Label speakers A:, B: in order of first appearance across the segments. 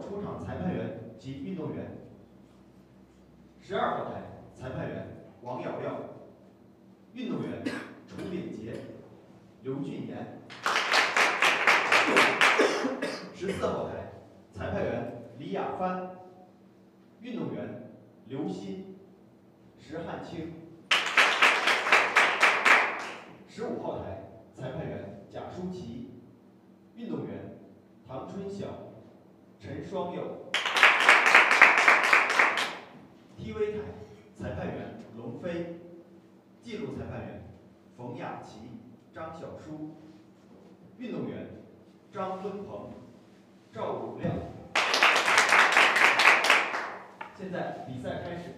A: 出场裁判员及运动员。十二号台裁判员王耀耀，运动员楚炳杰、刘俊言。十四号台裁判员李亚帆，运动员刘鑫、石汉清。十五号台裁判员贾舒淇，运动员唐春晓、陈双友。TV 台裁判员龙飞，记录裁判员冯雅琪、张晓舒，运动员张敦鹏、赵汝亮。现在比赛开始。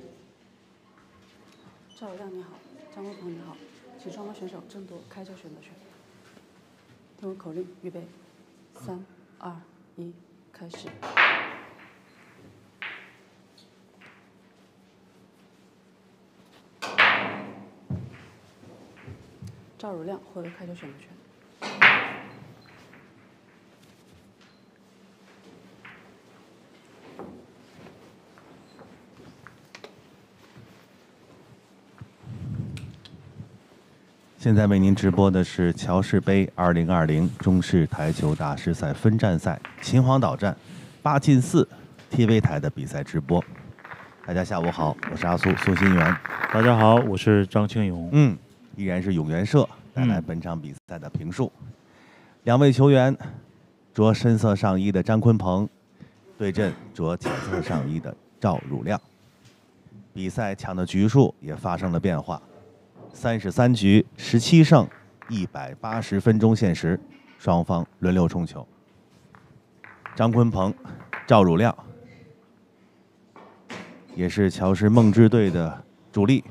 B: 赵汝亮你好，张敦鹏你好，请双方选手争夺开球选择权。听我口令，预备，三、二、一，开始。赵汝亮获得开球选择权。
C: 现在为您直播的是乔氏杯2020中式台球大师赛分站赛秦皇岛站八进四 TV 台的比赛直播。大家下午好，我是阿苏苏新元。
D: 大家好，我是张庆勇。
C: 嗯，依然是永元社带来本场比赛的评述。两位球员，着深色上衣的张坤鹏对阵着浅色上衣的赵汝亮。比赛抢的局数也发生了变化。三十三局十七胜，一百八十分钟限时，双方轮流冲球。张坤鹏、赵汝亮也是乔氏梦之队的主力，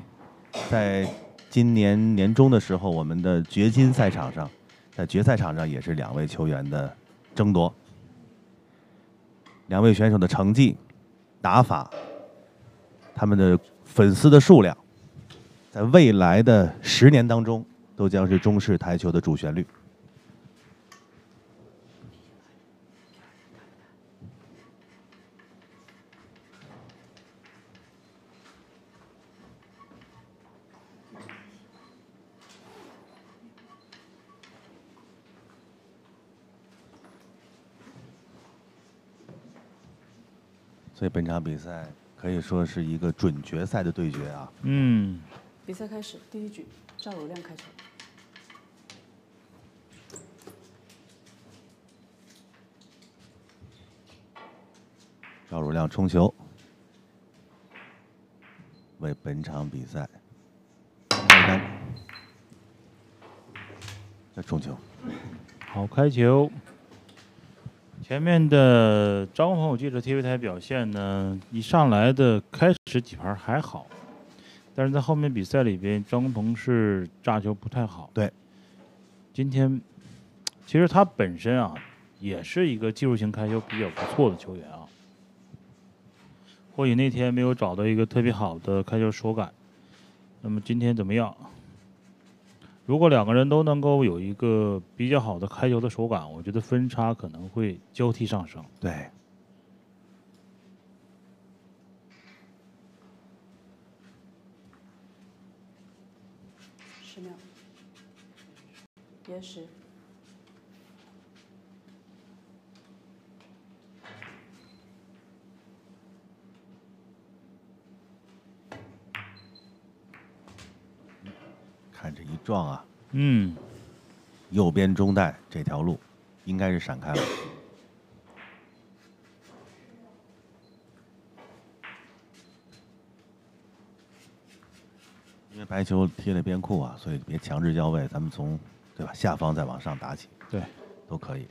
C: 在今年年中的时候，我们的掘金赛场上，在决赛场上也是两位球员的争夺。两位选手的成绩、打法，他们的粉丝的数量。在未来的十年当中，都将是中式台球的主旋律。所以本场比赛可以说是一个准决赛的对决啊。
D: 嗯，
B: 比赛开始，第一局，赵汝亮开球。
C: 赵汝亮冲球，为本场比赛开单。再冲球，
D: 好开球。前面的张鹏，我记得 TV 台表现呢，一上来的开始几盘还好，但是在后面比赛里边，张功鹏是炸球不太好。
C: 对，
D: 今天其实他本身啊，也是一个技术型开球比较不错的球员啊，或许那天没有找到一个特别好的开球手感。那么今天怎么样？如果两个人都能够有一个比较好的开球的手感，我觉得分差可能会交替上升。
C: 对，
B: 十秒，延时。
C: 看这一撞啊，
D: 嗯，
C: 右边中带这条路应该是闪开了。因为白球贴了边库啊，所以别强制交位，咱们从对吧下方再往上打起，
D: 对，
C: 都可以。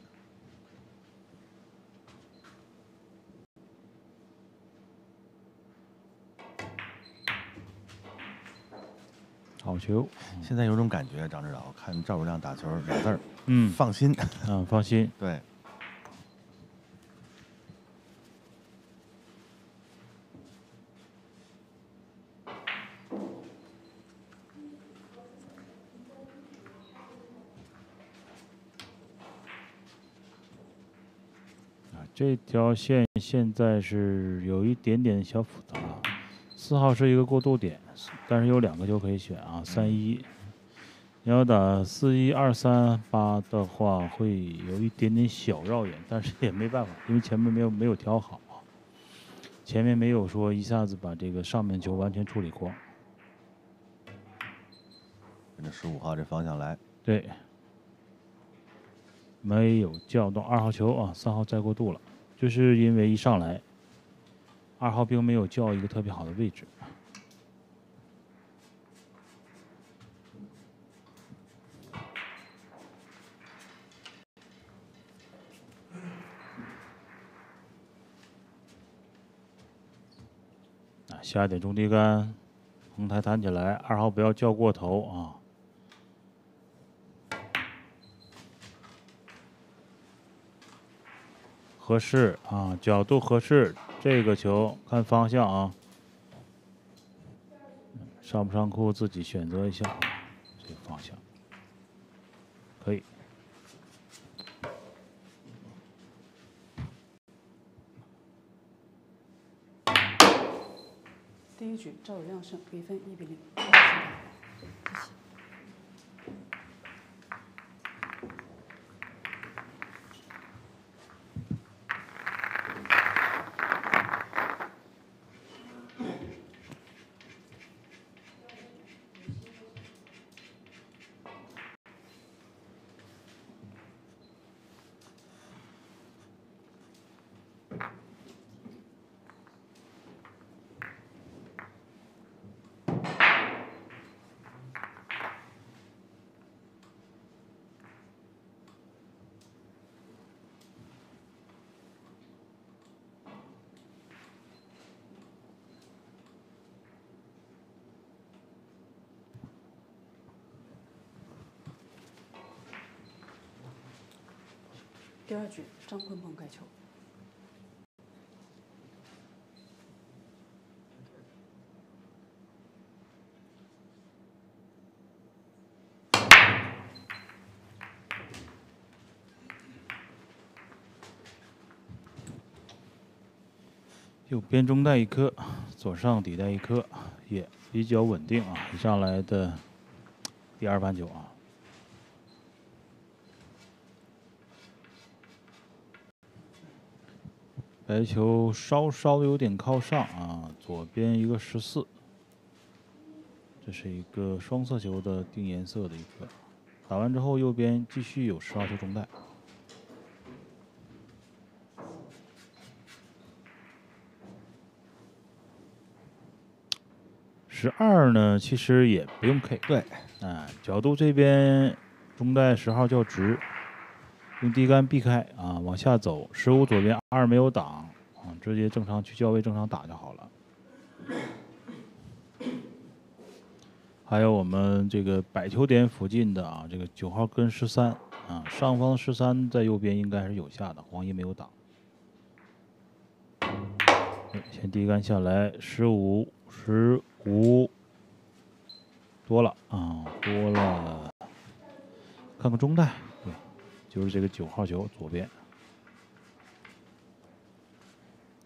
D: 好球。
C: 现在有种感觉，张指导看赵汝亮打球俩字儿，
D: 嗯
C: 放心。
D: 嗯，放心。
C: 对，
D: 这条线现在是有一点点小复杂。四号是一个过渡点，但是有两个球可以选啊，三一。你要打四一二三八的话，会有一点点小绕眼，但是也没办法，因为前面没有没有调好，前面没有说一下子把这个上面球完全处理光。
C: 跟着十五号这方向来，
D: 对，没有叫到二号球啊，三号再过渡了，就是因为一上来，二号并没有叫一个特别好的位置。啊，下一点中低杆，横台弹起来，二号不要叫过头啊。合适啊，角度合适，这个球看方向啊，上不上库自己选择一下，这个方向可以。
B: 第一局赵有亮胜，比分一比零。第二局张坤鹏盖球。
D: 右边中带一颗，左上底带一颗，也比较稳定啊！一上来的第二盘球，白球稍稍有点靠上啊，左边一个十四，这是一个双色球的定颜色的一个，打完之后右边继续有十二球中袋。十二呢，其实也不用 K。
C: 对，
D: 啊，角度这边中袋十号较直，用低杆避开啊，往下走。十五左边二没有挡啊，直接正常去校位正常打就好了。还有我们这个摆球点附近的啊，这个九号跟十三啊，上方十三在右边应该是有下的，黄衣没有挡。先低杆下来，十五十。五多了啊，多了。看看中带，对，就是这个九号球左边。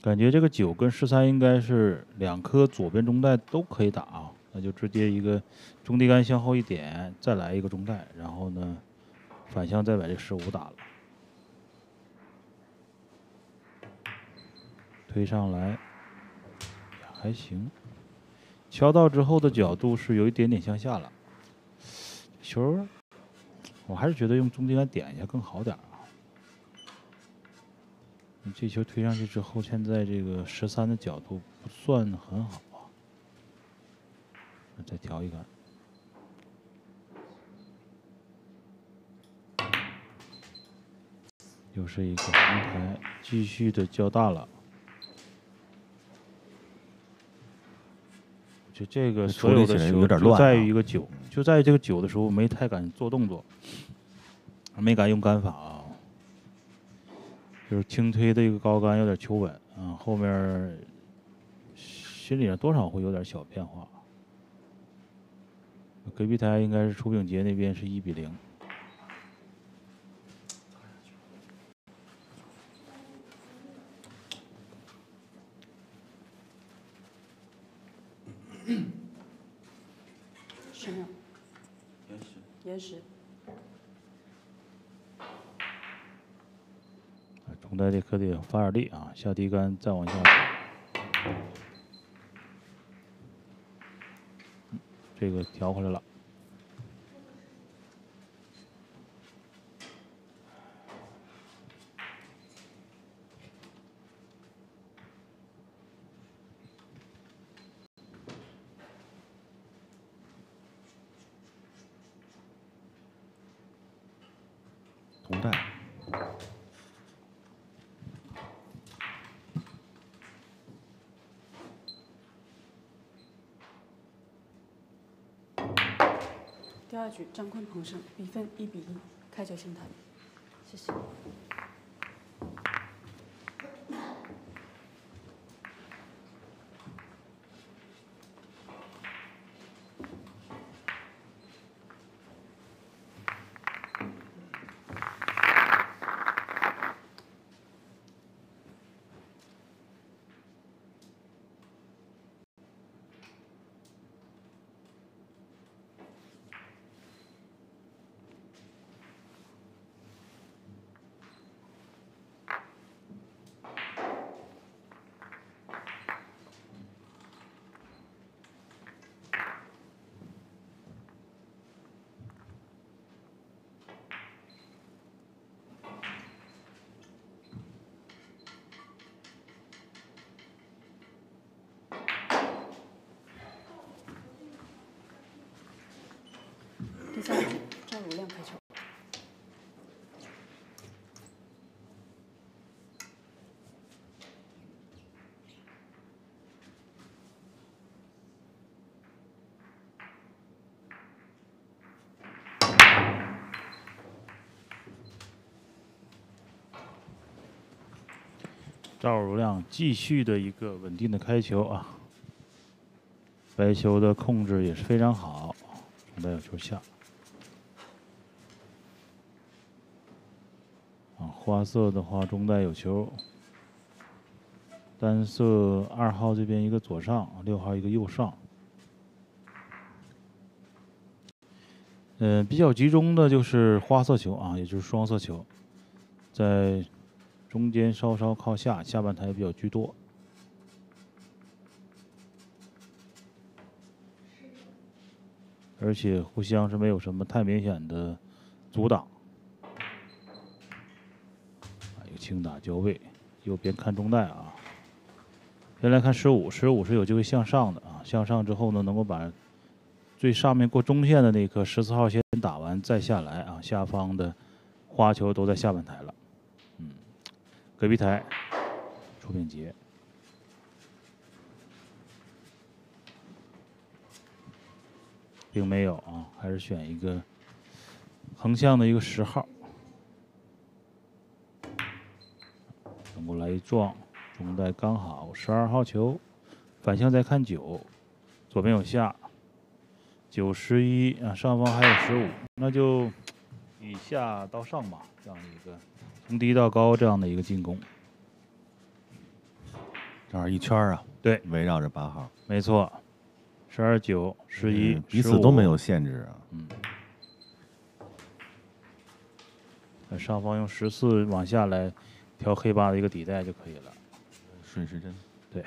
D: 感觉这个九跟十三应该是两颗左边中袋都可以打啊，那就直接一个中低杆向后一点，再来一个中袋，然后呢反向再把这十五打了，推上来也还行。敲到之后的角度是有一点点向下了，球，我还是觉得用中低杆点一下更好点啊。这球推上去之后，现在这个十三的角度不算很好啊，再调一杆，又是一个平台，继续的较大了。就这个所有的球就在于一个九，就在于这个九的时候没太敢做动作，没敢用杆法啊，就是轻推的一个高杆有点求稳啊，后面心理上多少会有点小变化。隔壁台应该是楚炳杰那边是一比零。
B: 十秒。延时。
D: 中袋这可得发点力啊，下低杆再往下走。这个调回来了。
B: 张坤鹏胜，比分一比一，开球形态。谢谢。第三局赵如亮开球。
D: 赵如亮继续的一个稳定的开球啊，白球的控制也是非常好，中袋有球下。啊，花色的话中袋有球，单色二号这边一个左上，六号一个右上。嗯，比较集中的就是花色球啊，也就是双色球，在。中间稍稍靠下，下半台比较居多，而且互相是没有什么太明显的阻挡。一个轻打交位，右边看中袋啊。先来看十五，十五是有机会向上的啊，向上之后呢，能够把最上面过中线的那颗十四号先打完再下来啊，下方的花球都在下半台了。隔壁台出品节，并没有啊，还是选一个横向的一个十号，等过来一撞，中袋刚好十二号球，反向再看九，左边有下，九十一啊，上方还有十五，那就以下到上吧，这样一个。从低到高这样的一个进攻，
C: 正好一圈啊，
D: 对，
C: 围绕着八号，
D: 没错，十二九十一，
C: 彼此都没有限制啊，
D: 嗯，那上方用十四往下来调黑八的一个底带就可以了，
C: 顺时针，
D: 对。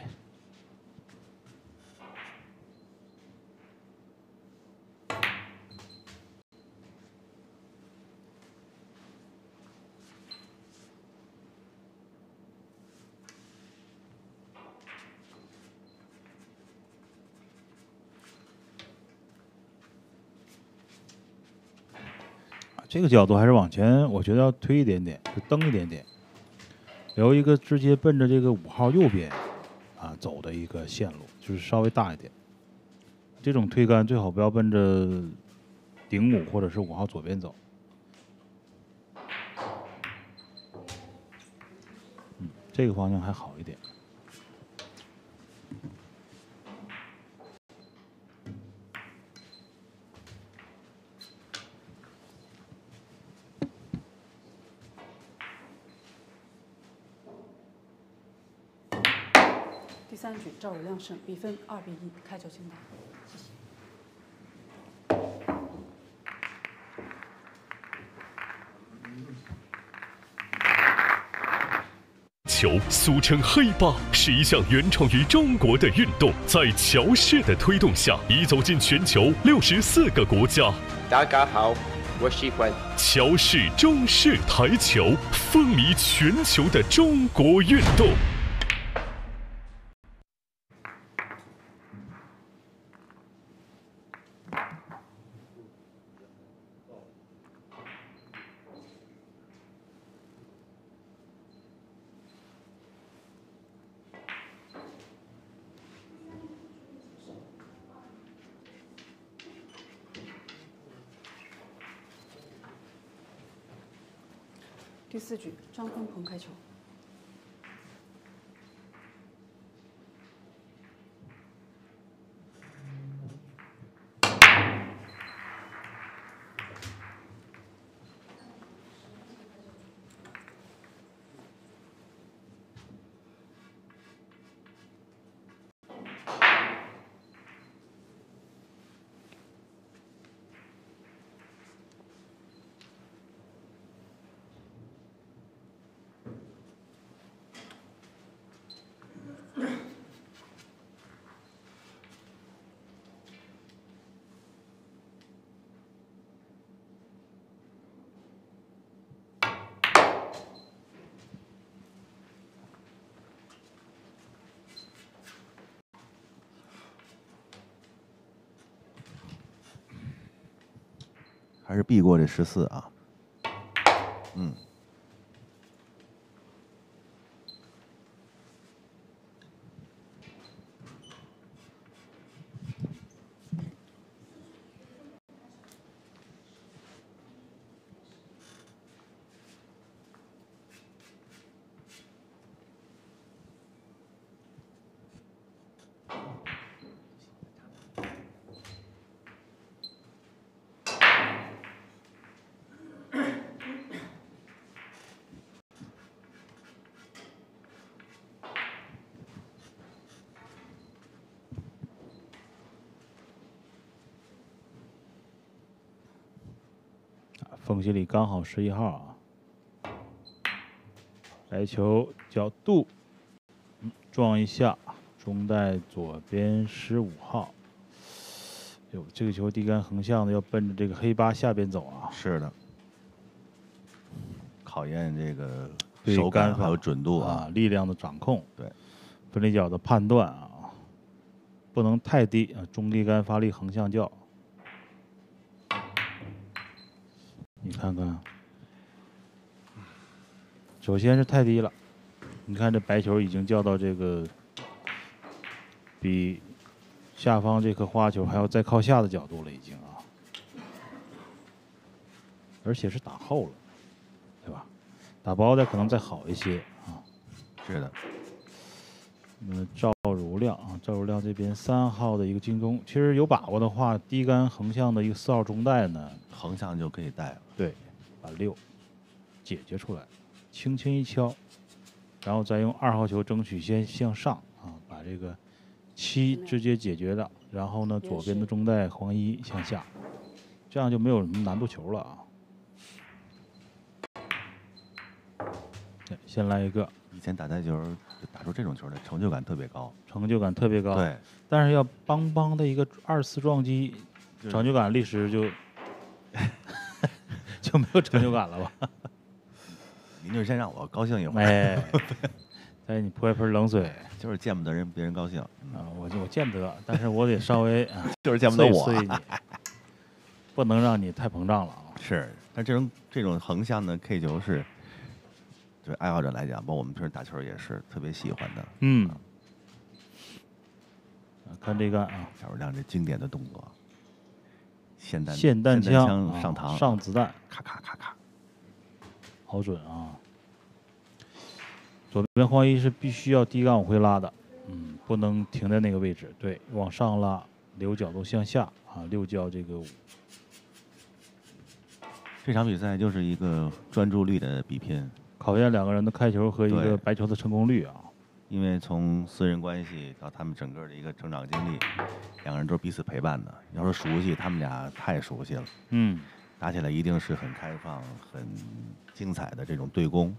D: 这个角度还是往前，我觉得要推一点点，就蹬一点点，留一个直接奔着这个五号右边啊走的一个线路，就是稍微大一点。这种推杆最好不要奔着顶五或者是五号左边走。这个方向还好一点。
B: 赵汝亮胜，比分二比一，开球请打。谢谢。
E: 球俗称黑八，是一项原创于中国的运动，在乔氏的推动下，已走进全球六十四个国家。
F: 大家好，我喜欢
E: 乔氏中式台球，风靡全球的中国运动。
B: 第四局张坤鹏开球。
C: 还是避过这十四啊。嗯，
D: 缝隙里刚好十一号啊，白球角度，嗯撞一下，中袋左边十五号。哟，这个球低杆横向的要奔着这个黑八下边走啊，
C: 是的，考验这个手感还有准度
D: 啊
C: 啊。，
D: 力量的掌控，
C: 对，
D: 分离角的判断啊，不能太低啊，中低杆发力横向较。你看看，首先是太低了，你看这白球已经叫到这个比下方这颗花球还要再靠下的角度了，已经啊，而且是打后了，对吧？打包的可能再好一些啊。
C: 是的，
D: 那么赵如亮啊，赵如亮这边三号的一个进攻，其实有把握的话，低杆横向的一个四号中带呢，
C: 横向就可以带了。
D: 对，把六解决出来，轻轻一敲，然后再用二号球争取先向上啊，把这个七直接解决掉，然后呢，左边的中带黄一向下，这样就没有什么难度球了啊。对先来一个，
C: 以前打台球打出这种球来，成就感特别高。
D: 成就感特别高。
C: 对，
D: 但是要邦邦的一个二次撞击，成就感历史就 就没有成就感了吧？
C: 您就是先让我高兴一会儿，
D: 哎，再给你泼一盆冷水
C: 就是见不得人别人高兴，
D: 啊！我就我见不得，但是我得稍微 啊
C: 就是见不得我。
D: 不能让你太膨胀了啊！
C: 是，但这种这种横向的 K 球是，对爱好者来讲，包括我们平时打球也是特别喜欢的。
D: 嗯，啊看这个啊，
C: 赵如亮这经典的动作，霰弹
D: 霰弹
C: 枪上膛，
D: 上子弹，
C: 咔咔咔咔，
D: 好准啊！左边黄一是必须要低杆往回拉的，嗯，不能停在那个位置，对，往上拉，留角度向下啊，六角这个
C: 这场比赛就是一个专注力的比拼，
D: 考验两个人的开球和一个白球的成功率啊。
C: 因为从私人关系到他们整个的一个成长经历，两个人都是彼此陪伴的。要说熟悉，他们俩太熟悉了，
D: 嗯，
C: 打起来一定是很开放、很精彩的这种对攻，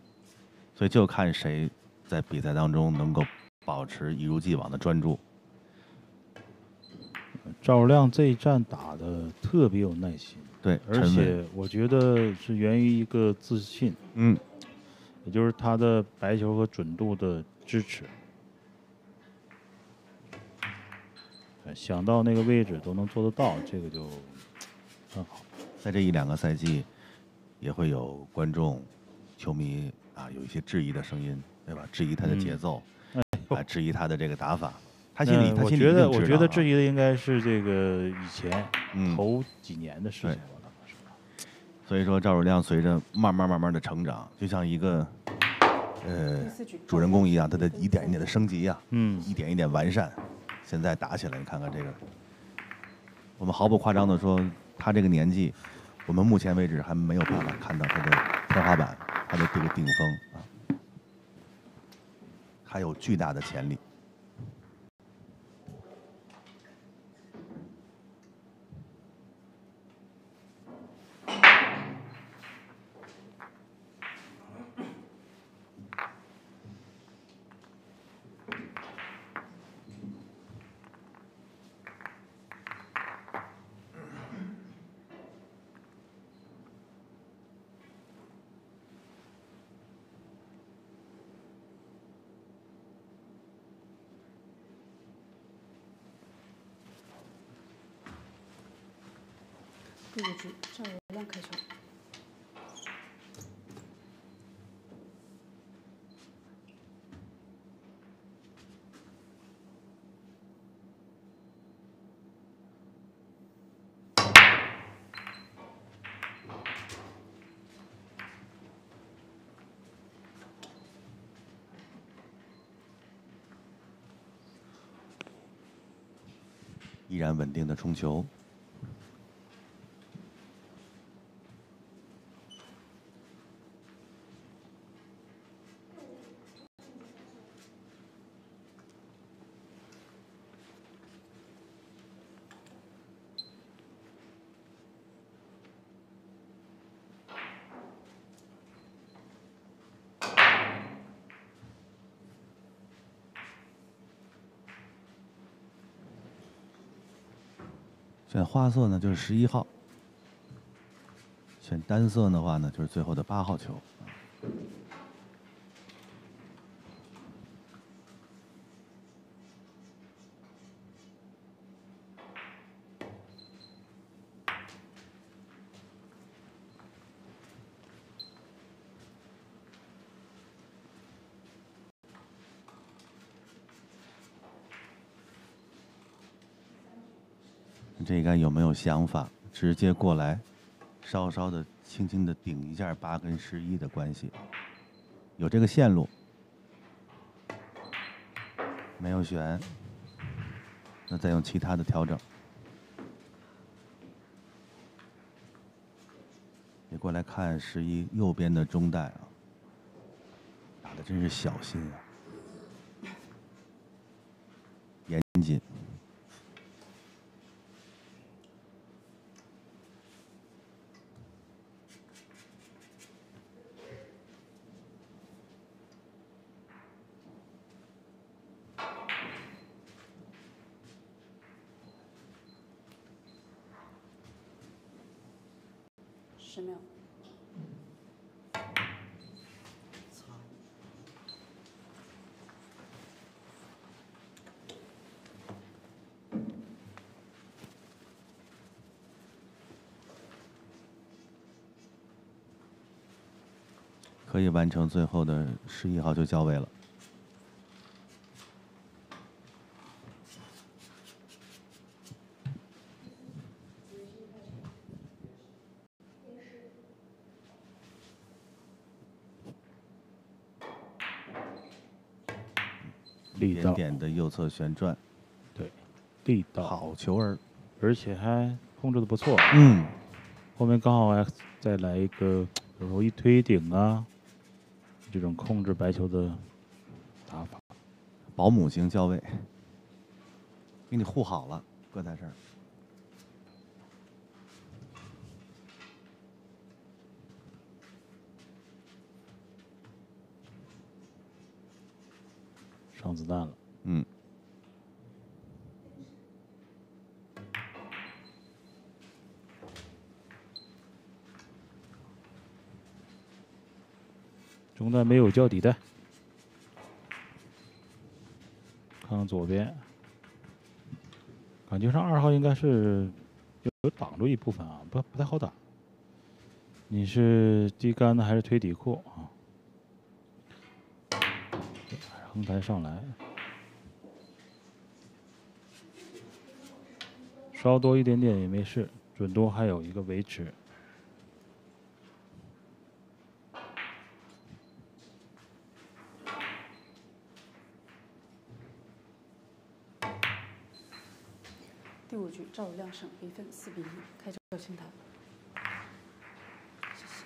C: 所以就看谁在比赛当中能够保持一如既往的专注。
D: 赵亮这一战打的特别有耐心，
C: 对，
D: 而且我觉得是源于一个自信，
C: 嗯，
D: 也就是他的白球和准度的支持。呃想到那个位置都能做得到，这个就很好。
C: 在这一两个赛季，也会有观众、球迷啊有一些质疑的声音，对吧？质疑他的节奏，啊，质疑他的这个打法。他心里，
D: 嗯
C: 他心里
D: 我觉得，我觉得质疑的应该是这个以前
C: 嗯
D: 头几年的事情？
C: 所以说，赵汝亮随着慢慢慢慢的成长，就像一个呃主人公一样，他的一点一点的升级呀、
D: 嗯
C: 一点一点完善。现在打起来，你看看这个，我们毫不夸张的说，他这个年纪，我们目前为止还没有办法看到他的天花板，他的这个顶峰啊，还有巨大的潜力。
B: 第五局赵汝亮开球。
C: 依然稳定的冲球，选花色呢就是十一号，选单色的话呢就是最后的八号球。看有没有想法？直接过来，稍稍的、轻轻的顶一下八跟十一的关系，有这个线路，没有选，那再用其他的调整。你过来看十一右边的中带啊，打的真是小心啊，严谨。
B: 十秒。
C: 可以完成最后的十一号就交位了。点
D: 力点，
C: 点的右侧旋转，
D: 对，力道，
C: 好球儿。
D: 而且还控制的不错。
C: 嗯，
D: 后面刚好还再来一个，比如说一推顶啊，这种控制白球的打法。
C: 保姆型教位，给你护好了，搁在这儿。
D: 上子弹了。
C: 嗯，
D: 中弹没有交底带，看看左边，感觉上二号应该是有挡住一部分啊，不不太好打。你是低杆的还是推底裤啊？横台上来，稍多一点点也没事，准度还有一个维持。
B: 赵汝亮胜，比分四比一，开球清台。谢谢。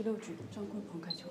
B: 第六局张坤鹏开球。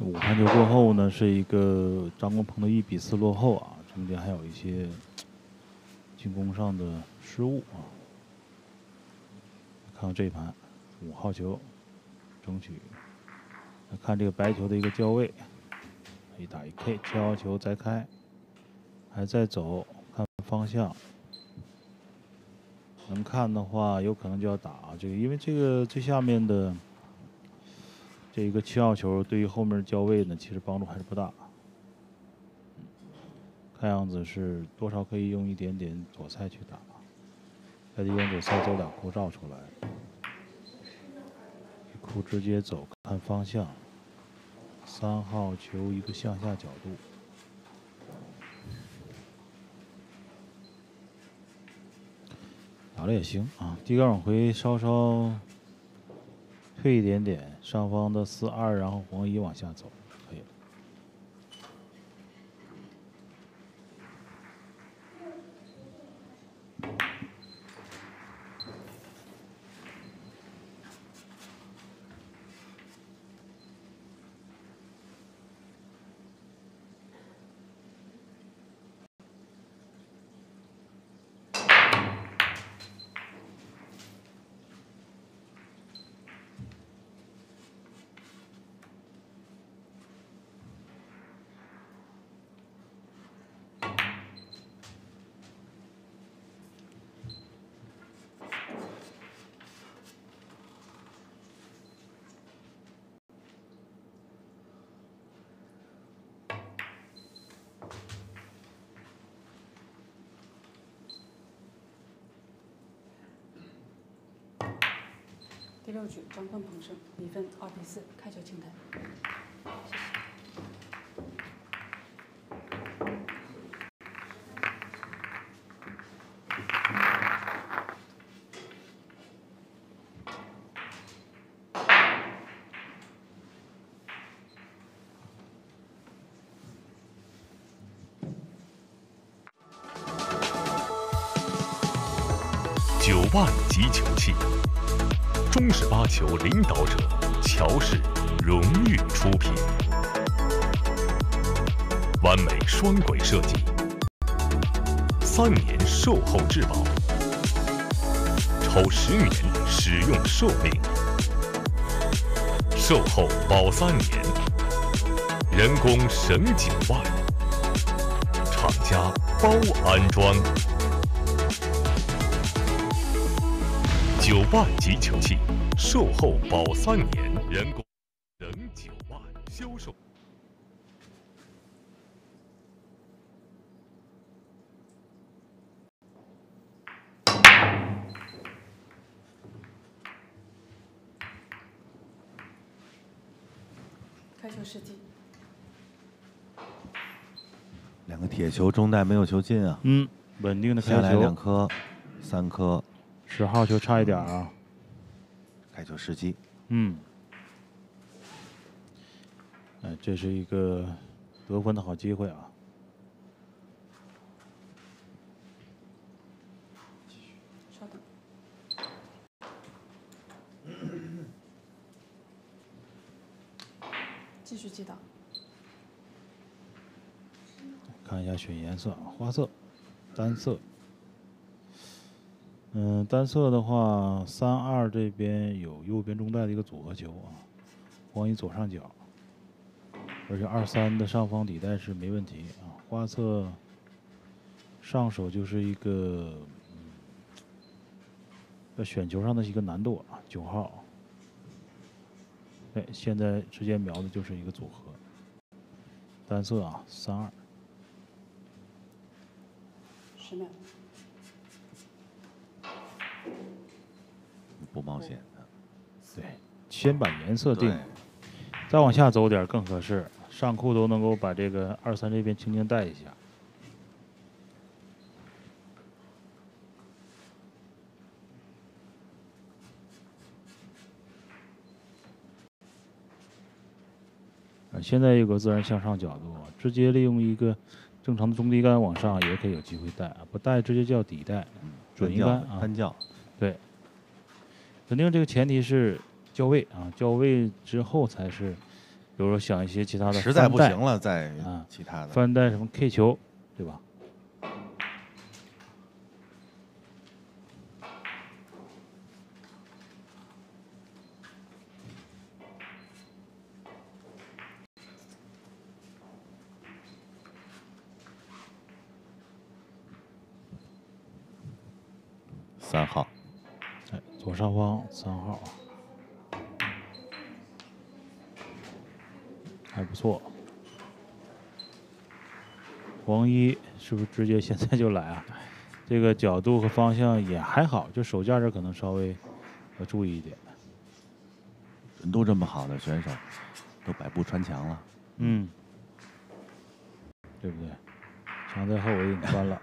D: 五盘球过后呢，是一个张国鹏的一比四落后啊，中间还有一些进攻上的失误啊。看看这一盘五号球，争取看这个白球的一个交位，一打一 K，七号球再开，还在走，看方向。能看的话，有可能就要打这个，因为这个最下面的。这一个七号球对于后面交位呢，其实帮助还是不大。看样子是多少可以用一点点左塞去打，还得用左塞走两库绕出来，一库直接走，看方向。三号球一个向下角度，打了也行啊。低杆往回稍稍退一点点。上方的四二，然后黄一往下走，可以了。
B: 第六局张坤鹏胜，比分二比四，开球清台。谢谢。
E: 九万级球器，中式八球领导者，乔氏荣誉出品。完美双轨设计，三年售后质保，超十年使用寿命，售后保三年，人工省九万，厂家包安装。九万级球器，售后保三年，人工等九万，销售。
B: 开球时机。
C: 两个铁球中袋没有球进啊，
D: 嗯，稳定的开
C: 下来两，颗，三颗，
D: 十号球差一点啊。
C: 开球时机。
D: 嗯，哎，这是一个得分的好机会啊。
B: 稍等。继续击倒。
D: 看一下选颜色啊，花色、单色。嗯，单色的话，三二这边有右边中袋的一个组合球啊，黄衣左上角，而且二三的上方底袋是没问题啊。花色上手就是一个嗯，在选球上的一个难度啊，九号。哎，现在直接瞄的就是一个组合，单色啊，三二。
B: 十秒。
C: 不冒险的。
D: 对，先把颜色定
C: 对，，
D: 再往下走点更合适。上库都能够把这个二三这边轻轻带一下。啊，现在有个自然向上角度，直接利用一个正常的中低杆往上也可以有机会带啊，不带直接叫底带，准一
C: 单
D: 杆啊。对，肯定这个前提是叫位啊，叫位之后才是，比如说想一些其他的
C: 实在不行了再
D: 啊
C: 其他的。
D: 翻带什么 K 球，对吧？
C: 三号，
D: 哎，左上方三号，还不错。黄一是不是直接现在就来啊？这个角度和方向也还好，就手架这可能稍微要注意一点。
C: 准度这么好的选手，都百步穿墙了。
D: 嗯，对不对？墙在后我给你关了。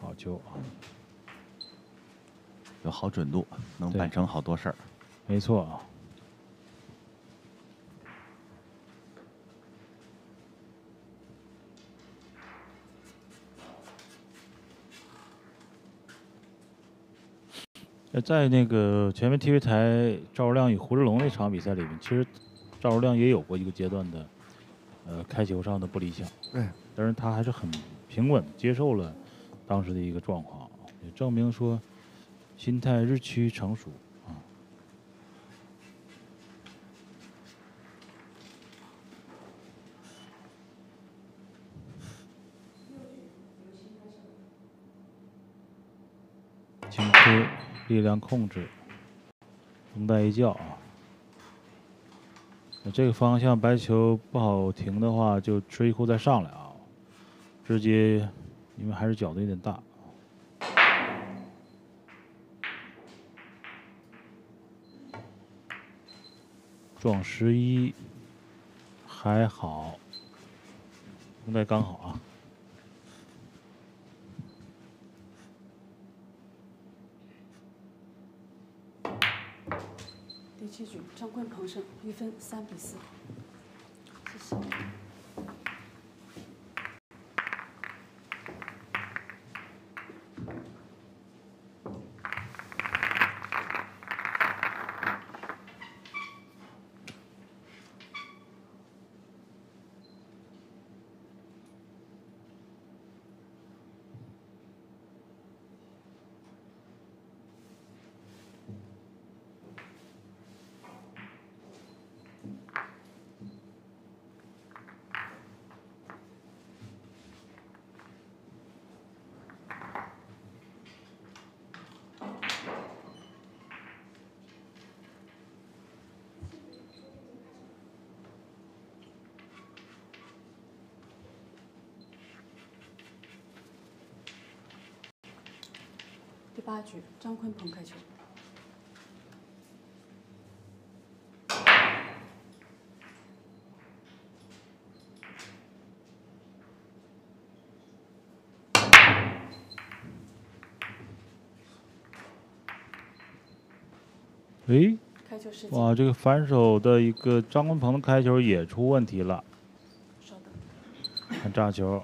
D: 好球啊！
C: 有好准度，能办成好多事儿。
D: 没错啊。呃，在那个前面 TV 台赵如亮与胡志龙那场比赛里面，其实赵如亮也有过一个阶段的，呃，开球上的不理想。
C: 对，
D: 但是他还是很平稳接受了当时的一个状况，也证明说心态日趋成熟啊。轻推，力量控制，绷带一叫啊。这个方向白球不好停的话，就吃一库再上来啊，直接，因为还是角度有点大。撞十一，还好，应该刚好啊。
B: 第七局，张坤鹏胜，一分三比四。谢谢。八局，张坤鹏开球。
D: 诶，
B: 开球时间。
D: 哇，这个反手的一个张坤鹏的开球也出问题了。看炸球，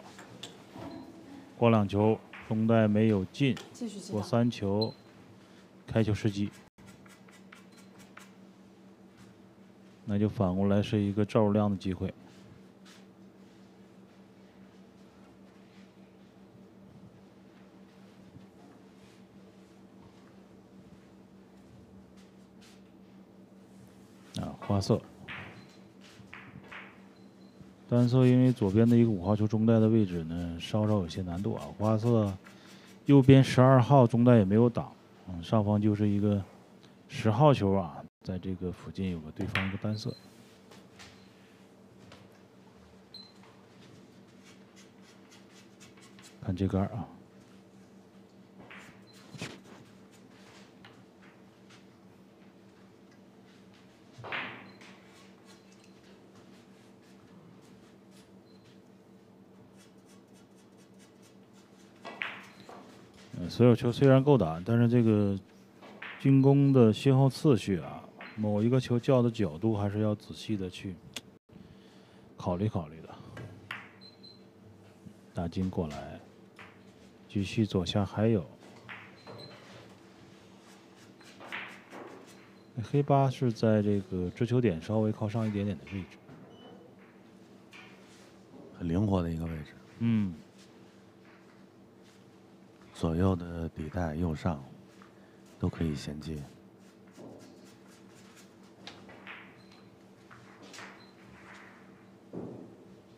D: 过两球，中袋没有进，过。三球，开球时机。那就反过来是一个赵汝亮的机会。啊，花色。单色因为左边的一个五号球中袋的位置呢，稍稍有些难度啊。花色右边十二号中袋也没有挡，嗯，上方就是一个十号球啊，在这个附近有个对方一个单色。看这杆啊，呃所有球虽然够打，但是这个进攻的先后次序啊，某一个球叫的角度还是要仔细的去考虑考虑的。打进过来，继续左下还有。黑八是在这个直球点稍微靠上一点点的位置。
C: 很灵活的一个位置，
D: 嗯，
C: 左右的底带右上都可以衔接。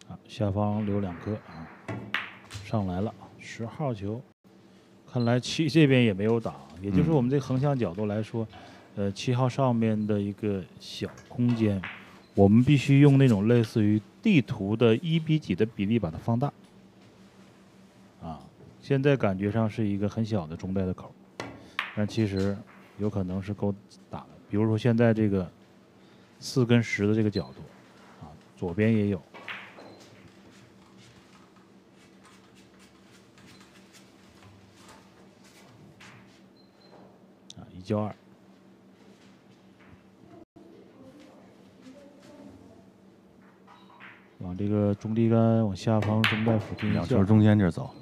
D: 啊，下方留两颗啊，上来了，十号球，看来七这边也没有打，也就是
C: 嗯
D: 我们这横向角度来说，呃，七号上面的一个小空间，我们必须用那种类似于地图的一比几的比例把它放大。啊，现在感觉上是一个很小的中袋的口，但其实有可能是够打的。比如说现在这个四跟十的这个角度，啊，左边也有。啊，一交二。往这个中低杆往下方中袋附近
C: 两球中间这儿走，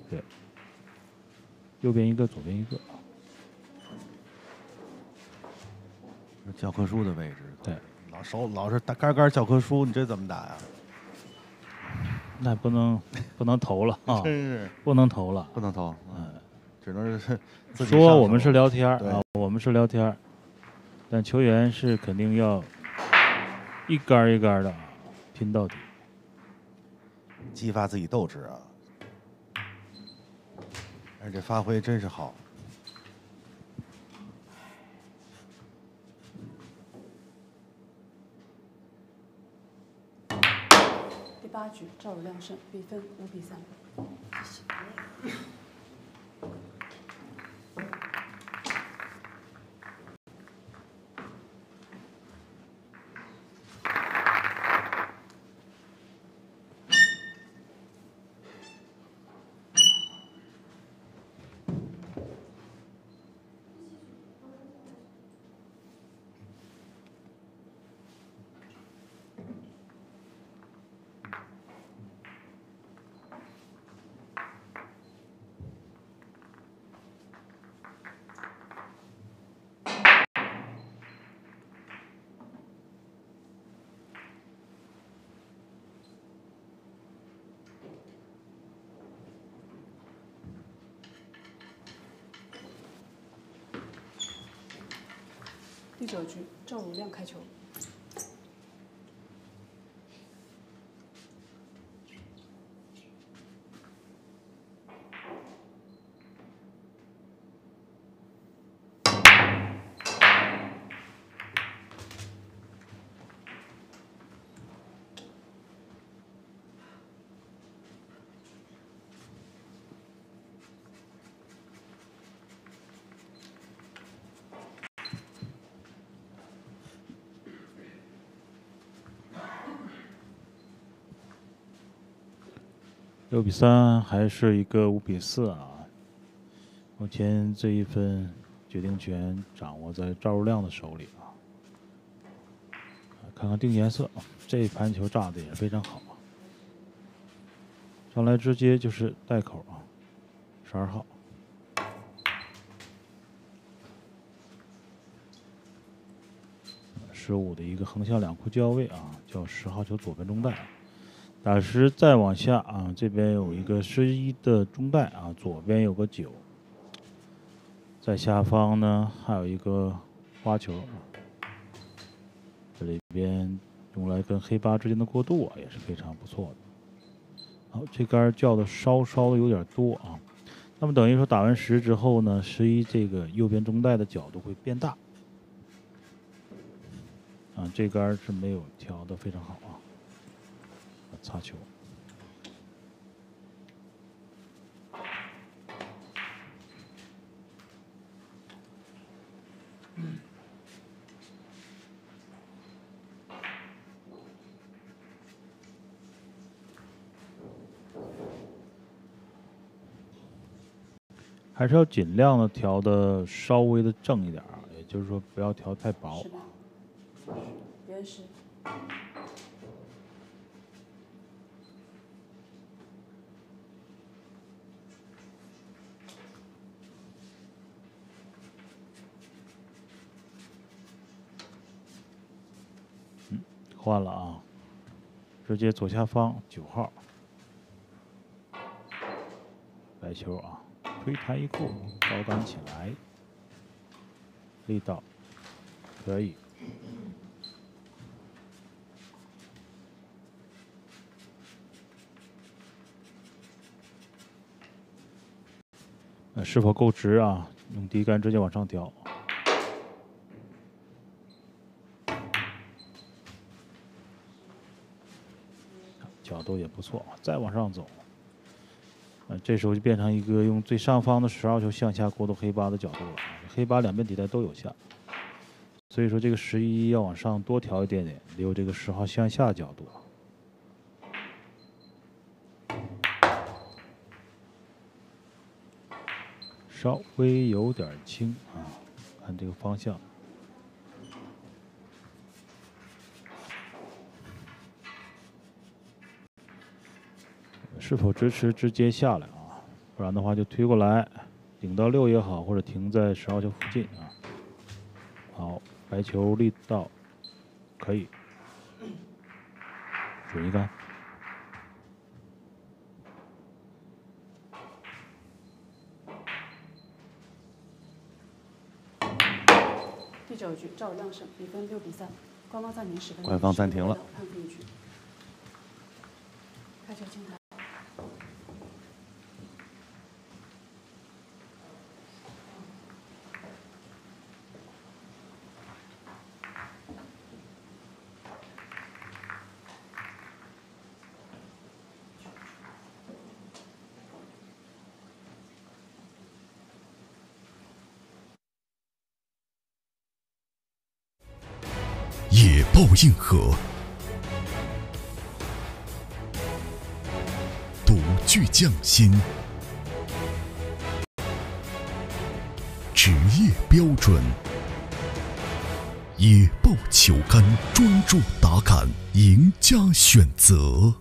D: 右边一个，左边一个。
C: 教科书的位置。
D: 对，
C: 老手老是打杆杆教科书，你这怎么打呀？
D: 那不能 不能投了啊，
C: 真是
D: 不能投了。
C: 不能投，
D: 嗯，
C: 只能是自己
D: 说我们是聊天啊，我们是聊天，但球员是肯定要一杆一杆的啊拼到底。
C: 激发自己斗志啊，而且发挥真是好。
B: 第八局，赵汝亮胜，比分五比三。第九局，赵汝亮开球。
D: 六比三，还是一个五比四啊。目前这一分决定权掌握在赵如亮的手里啊。看看定颜色啊，这盘球炸的也非常好啊。上来直接就是带口啊，十二号。十五的一个横向两库交位啊，叫十号球左边中带。打十再往下啊，这边有一个十一的中带啊，左边有个九，在下方呢还有一个花球，这里边用来跟黑八之间的过渡啊也是非常不错的。好，这杆叫的稍稍的有点多啊，那么等于说打完十之后呢，十一这个右边中带的角度会变大，啊，这杆是没有调的非常好啊。擦球，还是要尽量的调的稍微的正一点啊，也就是说不要调太薄。
B: 原始。
D: 换了啊，直接左下方九号，白球啊，推弹一库，高杆起来，力道可以，是否够直啊？用低杆直接往上调。角都也不错，再往上走，呃，这时候就变成一个用最上方的十二球向下过渡黑八的角度了。黑八两边底带都有下，所以说这个十一要往上多调一点点，留这个十号向下角度，稍微有点轻啊，看这个方向。是否支持直接下来啊？不然的话就推过来，顶到六也好，或者停在十号球附近啊。好，白球力道可以，准一杆。
B: 第九局赵亮胜，比分六比三，官方暂停十分钟。
C: 官方暂停了。
B: 判负一局。开球清台。
G: 爆硬核，独具匠心，职业标准。野豹球杆专注打杆，赢家选择。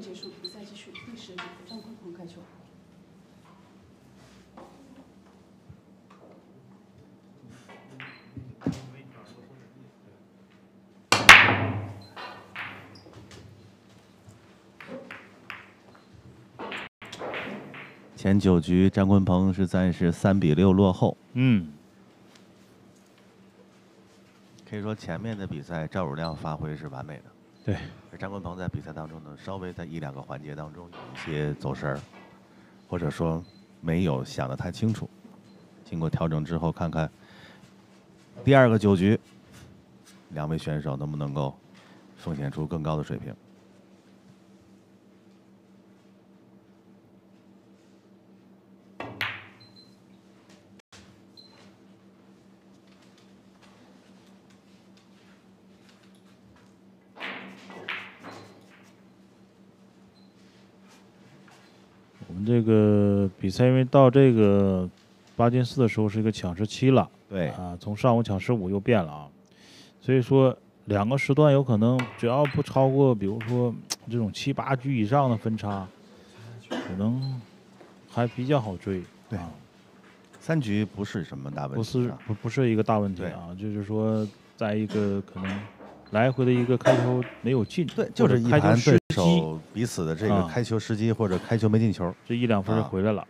B: 论结束，比赛继续。第十局，张坤鹏开球。
C: 前九局张坤鹏是暂时三比六落后，
D: 嗯，
C: 可以说前面的比赛赵汝亮发挥是完美的，
D: 对，
C: 而张坤鹏在比赛当中呢，稍微在一两个环节当中有一些走神儿，或者说没有想得太清楚。经过调整之后，看看第二个九局，两位选手能不能够奉献出更高的水平。
D: 我们这个比赛因为到这个八进四的时候是一个抢十七了，
C: 对，
D: 啊，从上午抢十五又变了啊，所以说两个时段有可能只要不超过，比如说 这种七八局以上的分差，可能还比较好追。
C: 对。
D: 啊，
C: 三局不是什么大问题，
D: 不是
C: 啊
D: 不不是一个大问题啊，就是说在一个可能来回的一个开球没有进，
C: 对，就是一盘
D: 开球
C: 对手彼此的这个
D: 啊。
C: 开球时机或者开球没进球，
D: 这一两分就
C: 啊。
D: 回来了。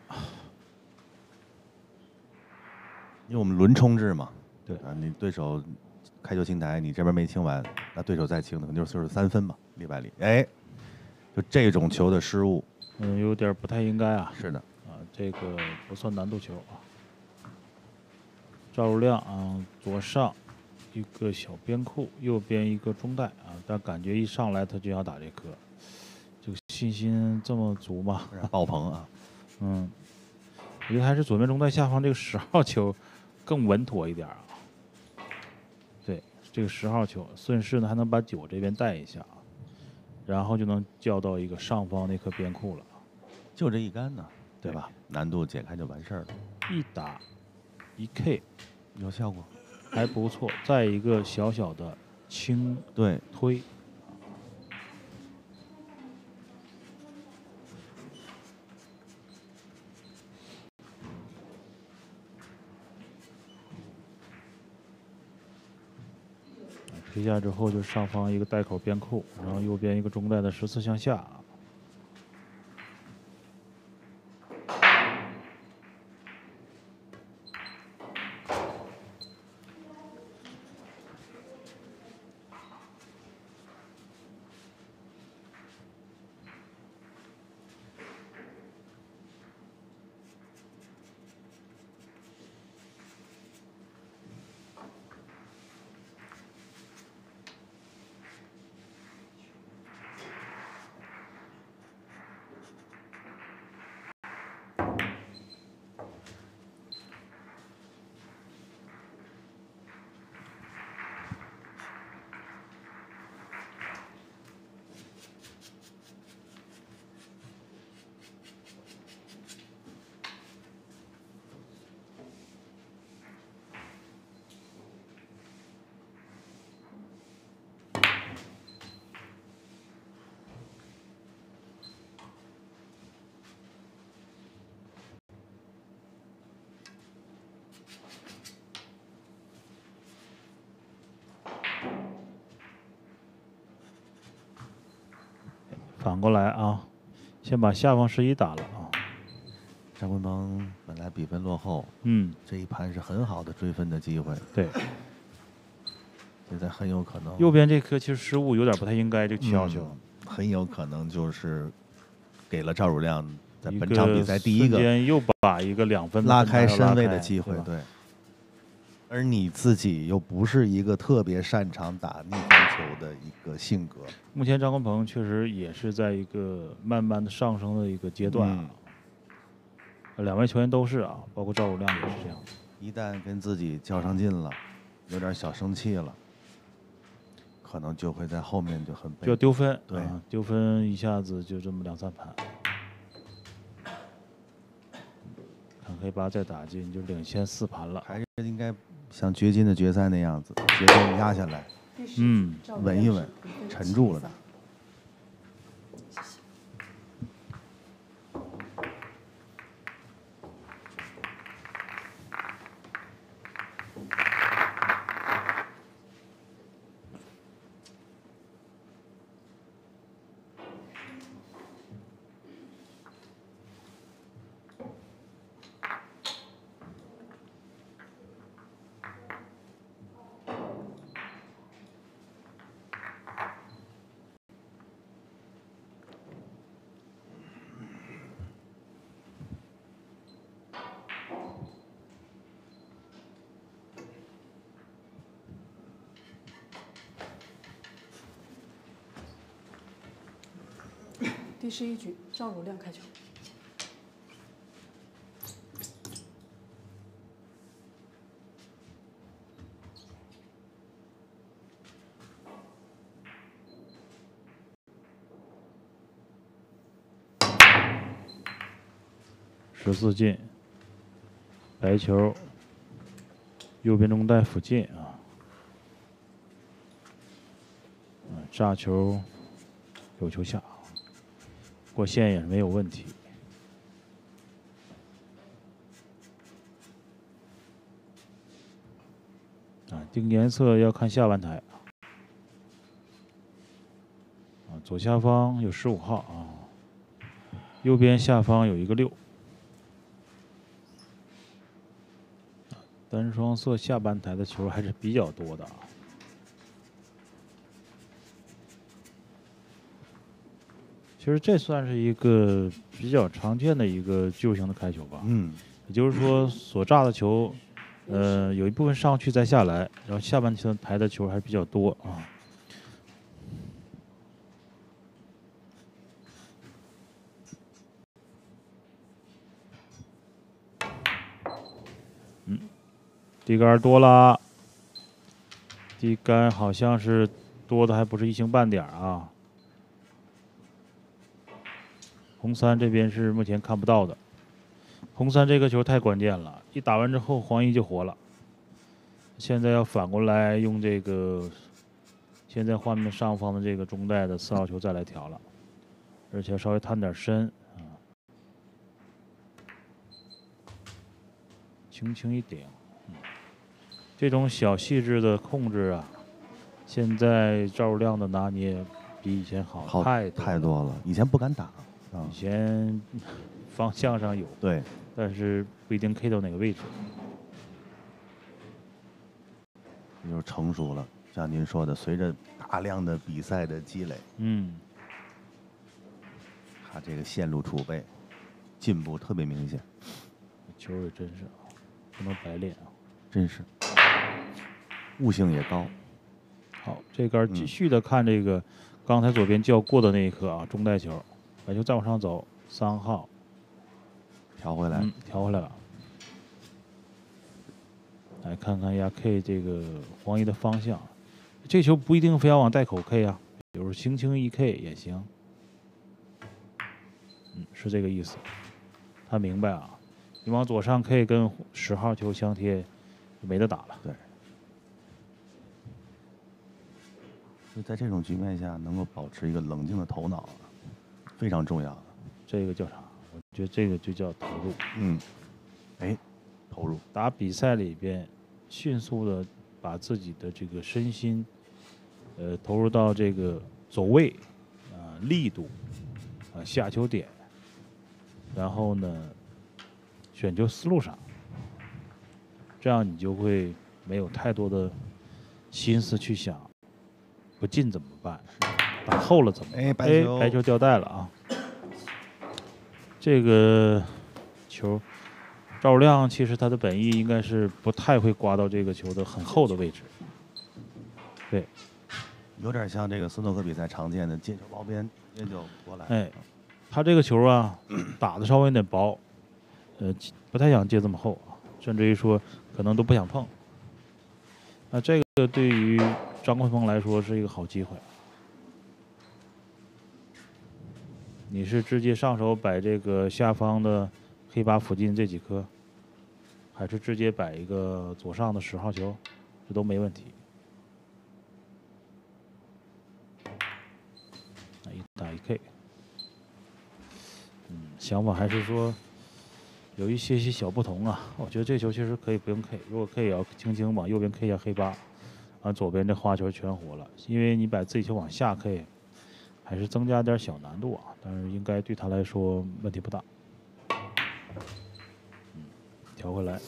C: 因为我们轮冲制嘛，
D: 对。
C: 啊，你对手开球清台，你这边没清完，那对手再清的可能就是三分嘛，里外里，哎，就这种球的失误，
D: 嗯，有点不太应该啊。
C: 是的，
D: 啊，这个不算难度球啊。赵如亮啊，左上一个小边库，右边一个中带啊，但感觉一上来他就想打这颗，这个信心这么足吗？
C: 爆棚啊！
D: 嗯，我觉得还是左边中带下方这个十号球更稳妥一点啊。对，这个十号球顺势呢还能把九这边带一下啊，然后就能叫到一个上方那颗边库了。
C: 就这一杆呢，对
D: 对
C: 吧？难度解开就完事儿了，
D: 一打一 K
C: 有效果。
D: 还不错，再一个小小的轻
C: 对，
D: 推，推下之后就上方一个带口边扣，然后右边一个中带的十四向下过来啊，先把下方十一打了啊。
C: 张坤鹏本来比分落后，
D: 嗯，
C: 这一盘是很好的追分的机会，
D: 对，
C: 现在很有可能
D: 右边这颗其实失误有点不太应该，这球。
C: 嗯很有可能就是给了赵汝亮在本场比赛第一个
D: 瞬间又把一个两分
C: 拉开身位的机会，对。而你自己又不是一个特别擅长打逆风球的一个性格，
D: 目前张国鹏确实也是在一个慢慢的上升的一个阶段啊。呃两位球员都是啊，包括赵汝亮也是这样。
C: 一旦跟自己较上劲了，有点小生气了，可能就会在后面就很
D: 就要丢分，
C: 对
D: 啊丢分一下子就这么两三盘，看黑八再打进就领先四盘了。
C: 还是应该像掘金的决赛那样子，节奏压下来，
D: 嗯
C: 稳一稳沉住了的。
B: 第十一局，赵汝亮开球。
D: 十四进，白球，右边中袋附近啊，炸球，有球下，过线也没有问题。啊，定颜色要看下半台。啊，左下方有十五号啊，右边下方有一个六。单双色下半台的球还是比较多的啊。其实这算是一个比较常见的一个技术型的开球吧。
C: 嗯，
D: 也就是说，所炸的球，呃，有一部分上去再下来，然后下半台的球还是比较多啊。嗯，低杆多了，低杆好像是多的，还不是一星半点啊。红三这边是目前看不到的。红三这个球太关键了，一打完之后黄一就活了。现在要反过来用这个，现在画面上方的这个中带的四号球再来调了，而且稍微探点深啊，轻轻一顶，这种小细致的控制啊，现在赵亮的拿捏比以前好
C: 好
D: 太
C: 太多了，以前不敢打啊
D: 以。前 方向上有，
C: 对，
D: 但是不一定 K 到哪个位置。
C: 这就是成熟了。像您说的，随着大量的比赛的积累，
D: 嗯，
C: 他这个线路储备进步特别明显，
D: 球也真是啊，不能白练啊。
C: 真是悟性也高。
D: 好，这杆继续的看这个，刚才左边叫过的那一颗啊，中带球，白球再往上走，三号，
C: 调回来，
D: 嗯，调回来了。来看看亚 K 这个黄衣的方向，这球不一定非要往带口 K 啊，有时候轻轻一 K 也行。嗯，是这个意思。他明白啊，你往左上 K 跟十号球相贴，就没得打了。
C: 对。就在这种局面下，能够保持一个冷静的头脑，非常重要的。
D: 这个叫啥？我觉得这个就叫投入。
C: 嗯，哎，投入，
D: 打比赛里边，迅速的把自己的这个身心，呃，投入到这个走位，啊、力度，啊、下球点，然后呢，选球思路上，这样你就会没有太多的心思去想，不进怎么办，打后了怎么办？
C: 哎，白
D: 白球掉带了啊！这个球，赵亮其实他的本意应该是不太会刮到这个球的很厚的位置。
C: 对有点像这个斯诺克比赛常见的接球包边，直接就过来。
D: 哎，他这个球啊，打的稍微有点薄，呃，不太想接这么厚啊，甚至于说可能都不想碰。那这个对于张坤鹏来说是一个好机会。你是直接上手摆这个下方的黑八附近这几颗，还是直接摆一个左上的十号球，这都没问题。啊一打一 K，嗯，想法还是说有一些些小不同啊。我觉得这球其实可以不用 K，如果 K 也要轻轻往右边 K 一下黑八，啊，左边这花球全活了，因为你把自己球往下 K，还是增加点小难度啊，但是应该对他来说问题不大。嗯，调回来，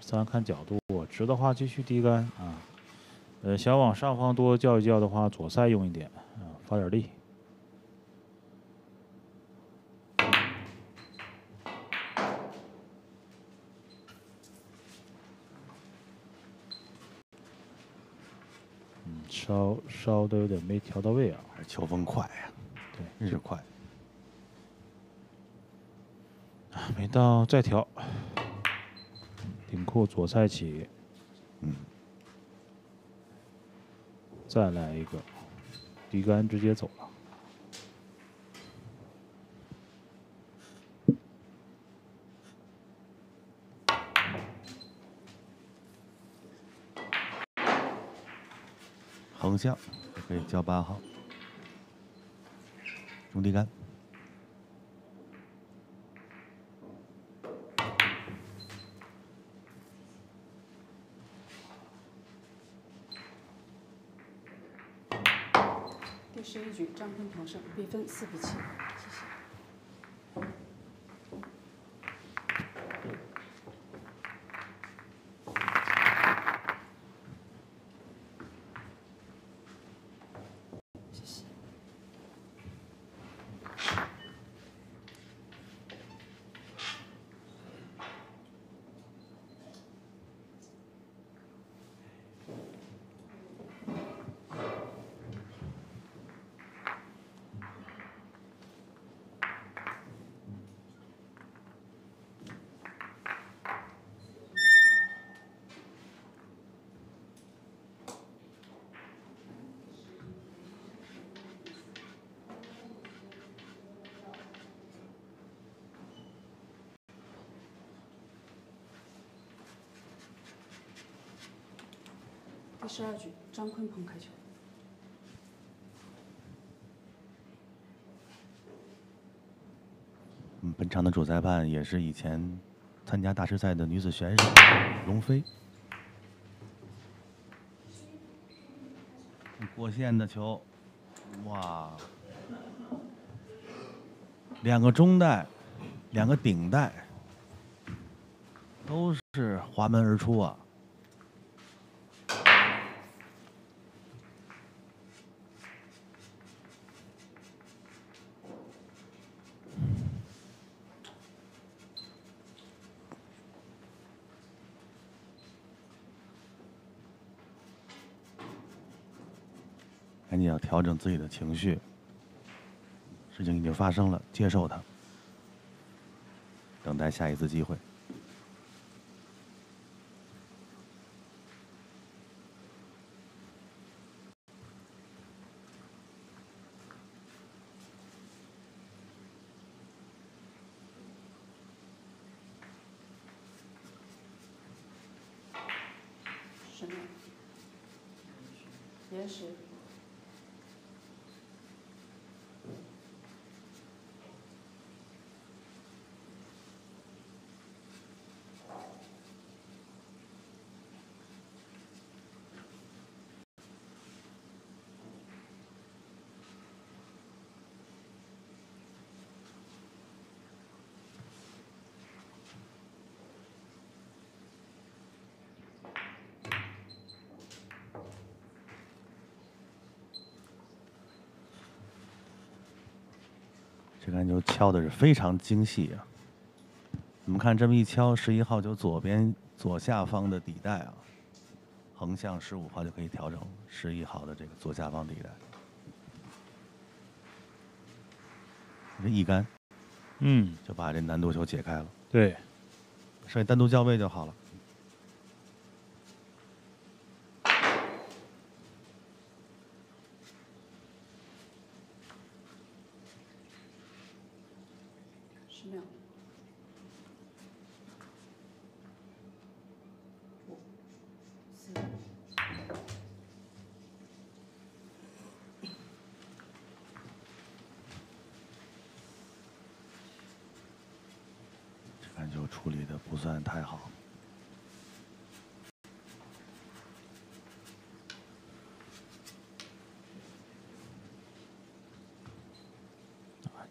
D: 三看角度，直的话继续低杆啊。呃，想往上方多叫一叫的话，左塞用一点，啊，发点力。嗯，稍稍的有点没调到位啊。
C: 还是球风快呀、
D: 对，
C: 是快。
D: 没到再调，顶库左塞起，
C: 嗯，
D: 再来一个，低杆直接走了。
C: 方向可以交八号，中低杆。
B: 第十一局，张坤鹏胜，比分四比七。谢谢。第十二局，张坤鹏开球。
C: 本场的主裁判也是以前参加大师赛的女子选手龙飞。过线的球，哇！两个中带，两个顶带，都是滑门而出啊！调整自己的情绪，事情已经发生了，接受它，等待下一次机会。
B: 十秒。延时。
C: 这杆球敲的是非常精细啊！我们看这么一敲，十一号球左边左下方的底带啊，横向十五号就可以调整十一号的这个左下方底带。这一杆
D: 嗯，
C: 就把这难度球解开了，
D: 对，
C: 剩下单独交位就好了。
B: 十秒。五、四、
C: 这杆球处理的不算太好。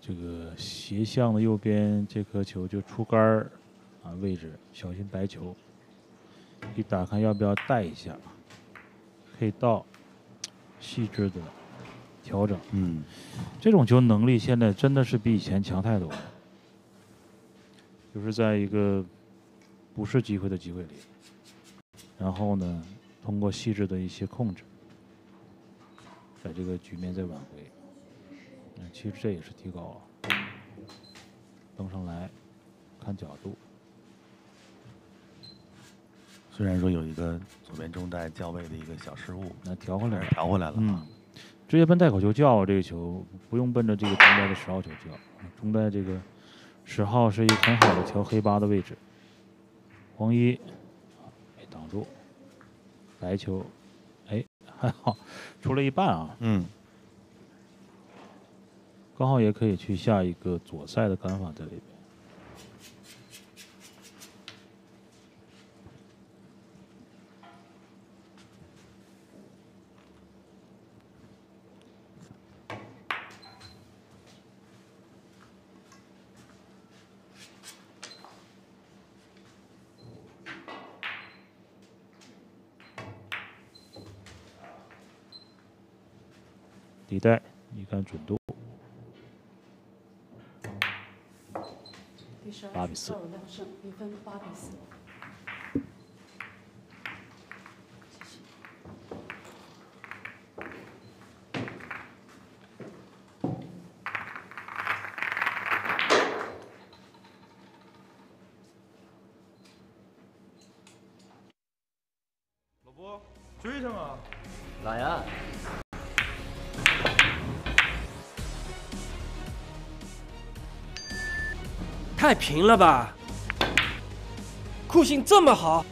D: 这个斜向的右边这颗球就出杆儿啊，位置小心白球。一打看要不要带一下，可以到细致的调整。
C: 嗯，
D: 这种球能力现在真的是比以前强太多了，就是在一个不是机会的机会里，然后呢，通过细致的一些控制，把这个局面再挽回。嗯其实这也是提高啊，登上来，看角度，
C: 虽然说有一个左边中带叫位的一个小失误，
D: 那调回来了。
C: 调回来了
D: 嗯
C: 啊。，
D: 直接奔带口球叫这个球，不用奔着这个中带的十号球叫。中带这个十号是一个很好的调黑八的位置。黄一没挡住，白球，哎还好，出了一半啊，
C: 嗯，
D: 刚好也可以去下一个左塞的杆法在里边。底带你看准度，
B: 第十
D: 八比四
B: 二局赵汝亮胜，比分八比四。
H: 太平了吧？酷性这么好，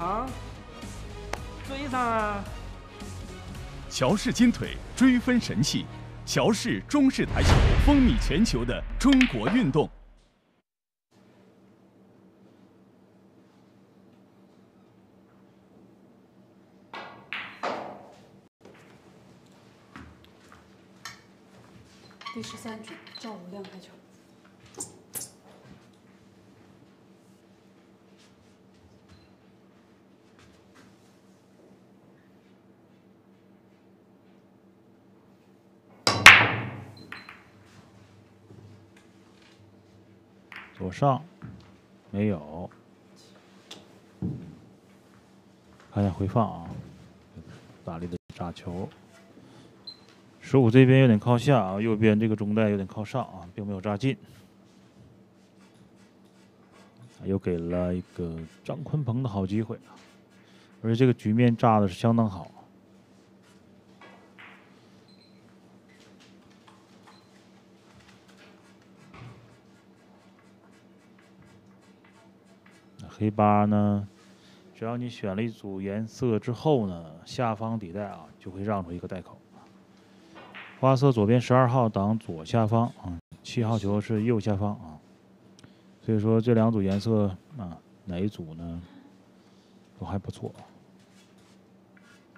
H: 啊？追上啊！
G: 乔氏金腿追分神器，乔氏中式台球风靡全球的中国运动。
B: 第十三局赵汝亮开球。
D: 左上没有，看一下回放啊，大力的炸球。十五这边有点靠下啊，右边这个中袋有点靠上啊，并没有扎进。又给了一个张坤鹏的好机会，而且这个局面炸的是相当好。黑八呢，只要你选了一组颜色之后呢，下方底带啊就会让出一个袋口。花色左边十二号挡左下方啊，七号球是右下方啊，所以说这两组颜色啊哪一组呢都还不错。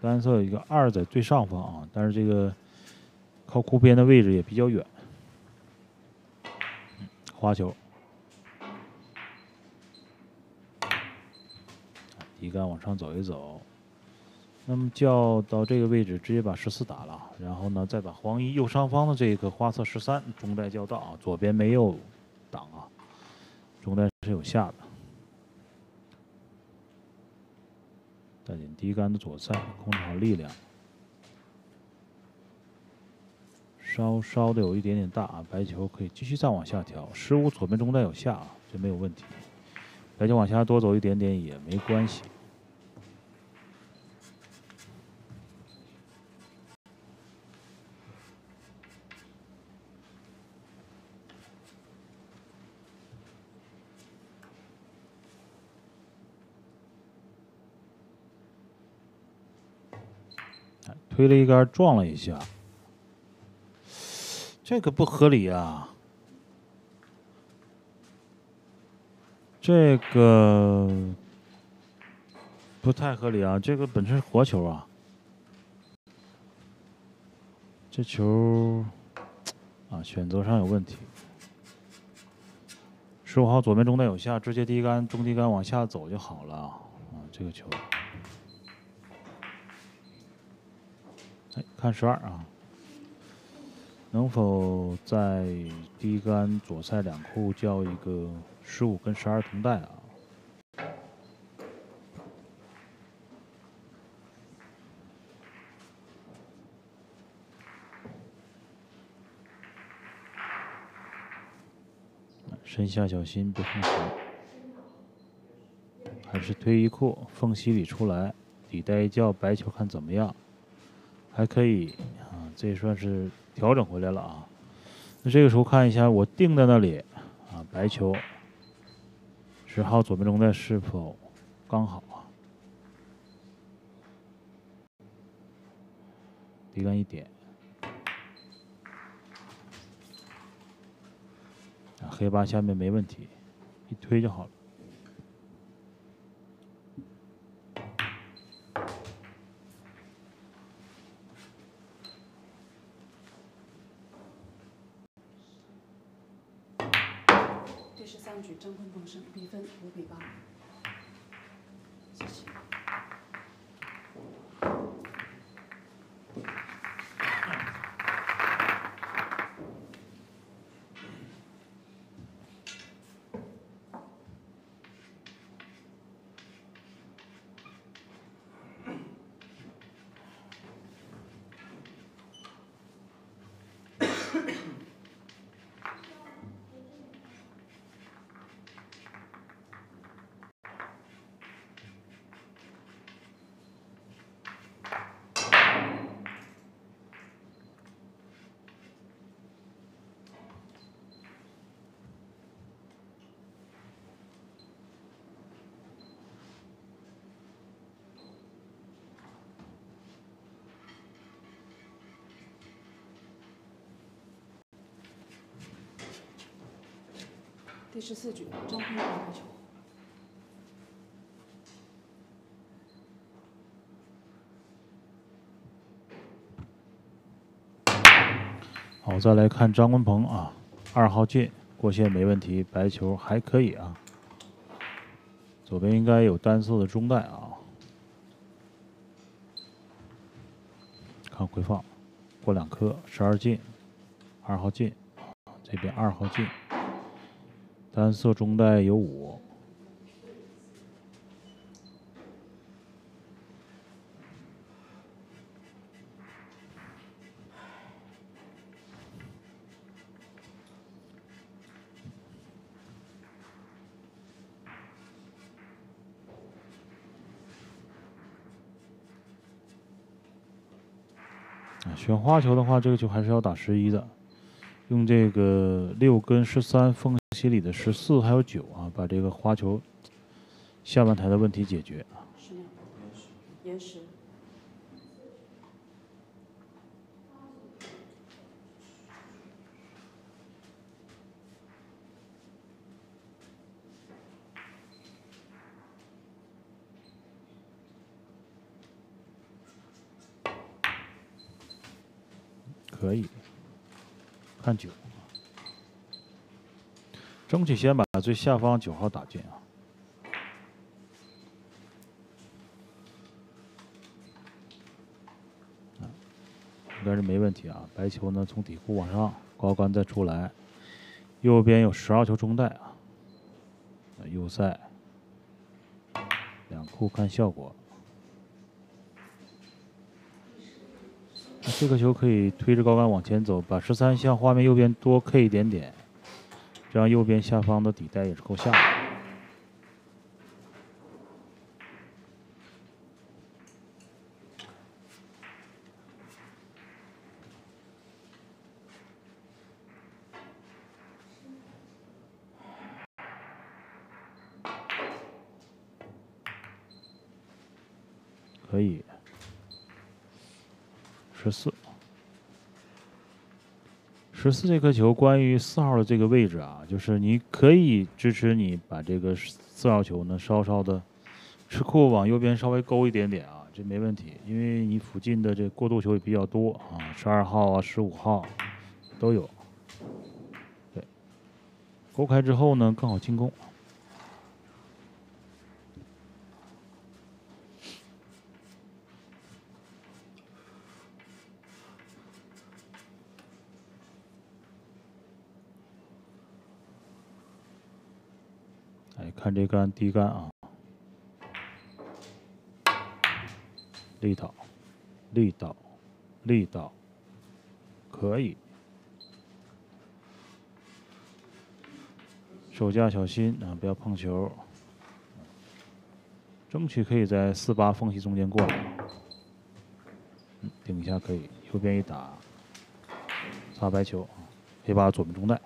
D: 单色有一个二在最上方啊，但是这个靠库边的位置也比较远。花球，底杆往上走一走，那么叫到这个位置，直接把十四打了，然后呢，再把黄一右上方的这个花色十三中带叫到啊，左边没有挡啊，中带是有下的，带点低杆的左塞，控制好力量，稍稍的有一点点大啊，白球可以继续再往下调，十五左边中带有下啊，这没有问题，白球往下多走一点点也没关系。推了一杆撞了一下，这个不合理啊！这个不太合理啊！这个本身是活球啊，这球啊选择上有问题。十五号左边中带有下，直接低杆中低杆往下走就好了啊！这个球。看十二啊，能否在低杆左塞两库叫一个十五跟十二同带啊？身下小心，别碰球。还是推一库，缝隙里出来，底带一叫白球看怎么样？还可以啊，这也算是调整回来了啊。那这个时候看一下我定在那里啊，白球十号左边中袋是否刚好啊？底杆一点。啊，黑八下面没问题，一推就好了。
B: 第十四局张坤鹏开球。
D: 好，再来看张文鹏啊，二号进过线没问题，白球还可以啊。左边应该有单色的中袋啊。看回放，过两颗，十二进，二号进，这边二号进，单色中带有五。选花球的话，这个球还是要打十一的，用这个六跟十三封隙里的十四还有九啊，把这个花球下半台的问题解决。
B: 十秒。延时。
D: 可以，看九，争取先把最下方九号打进啊。应该是没问题啊。白球呢，从底库往上，高杆再出来，右边有十二球中袋啊，右塞，两库看效果。这个球可以推着高杆往前走，把十三向画面右边多 K 一点点，这样右边下方的底袋也是够下的。可以。十四，十四这颗球，关于四号的这个位置啊，就是你可以支持你把这个四号球呢稍稍的吃库往右边稍微勾一点点啊，这没问题，因为你附近的这过渡球也比较多啊，十二号啊、十五号都有，对，勾开之后呢更好进攻。哎，看这杆低杆啊，力道，力道，力道，可以。手架小心啊，不要碰球。争取可以在四八缝隙中间过来。顶一下可以，右边一打，擦白球，黑八左边中带。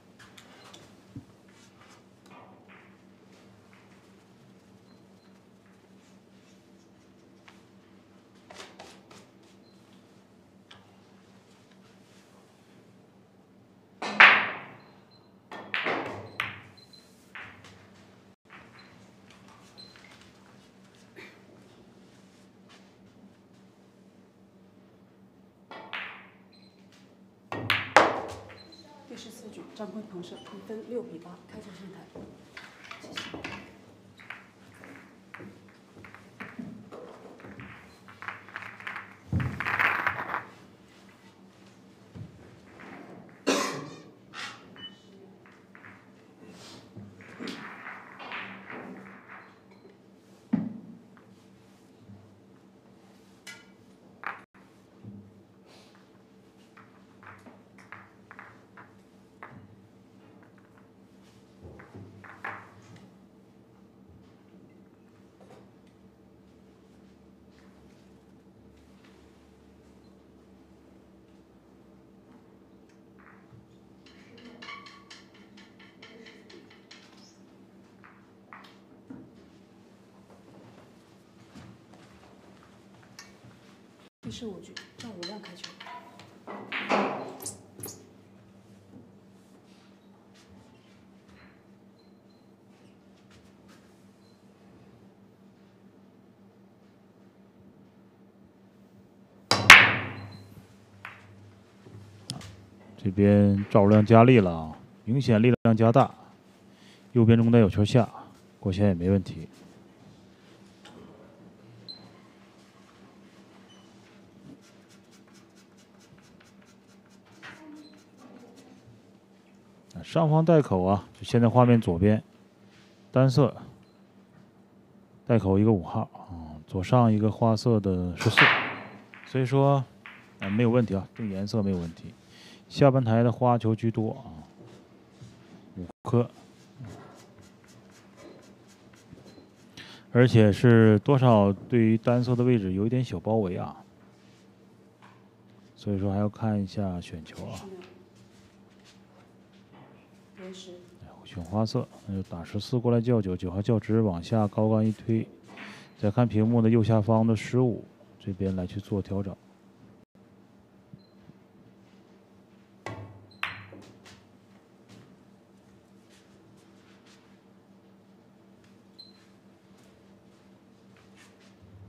B: 分六比八，开球现台。十五局，赵武亮开球。
D: 这边赵亮加力了啊，明显力量加大。右边中单有球下，过线也没问题。上方袋口啊，就现在画面左边，单色袋口一个五号啊，左上一个花色的十四，所以说啊没有问题啊，这个颜色没有问题。下半台的花球居多啊，五颗，而且是多少对于单色的位置有一点小包围啊，所以说还要看一下选球啊。选花色，那就打十四过来叫九，九号较直，往下高杆一推，再看屏幕的右下方的十五，这边来去做调整。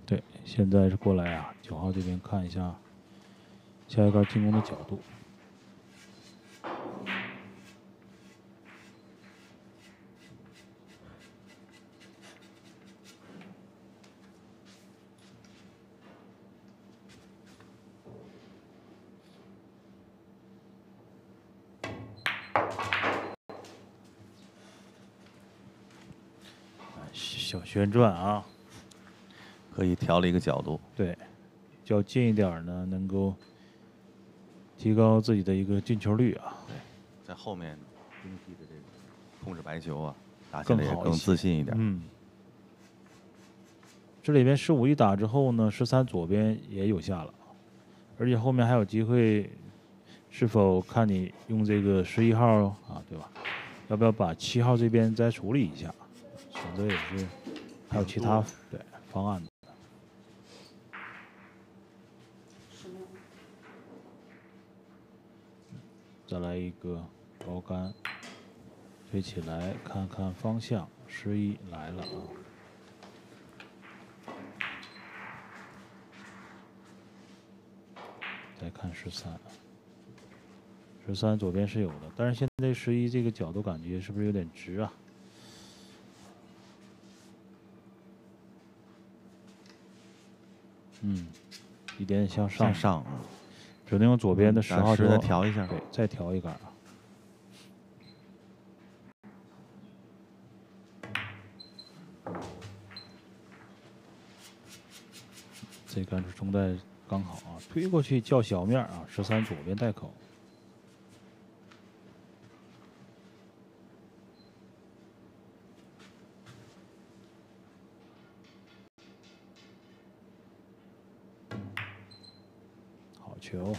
D: 对，现在是过来啊，九号这边看一下下一杆进攻的角度。小旋转啊，
C: 可以调了一个角度。
D: 对，较近一点儿呢，能够提高自己的一个进球率啊。
C: 对，在后面兵踢的这个控制白球啊，打起来也更自信一点。
D: 嗯，这里边十五一打之后呢，十三左边也有下了，而且后面还有机会，是否看你用这个十一号啊，对吧？要不要把七号这边再处理一下？选择也是还有其他对方案的。再来一个高杆，飞起来看看方向，十一来了啊。再看十三，十三左边是有的，但是现在十一这个角度感觉是不是有点直啊？嗯，一点点向上，
C: 向上啊，
D: 只能用左边的
C: 嗯
D: 十号球
C: 打十再调一下
D: 对，再调一杆啊。这杆是中带刚好啊，推过去较小面儿啊，十三左边带口。球。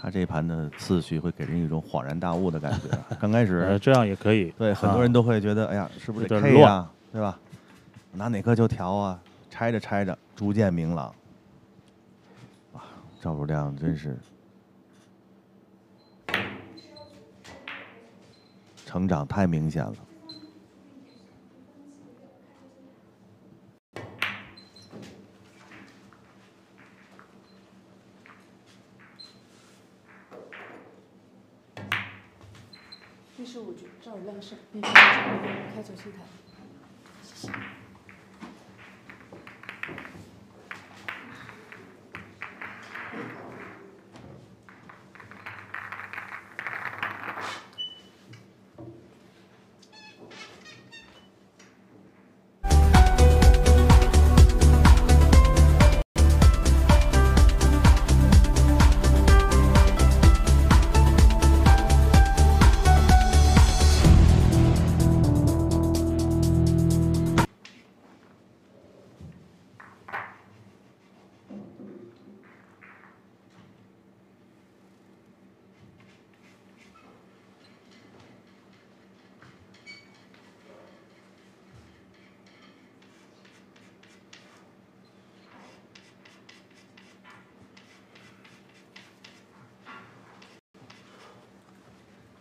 C: 他这盘的次序会给人一种恍然大悟的感觉。刚开始
D: 呃，这样也可以。
C: 对很多人都会觉得，哎呀，是不是
D: 乱
C: 啊，对吧？拿哪颗球调啊？拆着拆着，逐渐明朗。哇，赵汝亮真是成长太明显了。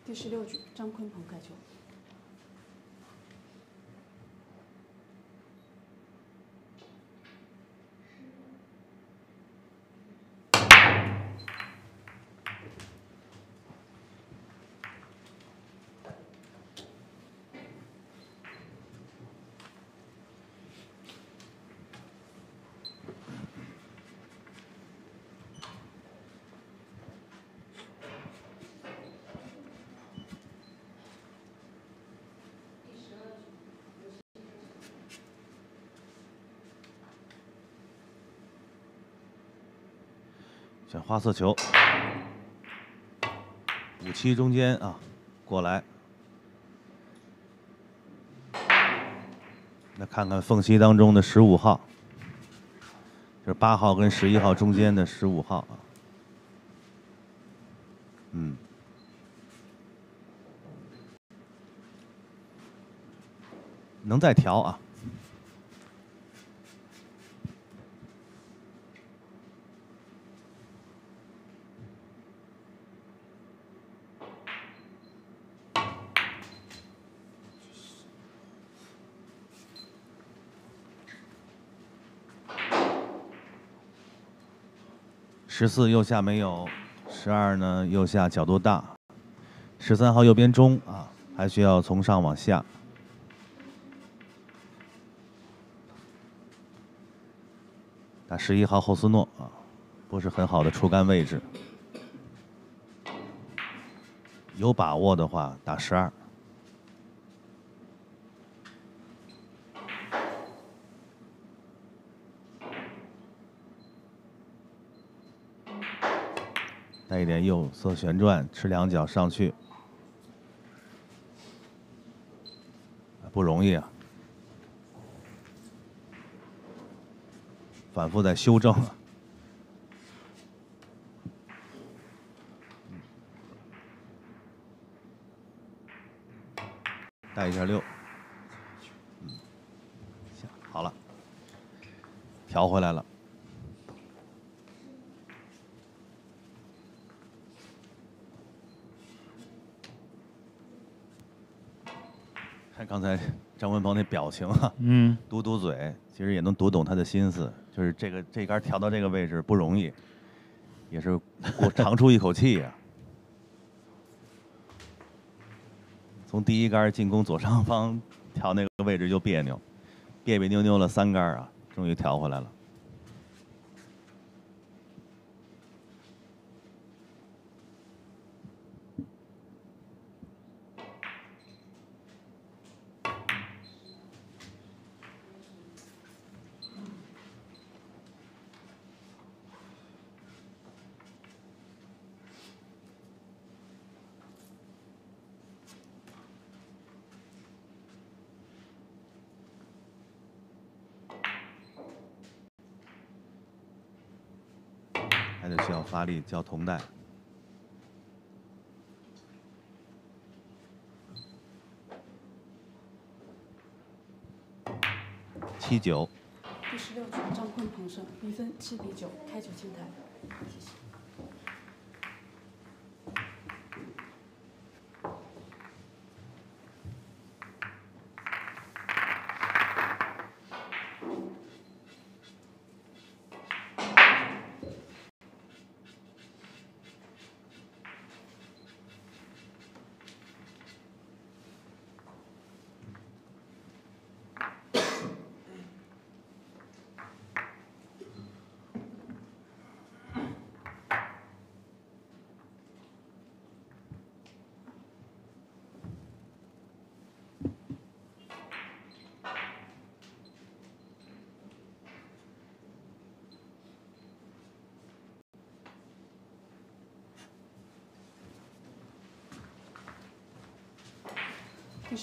B: 第十六局，张坤鹏开球。
C: 选花色球，五七中间啊，过来。那看看缝隙当中的十五号，就是八号跟十一号中间的十五号啊。嗯，能再调啊。十四右下没有，十二呢右下角度大，十三号右边中啊，还需要从上往下。打十一号后斯诺啊，不是很好的出杆位置，有把握的话打十二。带一点右侧旋转，吃两脚上去，不容易啊！反复在修正。带一下六，嗯，行，好了，调回来了。看刚才张文鹏那表情啊，
D: 嗯，
C: 嘟嘟嘴，其实也能读懂他的心思。就是这个这杆调到这个位置不容易，也是我长出一口气呀、从第一杆进攻左上方调那个位置就别扭，别别扭扭了三杆啊，终于调回来了。里叫同代。七九。
B: 第十六局，张坤鹏胜，比分七比九，开局清台。谢谢。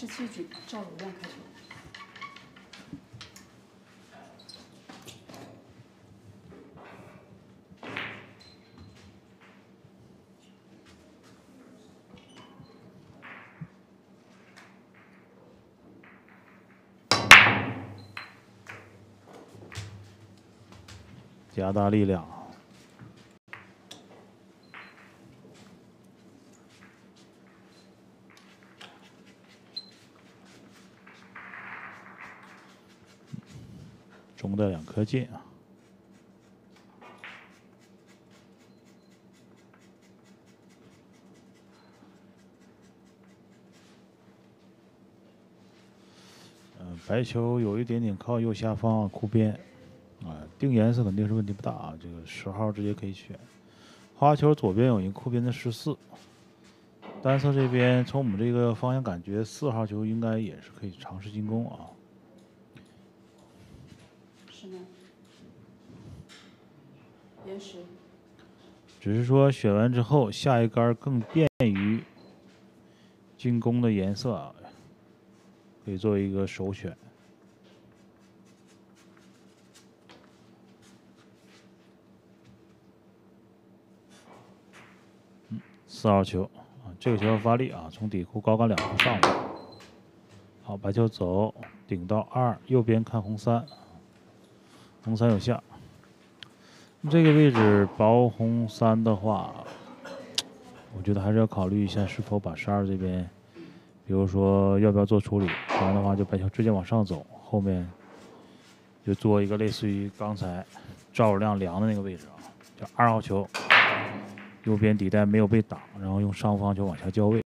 B: 十七局，赵汝亮开球。
D: 加大力量。中带两颗进啊！白球有一点点靠右下方啊库边，啊，定颜色肯定是问题不大啊。这个十号直接可以选。花球左边有一个库边的十四，单色这边从我们这个方向感觉四号球应该也是可以尝试进攻啊。
B: 是呢。延时。
D: 只是说选完之后，下一杆更便于进攻的颜色啊，可以作为一个首选。嗯，四号球啊，这个球要发力啊，从底库高杆两步上。好，白球走，顶到二，右边看红三，红三有下。这个位置薄红三的话，我觉得还是要考虑一下是否把十二这边，比如说要不要做处理，不然的话就白球直接往上走，后面就做一个类似于刚才赵汝亮量的那个位置啊，叫二号球，右边底带没有被挡，然后用上方球往下交位，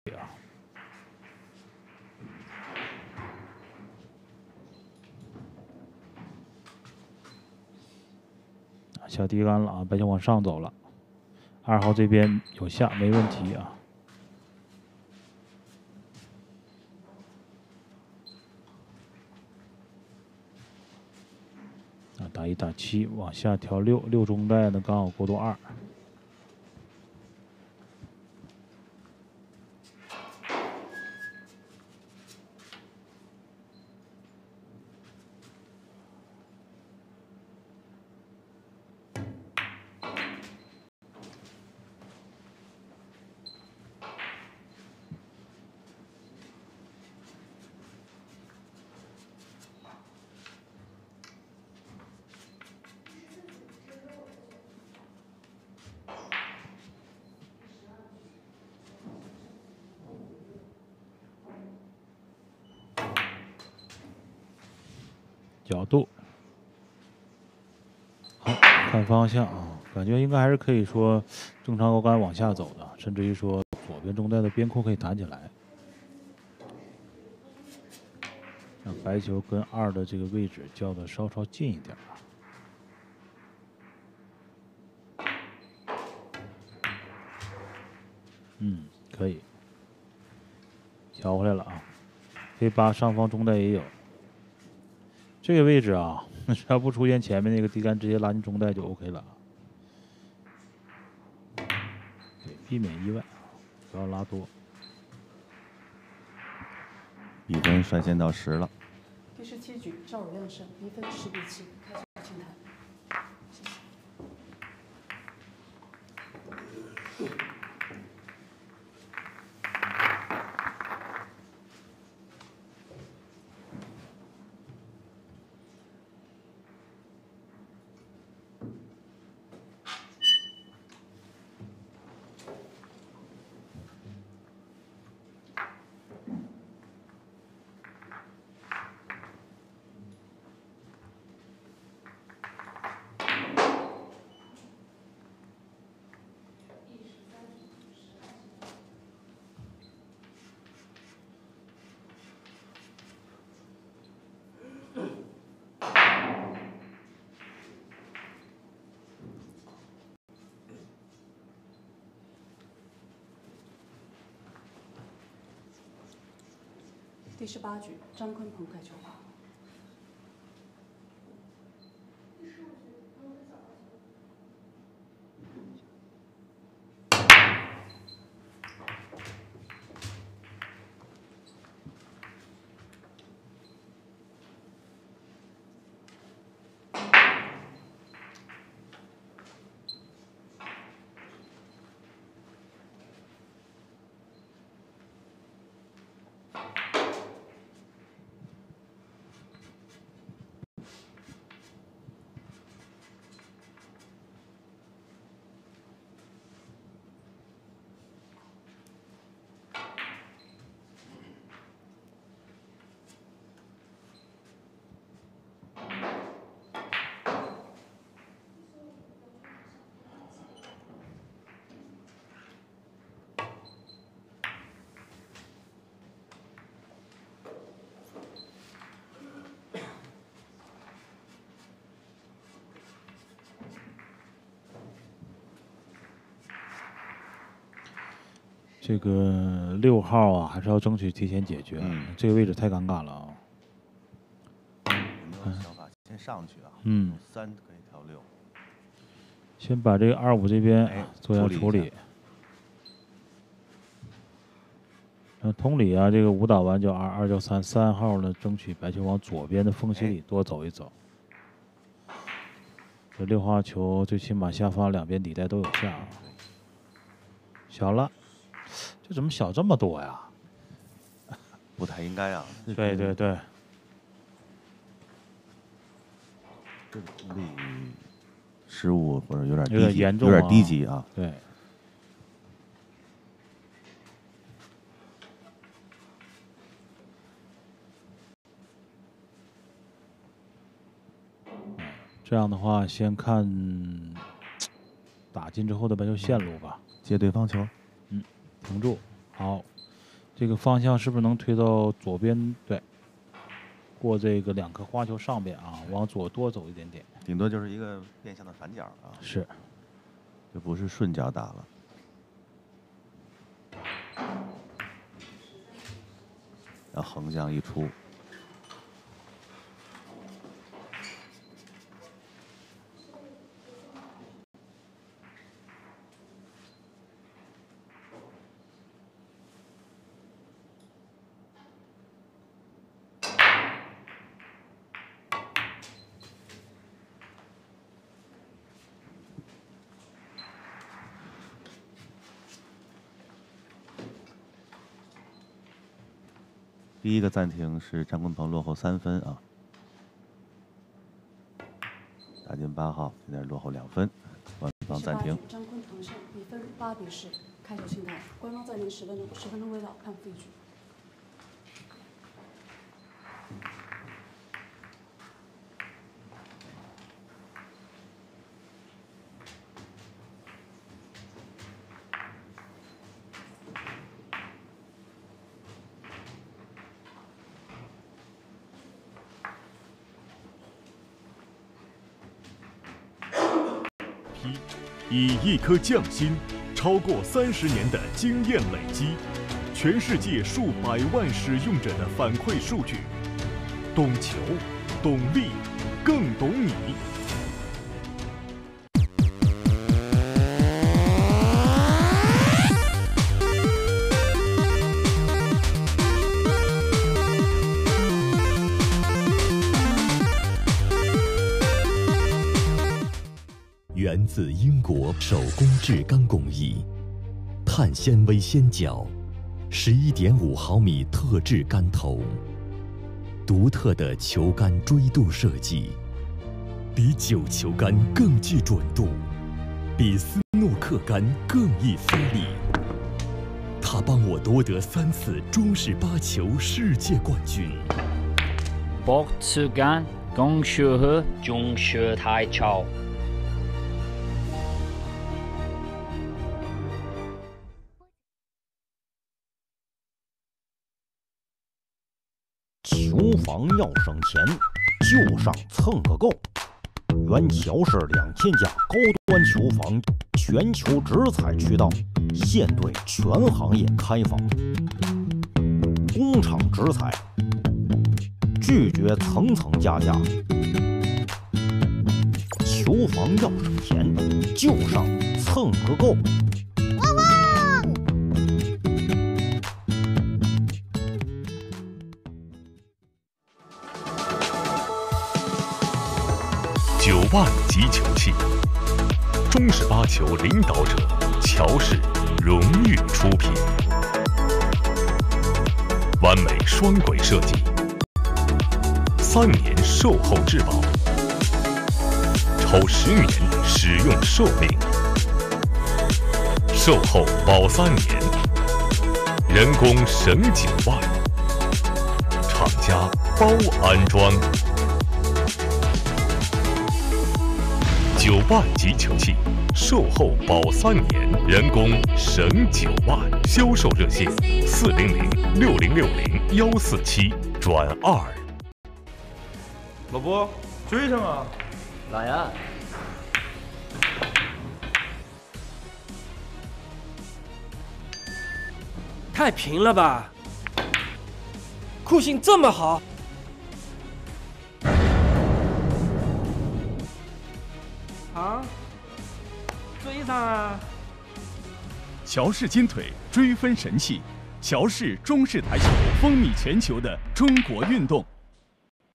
D: 调低杆了啊，白球往上走了，二号这边有下没问题啊。啊，打一打七，往下调六，六中带呢刚好过渡二。角度，好看方向啊，感我觉得应该还是可以说正常高杆往下走的，甚至于说左边中袋的边库可以弹起来，让白球跟二的这个位置叫的稍稍近一点啊。嗯，可以，调回来了啊，A 八上方中袋也有。这个位置啊，只要不出现前面那个低杆，直接拉进中袋就 OK 了。对，避免意外，不要拉多。
C: 比分率先到十了。
B: 第十七局，赵汝亮胜，比分十比七，开球十八局，张坤鹏开球。
D: 这个六号啊，还是要争取提前解决。
C: 嗯
D: 这个位置太尴尬了啊。
C: 有没有想法先上去啊？
D: 嗯，
C: 三可以调六。
D: 先把这个二五这边
C: 哎
D: 做一下
C: 处理。
D: 那同理啊，这个五打完就二，二就三，三号呢争取白球往左边的缝隙
C: 哎
D: 里多走一走。这六号球最起码下方两边底带都有下啊。小了，这怎么小这么多呀？
C: 不太应该啊。
D: 对对对，
C: 失误或者有点低
D: 有点
C: 级
D: 严重
C: 有点低
D: 啊
C: 级啊。
D: 对。这样的话，先看 打进之后的白球线路吧。
C: 接对方球，
D: 停住，好，这个方向是不是能推到左边？对，过这个两颗花球上边啊，往左多走一点点。
C: 顶多就是一个变相的反角啊，
D: 是，
C: 就不是顺角打了。然后横向一出，第一个暂停是张坤鹏落后三分啊，打进八号，现在落后两分，官方暂停。
B: 张坤鹏胜，比分八比十，开球心态。官方暂停十分钟，十分钟未到，判负一局。
A: 以一颗匠心，超过三十年的经验累积，全世界数百万使用者的反馈数据，懂球，懂力，更懂你。
G: 自英国手工制钢工艺，碳纤维纤角，十一点五毫米特制杆头，独特的球杆锥度设计，比九球杆更具准度，比斯诺克杆更易发力。它帮我夺得三次中式八球世界冠军。
I: Boxgan, Gongshuhe, Jungshu Tai Chao。
J: 球要省钱，就上蹭个够。原桥是两千家高端球房全球直采渠道，现对全行业开放。工厂直采，拒绝层层加价。球房要省钱，就上蹭个够。
E: 万集球器，中式八球领导者乔氏荣誉出品，完美双轨设计，三年售后质保，超十年使用寿命，售后保三年，人工省九万，厂家包安装。九万级球器，售后保三年，人工省九万。销售热线：四零零六零六零幺四七转二。
K: 老伯，追上啊！
H: 来呀！太平了吧！酷性这么好，追上啊！
L: 乔氏金腿追分神器，乔氏中式台球风靡全球的中国运动。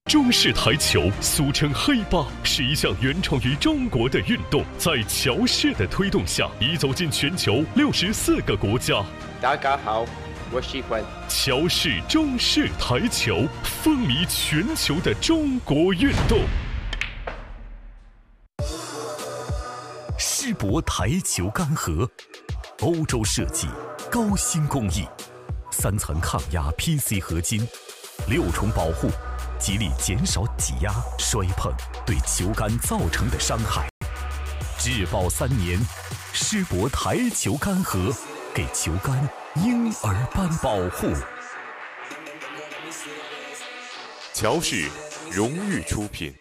E: 中式台球俗称黑八，是一项原创于中国的运动，在乔氏的推动下，已走进全球六十四个国家。
F: 大家好，我喜欢
E: 乔氏中式台球，风靡全球的中国运动。
M: 世博台球杆盒，欧洲设计，高新工艺，三层抗压 PC 合金，六重保护，极力减少挤压、摔碰对球杆造成的伤害。质保三年，世博台球杆盒给球杆婴儿般保护。
N: 乔氏荣誉出品。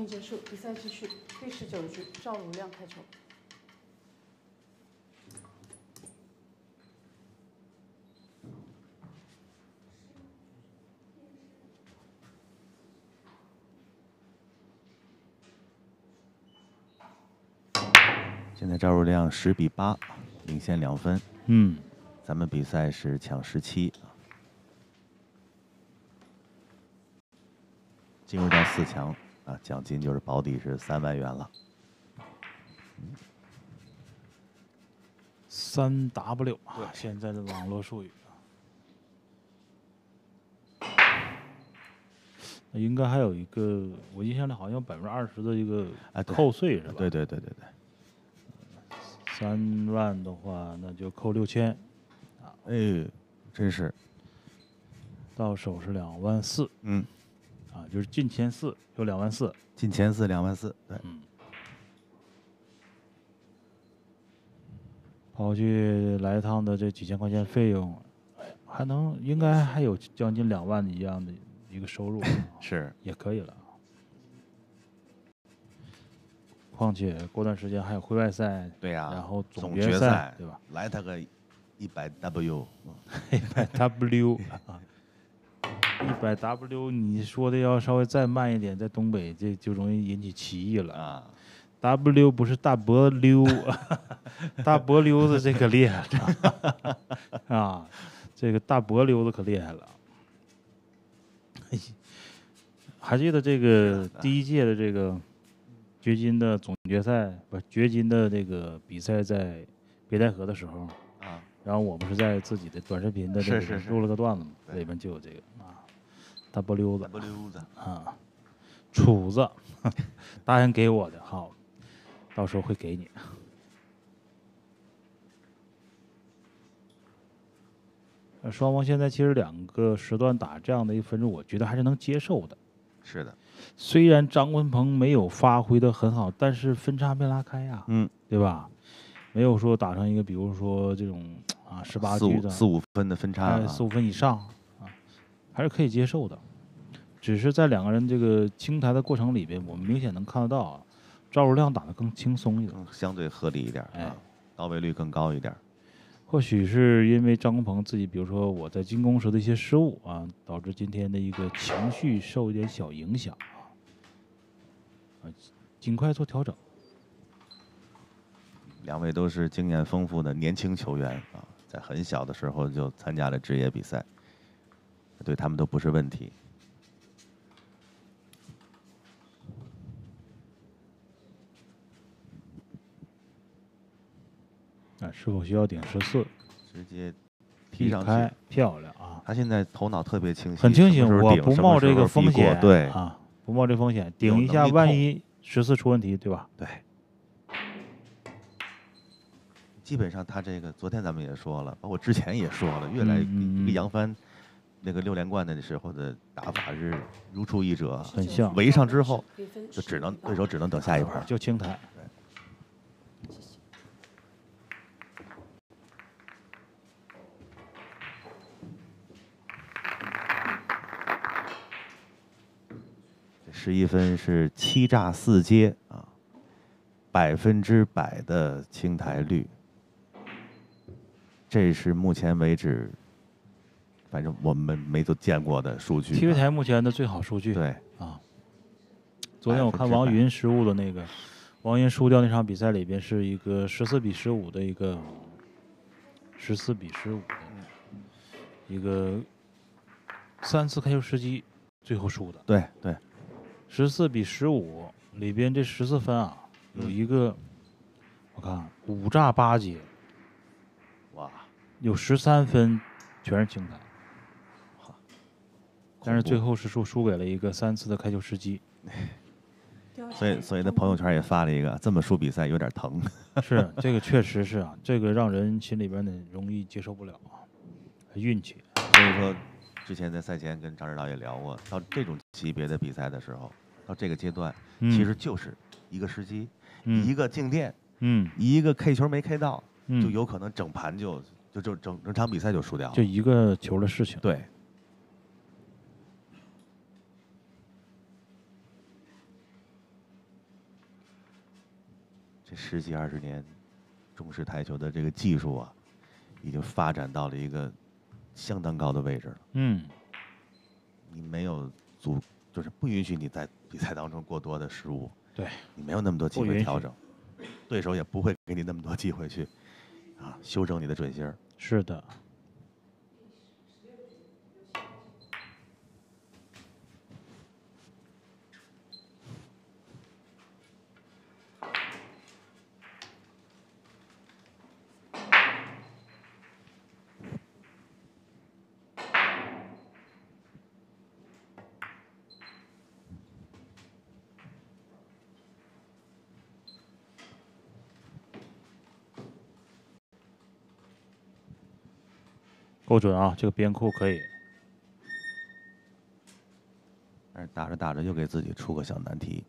B: 暂停结束，比赛继续。第十九局，赵汝亮开球。
C: 现在赵汝亮十比八，领先两分。
D: 嗯，
C: 咱们比赛是抢十七，进入到四强啊，奖金就是保底是三万元了。
D: 三 W 啊，现在的网络术语。那应该还有一个，我印象里好像有百分之二十的一个
C: 啊对
D: 扣税是吧？
C: 对对对对对。
D: 三万的话，那就扣六千，
C: 哎，真是，
D: 到手是两万四，
C: 嗯，
D: 啊，就是进前四有两万四，
C: 进前四两万四，对，
D: 嗯，跑去来一趟的这几千块钱费用，哎还能应该还有将近两万一样的一个收入，
C: 是
D: 也可以了。况且过段时间还有会外赛，
C: 对呀、
D: 然后
C: 总
D: 决
C: 赛
D: 对吧？
C: 来他个一百 W，
D: 一百 W 啊，一百 W，你说的要稍微再慢一点，在东北这就容易引起歧义了
C: 啊。
D: W 不是大波溜，大波溜子这可厉害了 啊！这个大波溜子可厉害了。还记得这个第一届的这个掘金的总决赛不是掘金的这个比赛在别戴河的时候
C: 啊，
D: 然后我不是在自己的短视频的这个录了个段子嘛，里面就有这个啊，大波溜子，
C: 大波溜子。
D: 啊，杵子，答应给我的，好，到时候会给你。呃双方现在其实两个时段打这样的一个分数，我觉得还是能接受的。
C: 是的，
D: 虽然张文鹏没有发挥的很好，但是分差没拉开呀，
C: 嗯，
D: 对吧？没有说打成一个，比如说这种啊十八局的
C: 四五分的分差啊。
D: 哎四五分以上。啊，还是可以接受的。只是在两个人这个清台的过程里边，我们明显能看得到啊，赵如亮打得更轻松一点，
C: 相对合理一点
D: 哎
C: 啊，到位率更高一点。
D: 或许是因为张国鹏自己，比如说我在进攻时的一些失误啊，导致今天的一个情绪受一点小影响啊，啊，尽快做调整。
C: 两位都是经验丰富的年轻球员啊，在很小的时候就参加了职业比赛，对他们都不是问题。
D: 啊，是否需要顶十四？
C: 直接踢上去，
D: 漂亮啊！
C: 他现在头脑特别清醒，
D: 很清醒，我不冒这个风险，
C: 对
D: 啊，不冒这风险，顶一下，万一十四出问题，对吧？
C: 对。基本上他这个，昨天咱们也说了，包括之前也说了，越来
D: 嗯
C: 一个杨帆那个六连冠的时候的打法是如出一辙，
D: 很像
C: 围上之后就只能对手只能等下一盘，
D: 就清台。
C: 这十一分是七炸四接啊，百分之百的清台率，这是目前为止，反正我们没都见过的数据啊。
D: TV 台目前的最好数据。
C: 对
D: 啊，昨天我看王云失误的那个，王云输掉那场比赛里边是一个十四比十五的一个，十四比十五的一个三次开球时机，最后输的。
C: 对对，
D: 十四比十五里边这十四分啊，有一个，我看五炸八接，
C: 哇，
D: 有十三分全是清台，但是最后是输输给了一个三次的开球时机。
C: 所以所以他朋友圈也发了一个，这么输比赛有点疼。
D: 是 这个确实是啊，这个让人心里边呢容易接受不了啊，运气。
C: 所以说，之前在赛前跟张指导也聊过，到这种级别的比赛的时候，到这个阶段，
D: 嗯
C: 其实就是一个时机，
D: 嗯
C: 一个静电，
D: 嗯，
C: 一个 K 球没 K 到，
D: 嗯
C: 就有可能整盘就就就整整场比赛就输掉了。
D: 就一个球的事情。
C: 对。这十几二十年，中式台球的这个技术啊，已经发展到了一个相当高的位置了。
D: 嗯，
C: 你没有足，就是不允许你在比赛当中过多的失误。
D: 对，
C: 你没有那么多机会调整，对手也不会给你那么多机会去啊修正你的准心儿。
D: 是的。够准啊，这个边库可以。
C: 但是打着打着又给自己出个小难题。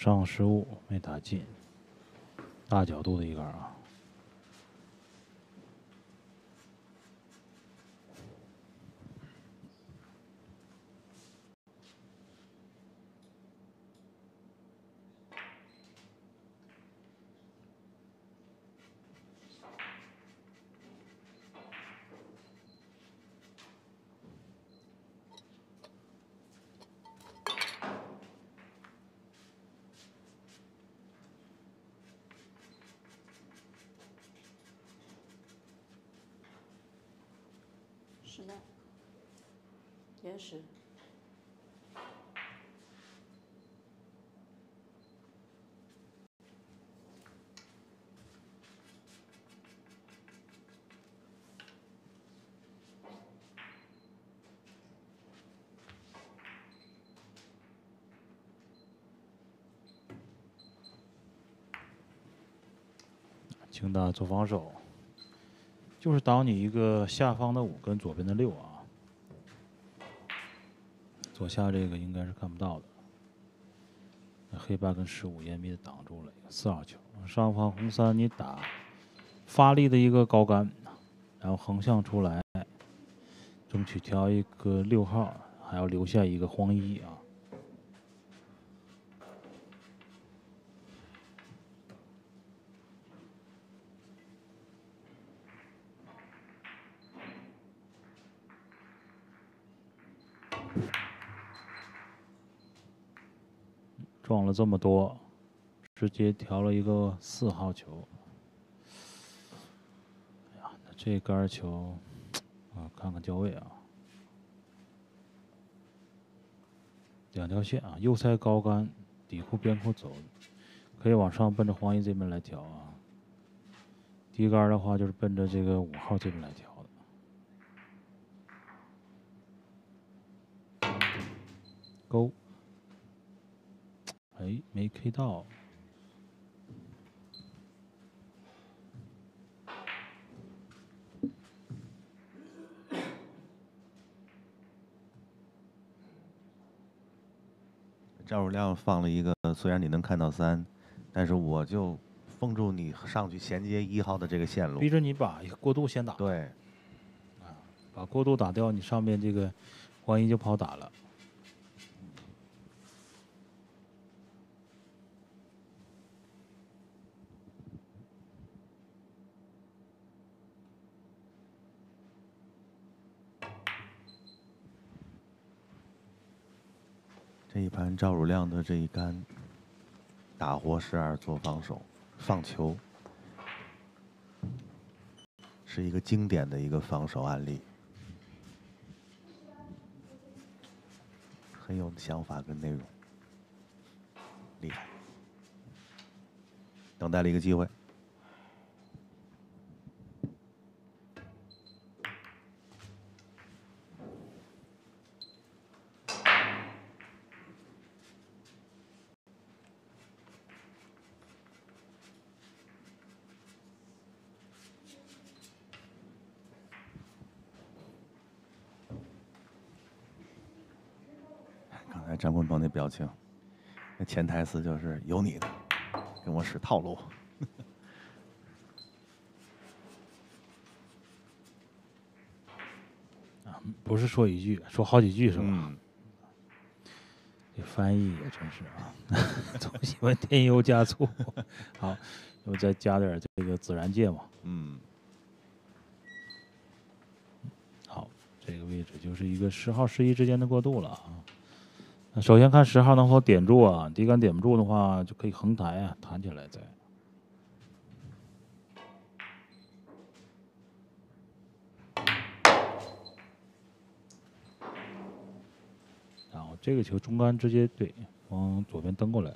D: 上失误没打进，大角度的一杆啊。
B: 室内，延时。
D: 清大做防守，就是挡你一个下方的五跟左边的六啊。左下这个应该是看不到的。那黑八跟十五严密的挡住了一个四号球，上方红三你打发力的一个高杆，然后横向出来，争取调一个六号，还要留下一个黄一啊。撞这么多，直接调了一个四号球。哎呀，这杆球啊，看看钓位啊，两条线啊，右塞高杆，底库边库走，可以往上奔着黄一这边来调啊。低杆的话就是奔着这个五号这边来调的。勾。哎，没 K 到。
C: 赵汝亮放了一个，虽然你能看到三，但是我就封住你上去衔接一号的这个线路，
D: 逼着你把过渡先打。
C: 对，
D: 啊，把过渡打掉，你上面这个黄一就不好打了。
C: 赵汝亮的这一杆，打活十二做防守，放球，是一个经典的一个防守案例，很有想法跟内容，厉害，等待了一个机会。刚才张坤鹏那表情，那潜台词就是有你的，跟我使套路。
D: 啊，不是说一句，说好几句是吧？
C: 嗯。
D: 这翻译也真是啊，总喜欢添油加醋。好，我再加点这个自然界嘛。
C: 嗯。
D: 好，这个位置就是一个十号、十一之间的过渡了啊。首先看十号能否点住啊？底杆点不住的话，就可以横抬啊，弹起来再。然后这个球中杆直接对往左边蹬过来。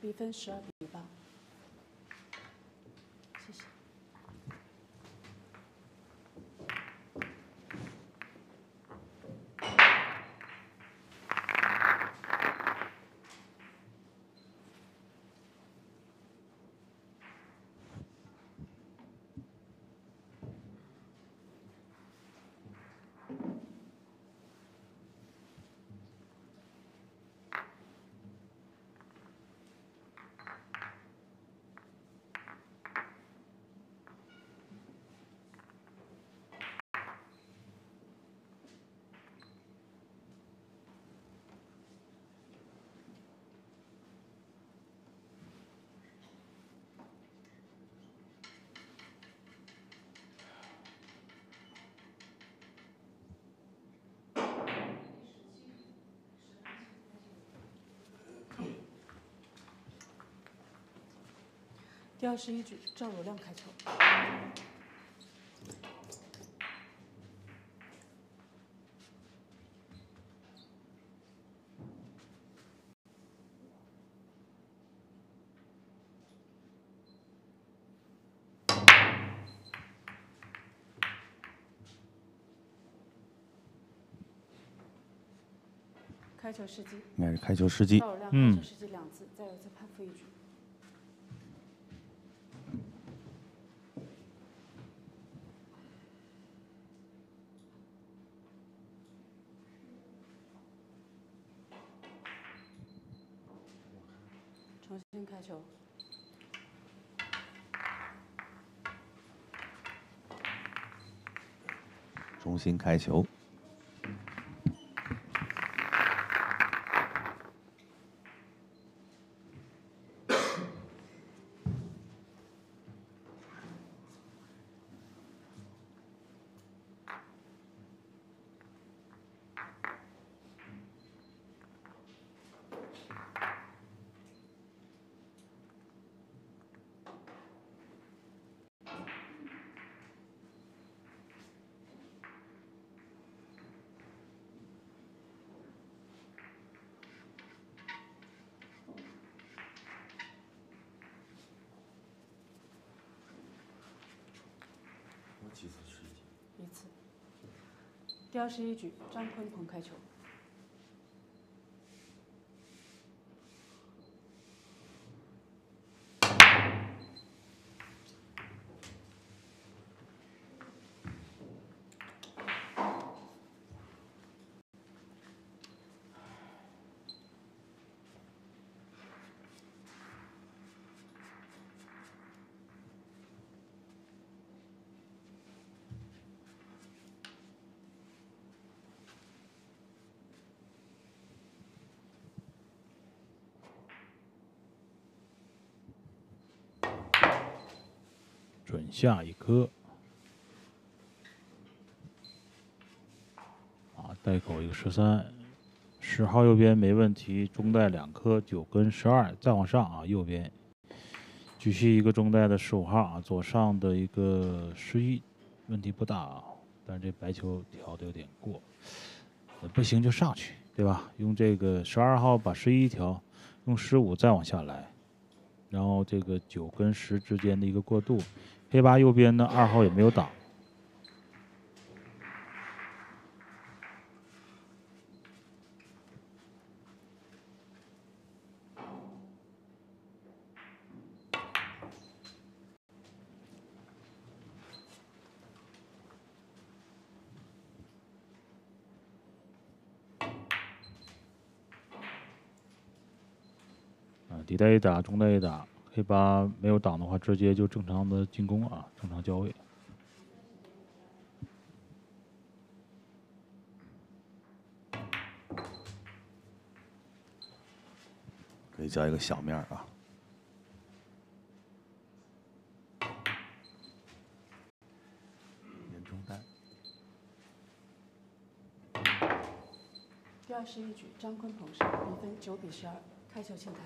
B: 比分十二比八。谢谢。第二十一局赵如亮开球。开球时机，
C: 应该是开球时机
B: 赵如亮
D: 嗯
B: 开球时机两次，再有一次判负一局。重新开球。
C: 重新开球。
B: 十一局张坤鹏开球。
D: 准下一颗。啊，带口一个十三，十号右边没问题，中带两颗，九跟十二，再往上啊，右边。继续一个中带的十五号啊，左上的一个十一，问题不大啊，但是这白球调的有点过，不行就上去，对吧？用这个十二号把十一调，用十五再往下来，然后这个九跟十之间的一个过渡，黑八右边的二号也没有挡。底带一打，中带一打，黑八没有挡的话，直接就正常的进攻啊，正常交位。
C: 可以加一个小面儿啊。连中单。
B: 第二十一局张坤鹏胜，比分九比十二，开球请台。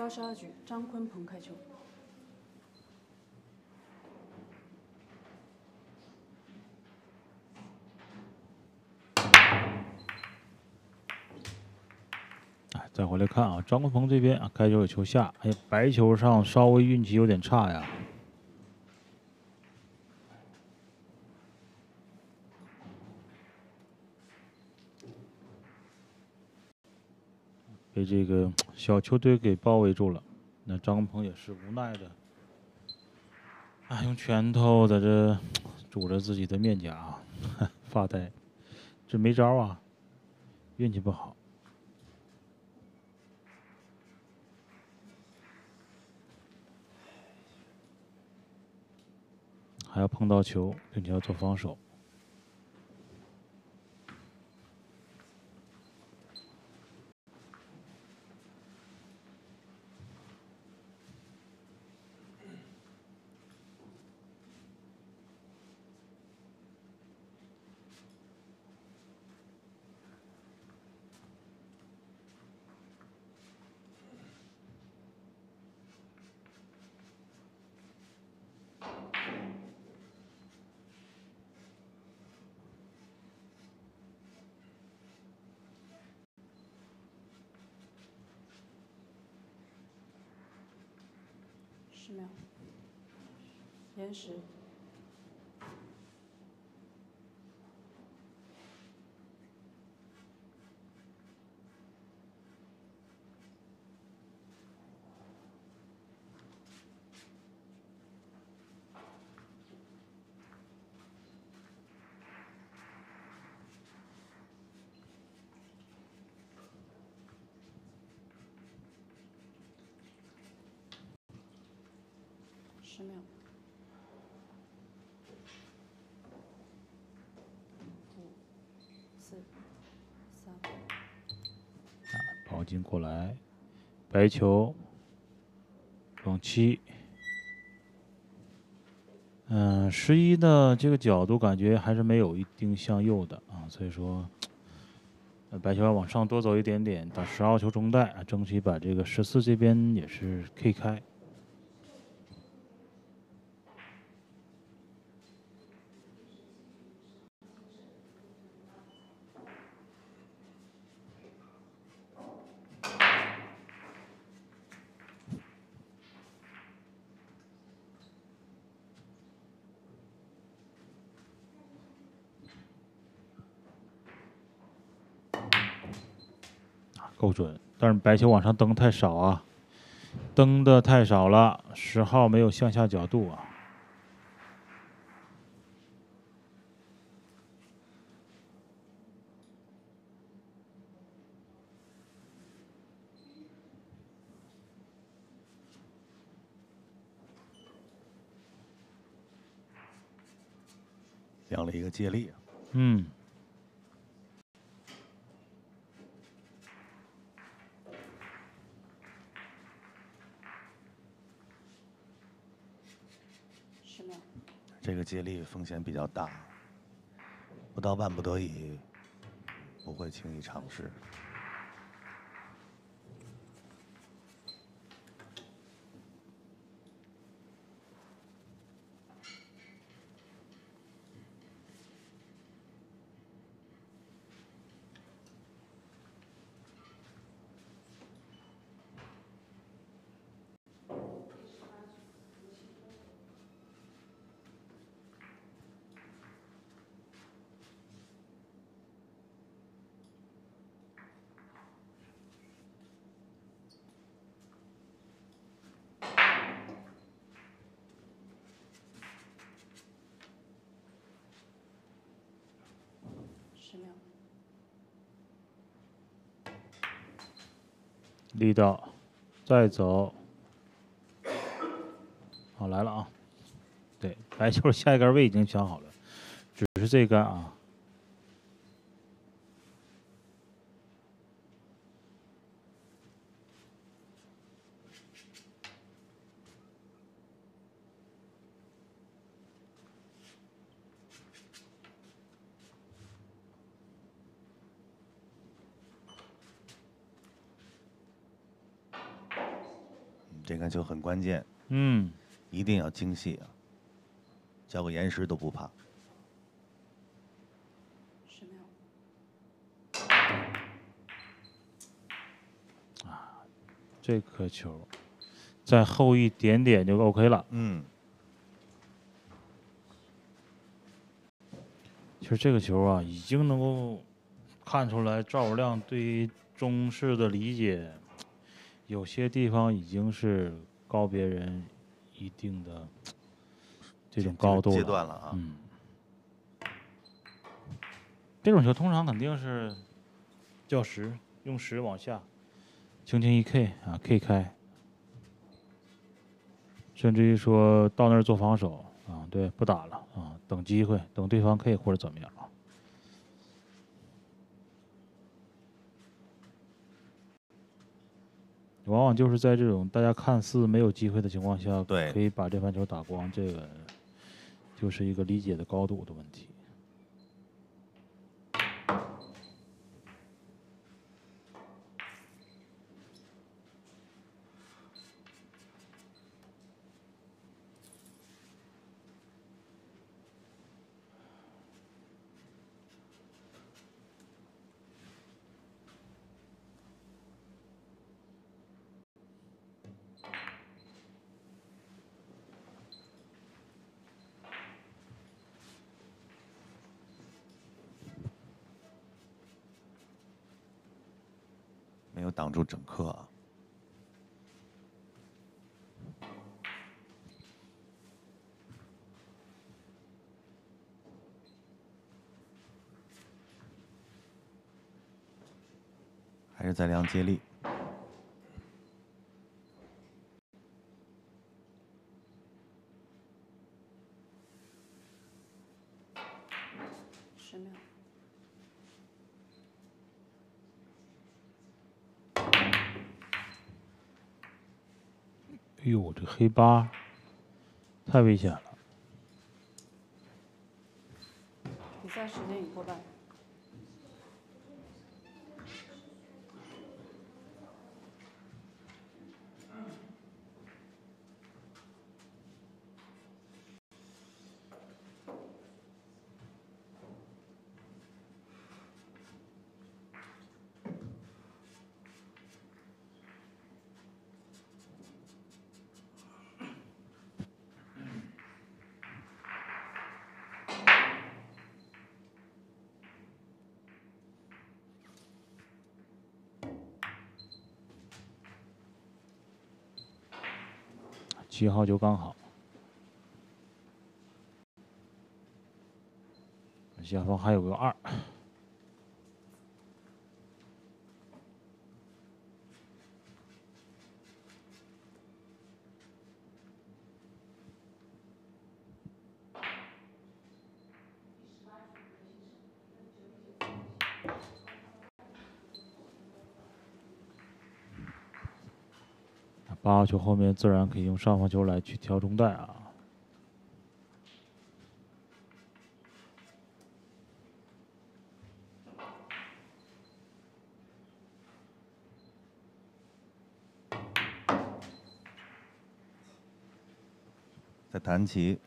B: 幺十二局，张坤鹏开球。
D: 哎，再回来看啊，张坤鹏这边啊，开球有球下，哎，白球上稍微运气有点差呀。这个小球队给包围住了，那张鹏也是无奈的，啊，用拳头在这拄着自己的面颊 发呆，这没招啊，运气不好。还要碰到球，并且要做防守。
B: 十秒。延时。十秒。五、四、三。
D: 已经过来，白球，往七。嗯，十一呢，这个角度感觉还是没有一定向右的啊，所以说，白球要往上多走一点点，打十二球中袋，争取把这个十四这边也是 K 开。够准，但是白球往上蹬太少啊，蹬的太少了，十号没有向下角度啊。
C: 亮了一个借力，
D: 嗯，
C: 接力风险比较大，不到万不得已，不会轻易尝试。
B: 十秒。
D: 力道，再走。好，来了啊！对，白球下一杆位已经选好了，只是这杆啊。
C: 很关键，
D: 嗯，
C: 一定要精细啊，加个岩石都不怕。
B: 十秒。
D: 这颗球再厚一点点就 OK 了。
C: 嗯，
D: 其实这个球啊，已经能够看出来赵汝亮对于中式的理解，有些地方已经是高别人一定的这种高度
C: 阶段了啊。
D: 嗯，这种球通常肯定是叫实，用实往下，轻轻一 K 啊，K 开，甚至于说到那儿做防守啊，对，不打了啊，等机会，等对方 K 或者怎么样啊。往往就是在这种大家看似没有机会的情况下，
C: 对，
D: 可以把这盘球打光，这个就是一个理解的高度的问题。
C: 没有挡住整颗啊。还是在量接力。
B: 十秒。
D: 哎呦，这黑八太危险了。
B: 比赛时间已过半。
D: 七号就刚好。下方还有个二，八号球后面自然可以用上方球来去挑中袋啊。
C: 再弹起，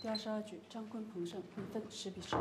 B: 第二十二局，张坤鹏胜，比分十比十。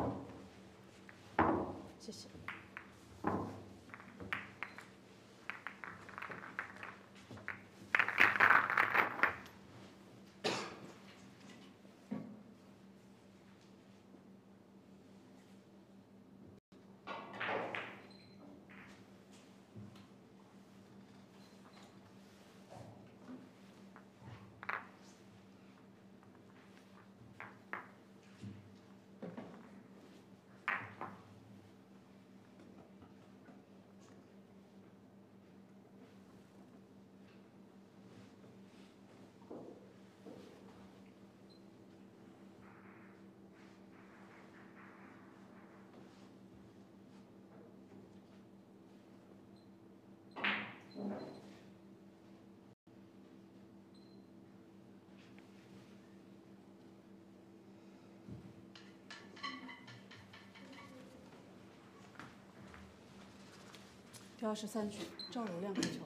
B: 第二十三局，赵柔亮开球。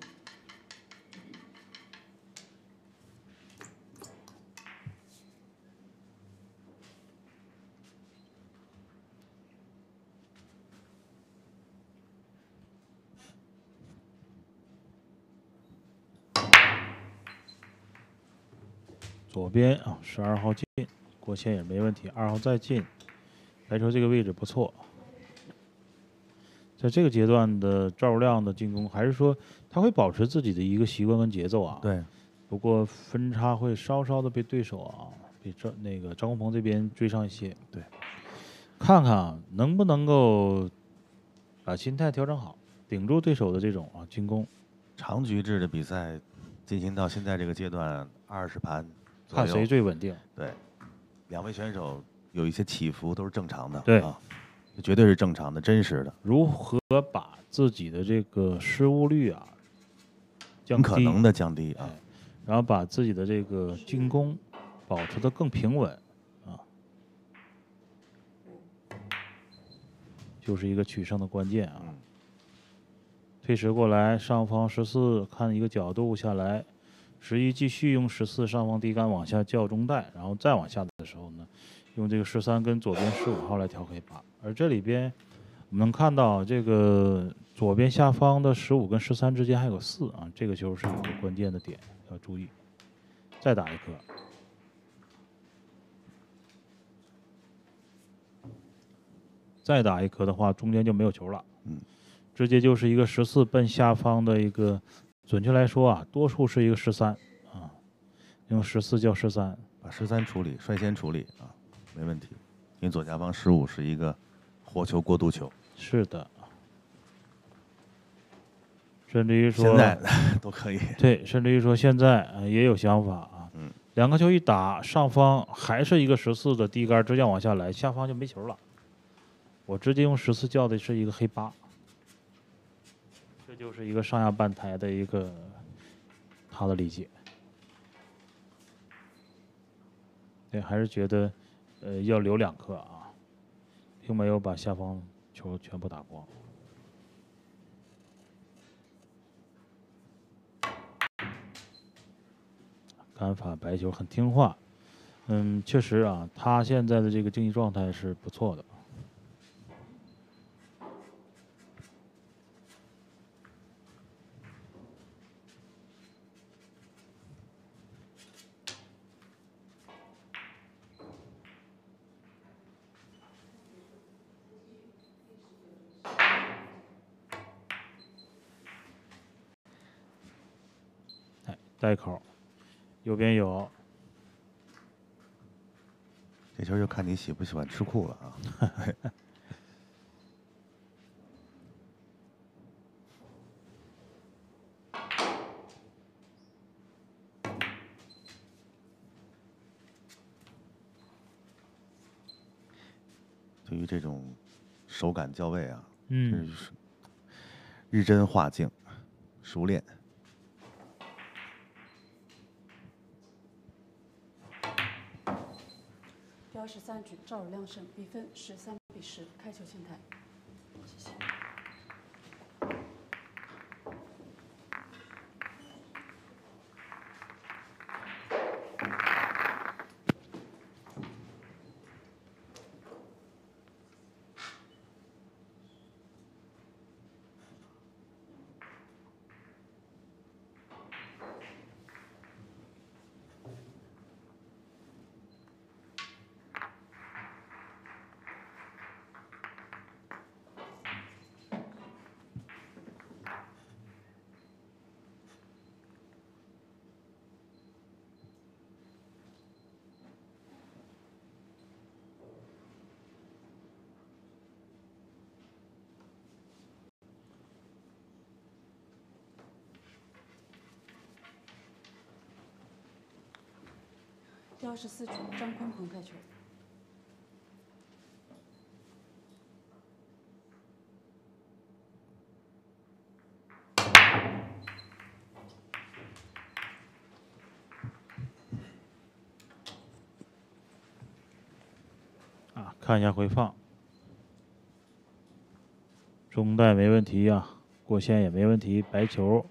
D: 左边啊，十二号进过线也没问题，二号再进，白球这个位置不错。在这个阶段的赵柔亮的进攻，还是说他会保持自己的一个习惯跟节奏啊？
C: 对。
D: 不过分差会稍稍的被对手啊，比这那个张宏鹏这边追上一些。
C: 对。
D: 看看啊，能不能够把心态调整好，顶住对手的这种啊进攻。
C: 长局制的比赛进行到现在这个阶段，二十盘。
D: 看谁最稳定？
C: 对，两位选手有一些起伏都是正常的，
D: 对
C: 啊，绝对是正常的、真实的。
D: 如何把自己的这个失误率啊降
C: 低？可能的降低啊，
D: 然后把自己的这个进攻保持的更平稳啊，就是一个取胜的关键啊。推迟过来，上方十四看一个角度下来。十一继续用十四上方低杆往下叫中带，然后再往下的时候呢，用这个十三跟左边十五号来调黑八。而这里边我们能看到，这个左边下方的十五跟十三之间还有个四啊，这个球是一个关键的点，要注意。再打一颗，再打一颗的话，中间就没有球了，
C: 嗯，
D: 直接就是一个十四奔下方的一个。准确来说啊，多数是一个十三啊，用十四叫十三，
C: 把十三处理，率先处理啊，没问题。因为左下方十五是一个活球过渡球。
D: 是的，甚至于说
C: 现在都可以。
D: 对，甚至于说现在啊也有想法啊。
C: 嗯。
D: 两个球一打，上方还是一个十四的低杆直接往下来，下方就没球了。我直接用十四叫的是一个黑八。这就是一个上下半台的一个他的理解，对，还是觉得呃要留两颗啊，并没有把下方球全部打光。杆法白球很听话，嗯，确实啊，他现在的这个竞技状态是不错的。带口，右边有。
C: 这球就看你喜不喜欢吃库了啊！对于这种手感较位啊，
D: 嗯，
C: 日真化境，熟练。
B: 十三局，赵汝亮胜，比分十三比十，开球前台。谢谢。第二十四局，张坤鹏开球。
D: 啊，看一下回放，中带没问题呀，过线也没问题。白球，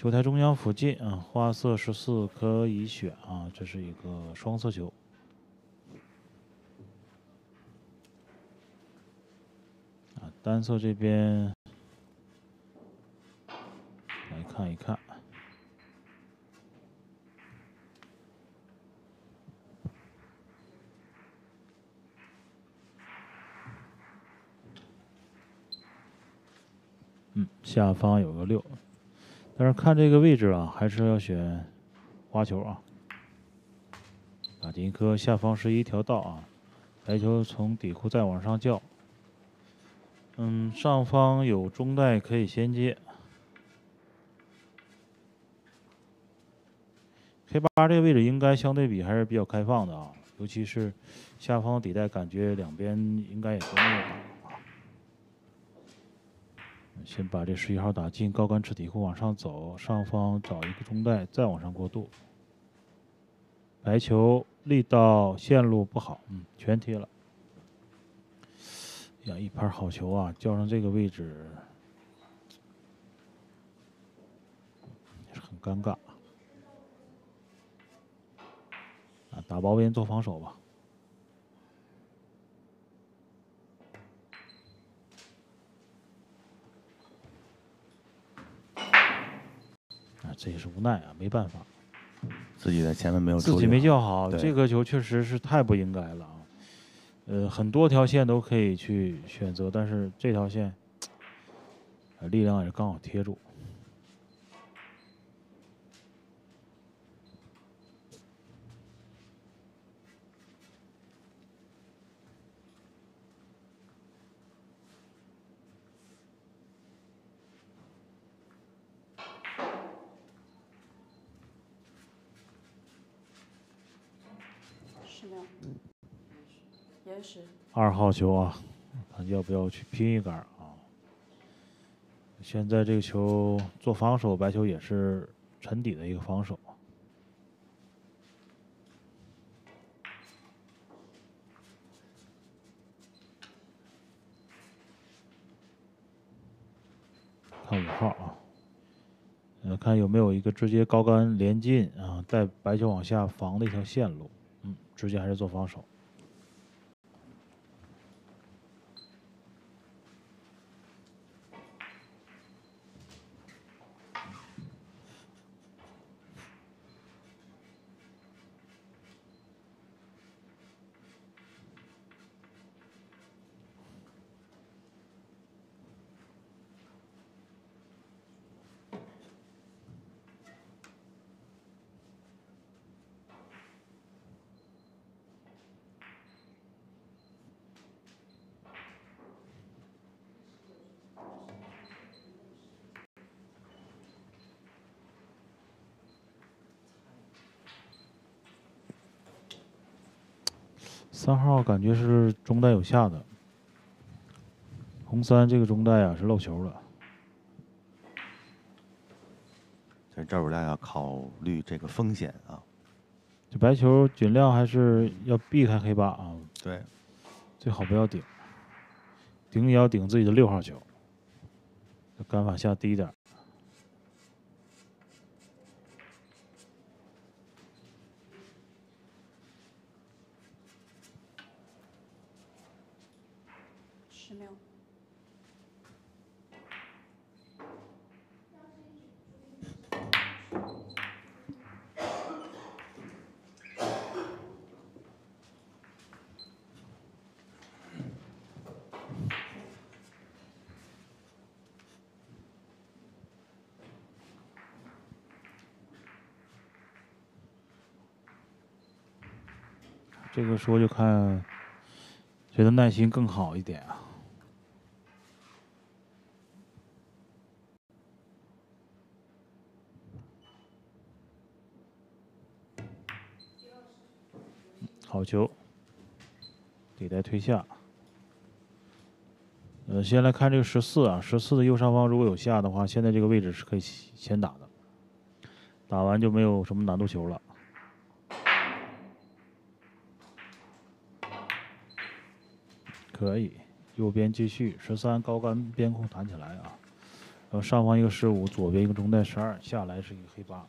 D: 球台中央附近啊，花色十四可以选啊，这是一个双色球。啊，单色这边来看一看。嗯，下方有个六，但是看这个位置啊，还是要选花球啊。打进一颗，下方是一条道啊，白球从底库再往上叫。嗯，上方有中袋可以先接。黑八这个位置应该相对比还是比较开放的啊，尤其是下方底袋，感觉两边应该也都没有。先把这十一号打进，高杆吃底库往上走，上方找一个中袋，再往上过渡。白球力道线路不好，嗯，全贴了。呀，一盘好球啊，叫上这个位置也是很尴尬。啊，打包边做防守吧。这也是无奈啊，没办法。
C: 自己在前面没有
D: 自己没
C: 叫
D: 叫好，这个球确实是太不应该了啊。呃，很多条线都可以去选择，但是这条线，呃力量也是刚好贴住。
B: 十秒。延时。
D: 好球啊，看要不要去拼一杆啊？现在这个球做防守，白球也是沉底的一个防守。看五号啊，呃，看有没有一个直接高杆连进啊，带白球往下防的一条线路。嗯，直接还是做防守。三号感觉是中袋有下的，红三这个中袋啊是漏球了。
C: 这赵主亮要考虑这个风险啊。
D: 这白球尽量还是要避开黑八啊，
C: 对，
D: 最好不要顶，顶也要顶自己的六号球，杆法下低一点儿。
B: 十秒。
D: 我就看谁的耐心更好一点啊。好球，底袋推下。呃，先来看这个十四啊，十四的右上方如果有下的话，现在这个位置是可以先打的，打完就没有什么难度球了。可以，右边继续十三高杆边控弹起来啊，然后上方一个十五，左边一个中袋十二，下来是一个黑八。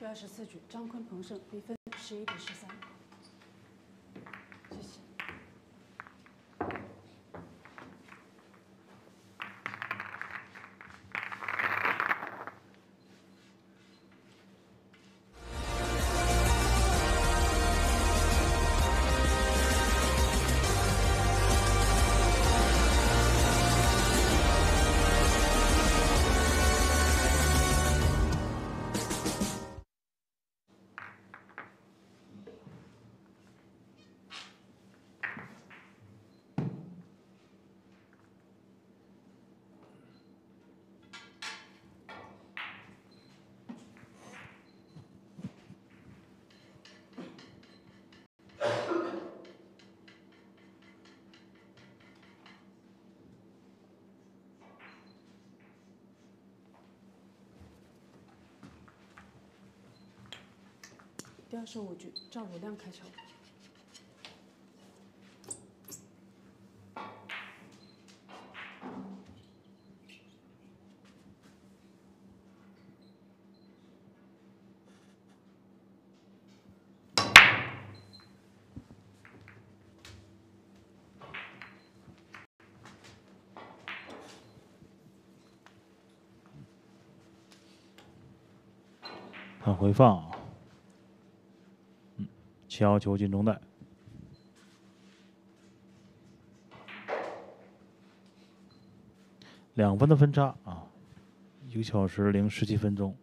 B: 第二十四局，张坤彭胜，比分十一比十三。第二十五局，赵汝亮开球。
D: 看回放，七号球进中袋，两分的分差啊，一个小时零十七分钟，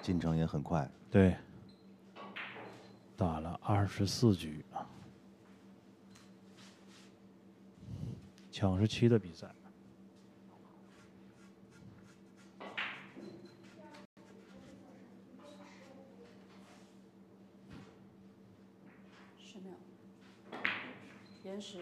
C: 进程也很快。
D: 对，打了二十四局啊，抢十七的比赛。
B: 十秒。延时。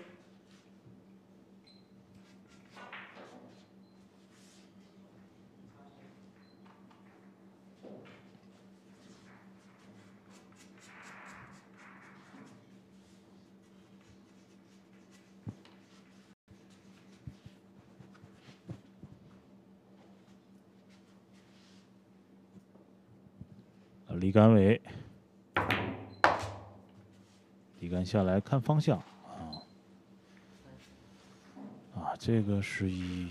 D: 杆伟，李杆下来看方向。啊，啊，这个是一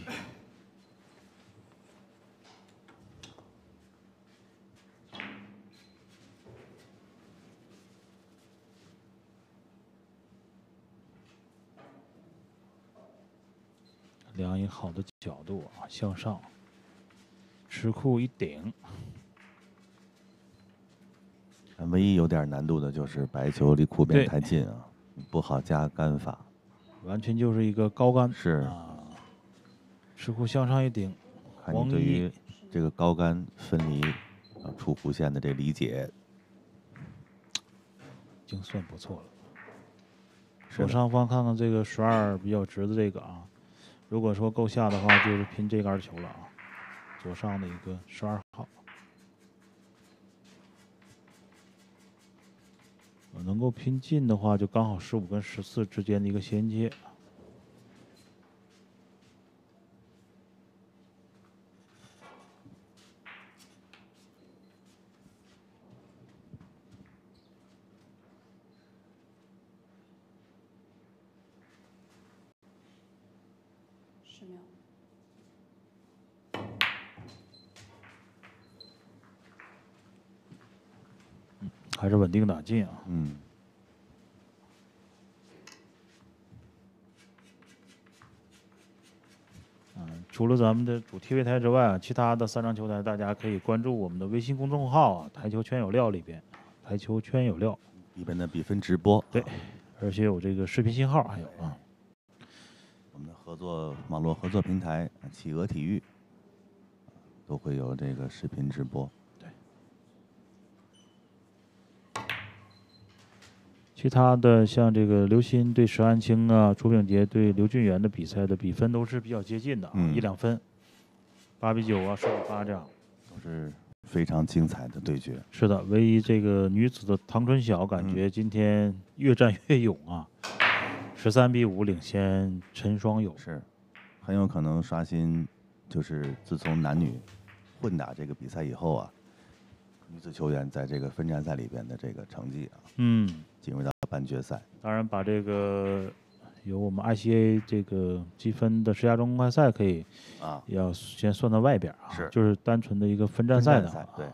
D: 量一好的角度啊，向上，持库一顶。
C: 唯一有点难度的就是白球离库边太近啊，不好加杆法。
D: 完全就是一个高杆，
C: 是
D: 啊，持库向上一顶，
C: 看你对于这个高杆分离啊出弧线的这理解。
D: 已经算不错了。左上方看看这个十二比较直的这个啊，如果说够下的话，就是拼这杆球了啊。左上的一个十二号，能够拼进的话，就刚好十五跟十四之间的一个衔接。进啊。
C: 嗯。
D: 除了咱们的主 TV 台之外啊，其他的三张球台，大家可以关注我们的微信公众号啊，“台球圈有料”里边，“台球圈有料”
C: 里边的比分直播，
D: 对，而且有这个视频信号，还有啊，
C: 我们的合作网络合作平台企鹅体育都会有这个视频直播。
D: 其他的像这个刘鑫对石安青啊，楚炳杰对刘俊元的比赛的比分都是比较接近的一两分，八比九啊，十比八这样。
C: 都是非常精彩的对决。
D: 是的，唯一这个女子的唐春晓感觉今天越战越勇啊，十三比五领先陈双友。
C: 是，很有可能刷新，就是自从男女混打这个比赛以后啊，女子球员在这个分站赛里边的这个成绩啊，
D: 嗯，
C: 进入到半决赛。
D: 当然把这个有我们 ICA 这个积分的石家庄公开赛可以
C: 啊，
D: 要先算到外边啊，
C: 是
D: 就是单纯的一个分站赛的啊。
C: 对。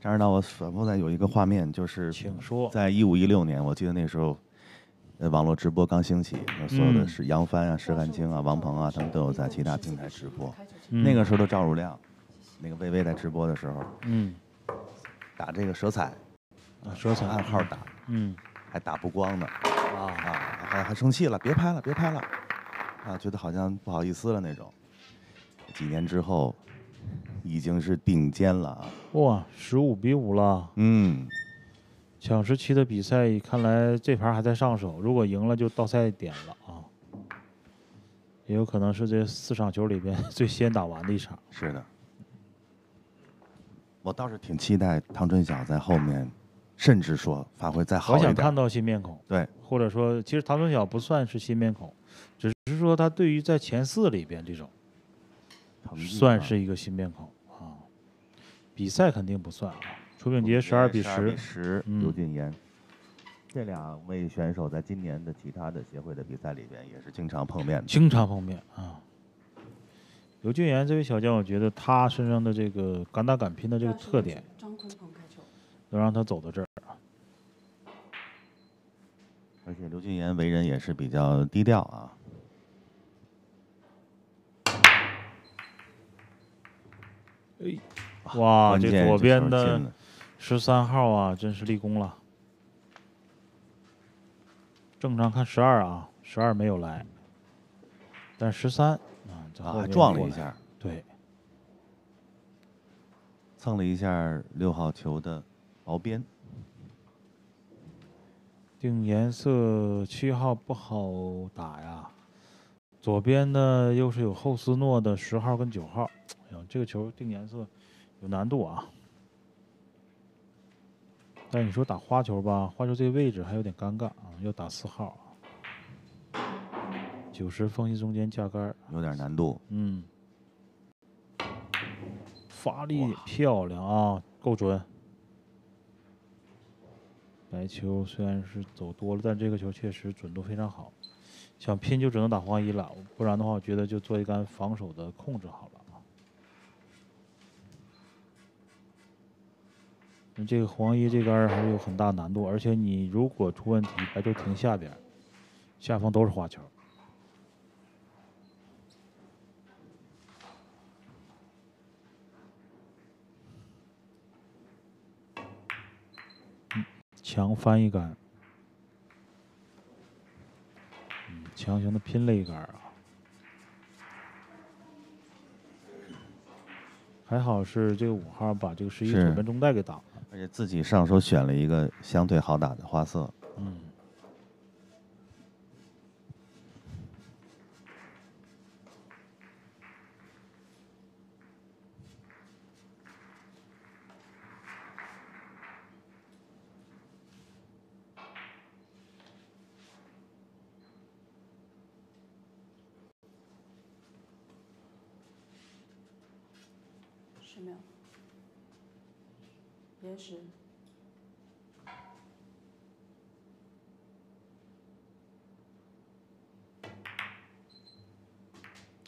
C: 但是呢，我反复在有一个画面，就是
D: 请说，
C: 在一五一六年，我记得那时候，呃，网络直播刚兴起，那所有的
D: 嗯
C: 是杨帆啊、石汉清啊、王鹏啊，他们都有在其他平台直播。
D: 嗯
C: 那个时候的赵汝亮，那个薇薇在直播的时候，
D: 嗯，
C: 打这个蛇彩，
D: 啊，蛇彩
C: 暗号打，
D: 嗯，
C: 还打不光呢，
D: 啊
C: 啊，还还生气了，别拍了，别拍了，啊，觉得好像不好意思了那种。几年之后，已经是顶尖了啊。
D: 哇，十五比五了。
C: 嗯，
D: 抢十七的比赛，看来这盘还在上手，如果赢了就到赛点了啊。也有可能是这四场球里边 最先打完的一场。
C: 是的，我倒是挺期待唐春晓在后面，甚至说发挥再好一点。
D: 我想看到新面孔，
C: 对，
D: 或者说，其实唐春晓不算是新面孔，只是说他对于在前四里边这种，算是一个新面孔啊。比赛肯定不算啊。楚炳杰十二比
C: 12比
D: 十，
C: 十，刘俊言。这两位选手在今年的其他的协会的比赛里边也是经常碰面的。
D: 经常碰面啊。刘俊言这位小将，我觉得他身上的这个敢打敢拼的这个特点，
B: 张坤鹏开球。
D: 能让他走到这儿。
C: 而且刘俊言为人也是比较低调啊。
D: 哎，哇，这左边的十三号啊，真是立功了。正常看十二啊，十二没有来，但十三啊，在后
C: 啊，
D: 面过来
C: 撞了一下，
D: 对，
C: 蹭了一下六号球的薄边。
D: 定颜色七号不好打呀，左边呢又是有后斯诺的十号跟九号，哎呦，这个球定颜色有难度啊。但你说打花球吧，花球这个位置还有点尴尬啊，要打四号。九十缝隙中间架杆儿
C: 有点难度。
D: 嗯，发力漂亮啊，够准。白球虽然是走多了，但这个球确实准度非常好。想拼就只能打黄一了，不然的话，我觉得就做一杆防守的控制好了。那这个黄衣这杆儿还是有很大难度，而且你如果出问题，白球停下边儿，下方都是花球。强翻一杆，嗯，强行的拼了一杆啊！还好是这个五号把这个十一
C: 是
D: 左边中带给挡了。
C: 而且自己上手选了一个相对好打的花色。
D: 嗯，
B: 十秒。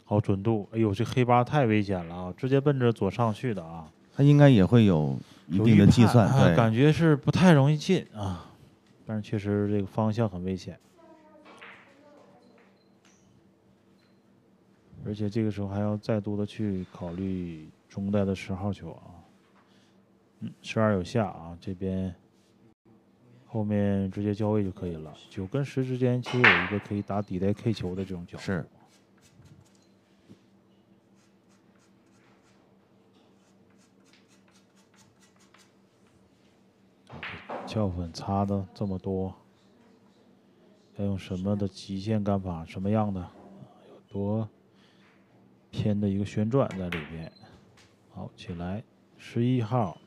D: 好准度，哎呦，这黑八太危险了啊！直接奔着左上去的啊！
C: 他应该也会有一定的计算，对，
D: 啊感觉是不太容易进啊，但是确实这个方向很危险。而且这个时候还要再度的去考虑中带的十号球啊。嗯，十二有下啊，这边后面直接交位就可以了。九跟十之间其实有一个可以打底带 K 球的这种角度。
C: 是。
D: 翘粉擦的这么多，要用什么的极限杆法？什么样的？有多偏的一个旋转在里边？好，起来，十一号。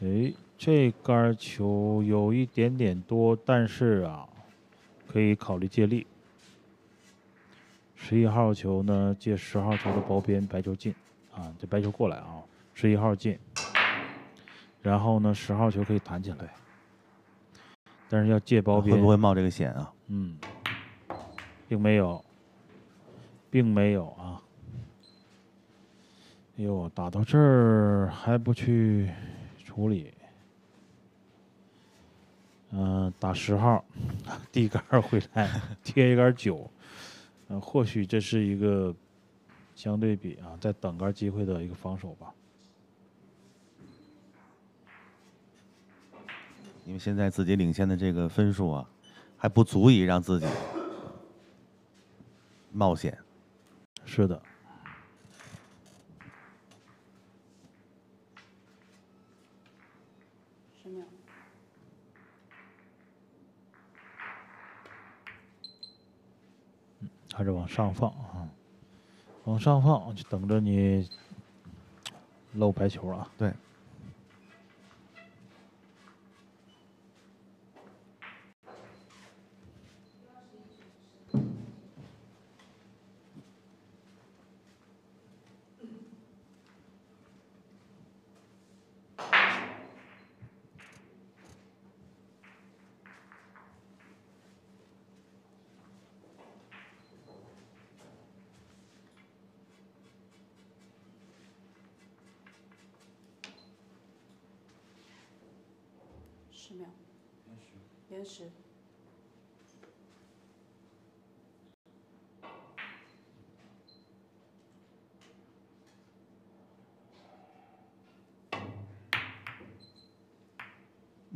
D: 哎，这杆球有一点点多，但是啊，可以考虑借力。十一号球呢，借十号球的包边，白球进啊，这白球过来啊，十一号进。然后呢，十号球可以弹起来，但是要借包边，
C: 会不会冒这个险啊？
D: 嗯，并没有，并没有啊。哎呦，打到这儿还不去处理？嗯，打十号，递杆回来贴一杆九，嗯，或许这是一个相对比啊，在等杆机会的一个防守吧。
C: 因为现在自己领先的这个分数啊，还不足以让自己冒险。
D: 是的。还是往上放啊，往上放，就等着你漏白球啊。
C: 对。
B: 十秒。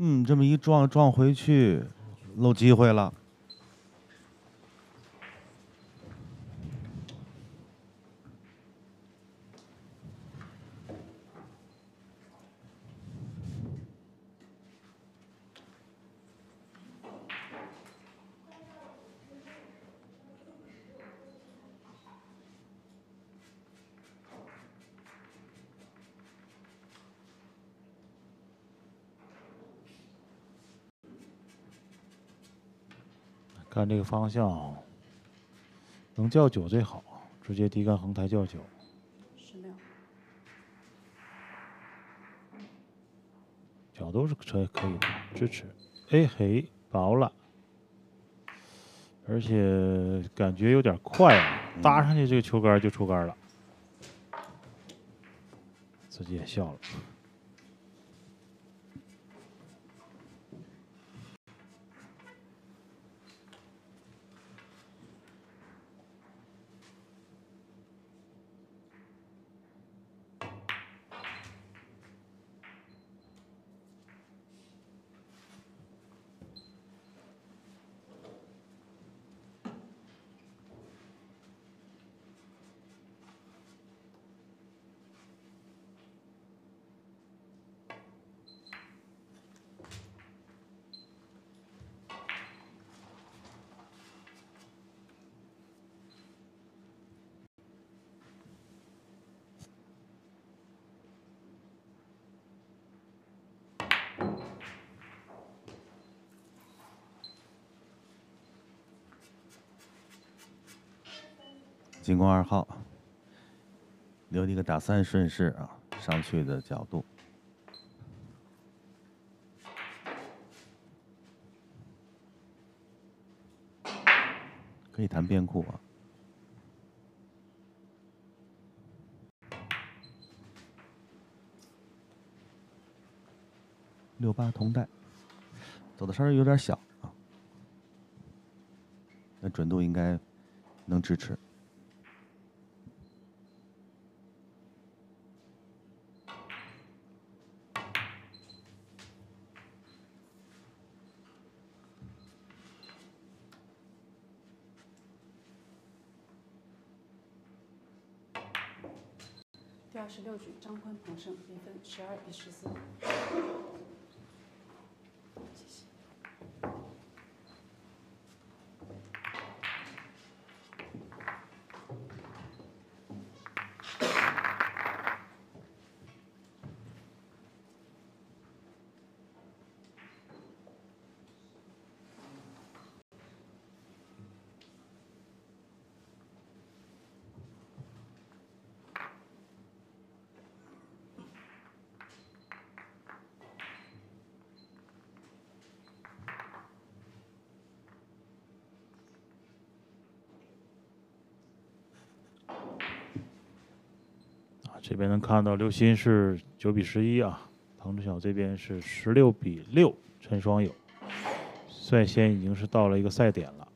C: 嗯，这么一撞撞回去，漏机会了。
D: 看这个方向，能叫九最好，直接低杆横抬叫九。
B: 十秒。
D: 角度是可可以的，支持。哎嘿，薄了，而且感觉有点快啊，搭上去这个球杆就出杆了，自己也笑了。进攻二号，留一个打三顺势啊，上去的角度，可以弹边库啊。六八同带，走的稍微有点小啊，那准度应该能支持。
B: 二十六局，张坤鹏胜，比分十二比十四。
D: 这边能看到刘鑫是九比十一啊，唐志晓这边是十六比六，陈双友率先已经是到了一个赛点了。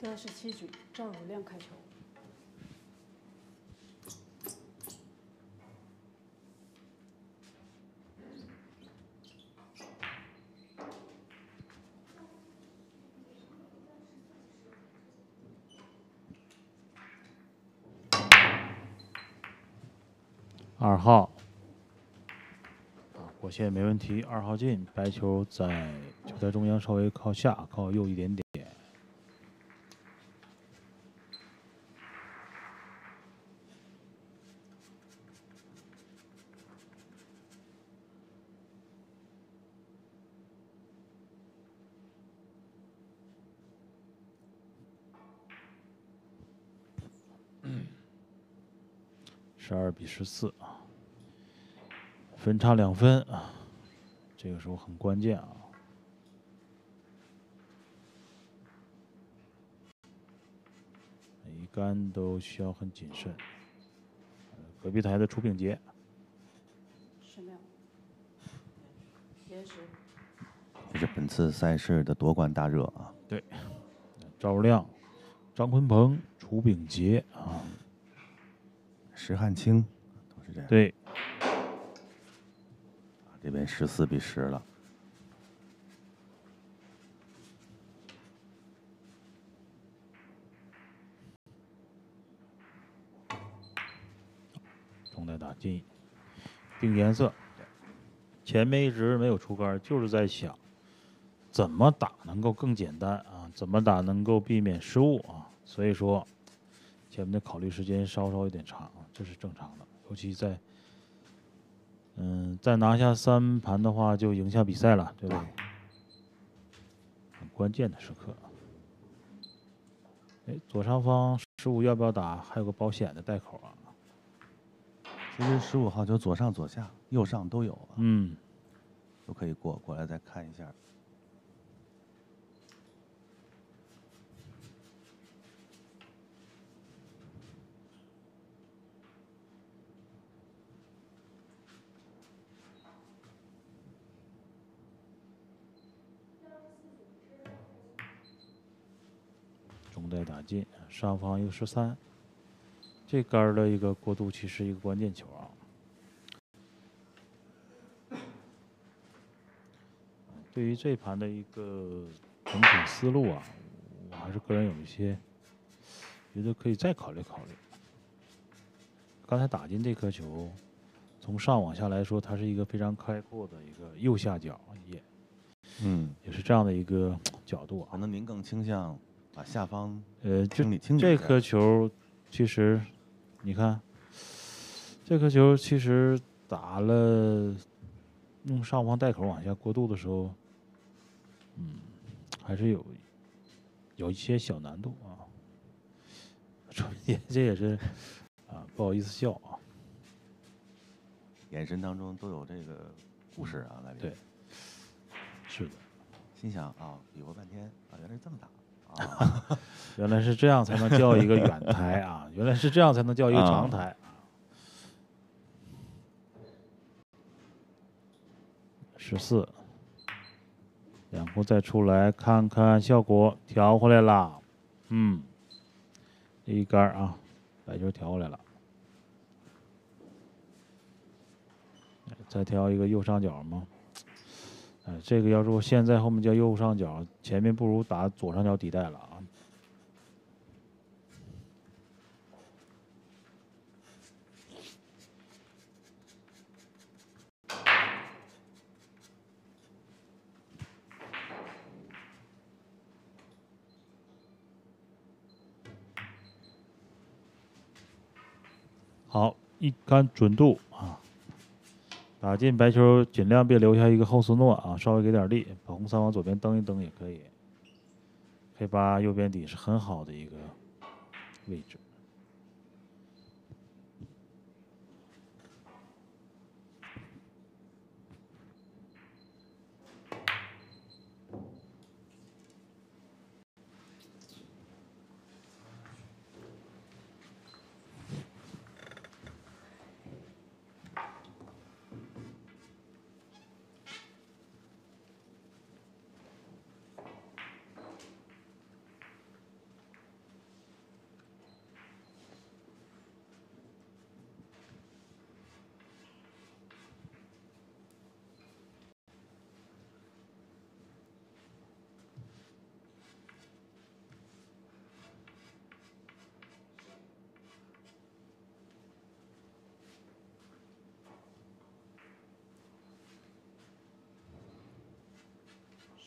B: 第二十七局，赵汝亮开球。
D: 二号，啊，过线没问题，二号进，白球在球台中央稍微靠下，靠右一点点。十二比十四啊，分差两分啊，这个时候很关键啊。每一杆都需要很谨慎。呃隔壁台的楚炳杰，
B: 十秒。延时。
C: 这是本次赛事的夺冠大热啊！
D: 对，赵亮、张坤鹏、楚炳杰啊，
C: 石汉清都是这样。
D: 对，
C: 这边十四比十了。
D: 重带打进，定颜色。前面一直没有出杆，就是在想怎么打能够更简单啊，怎么打能够避免失误啊。所以说，前面的考虑时间稍稍有点长，这是正常的。尤其在嗯再拿下三盘的话，就赢下比赛了，对吧？很关键的时刻。哎，左上方十五要不要打？还有个保险的袋口啊。
C: 其实十五号球左上、左下、右上都有啊，
D: 嗯，
C: 都可以过。过来再看一下。
D: 中带打进，上方一个十三，这杆儿的一个过渡期是一个关键球啊。对于这盘的一个整体思路啊，我还是个人有一些觉得可以再考虑考虑。刚才打进这颗球，从上往下来说，它是一个非常开阔的一个右下角，也
C: 嗯，
D: 也是这样的一个角度啊。
C: 可能您更倾向把下方
D: 呃，就
C: 清理清理
D: 这颗球，其实你看，这颗球其实打了用上方带口往下过渡的时候，嗯，还是有有一些小难度啊。也这也是啊，不好意思笑啊。
C: 眼神当中都有这个故事啊，在里。
D: 对，是的。
C: 心想啊，比划半天啊，原来是这么打啊，
D: 原来是这样才能叫一个远台啊！原来是这样才能叫一个长台。十四，两步再出来看看效果，调回来了，嗯，一杆儿啊，白球调回来了，再调一个右上角吗？这个要说现在后面叫右上角，前面不如打左上角底带了啊。好，一杆准度啊，打进白球，尽量别留下一个后斯诺啊，稍微给点力，把红三往左边蹬一蹬也可以。黑八右边底是很好的一个位置。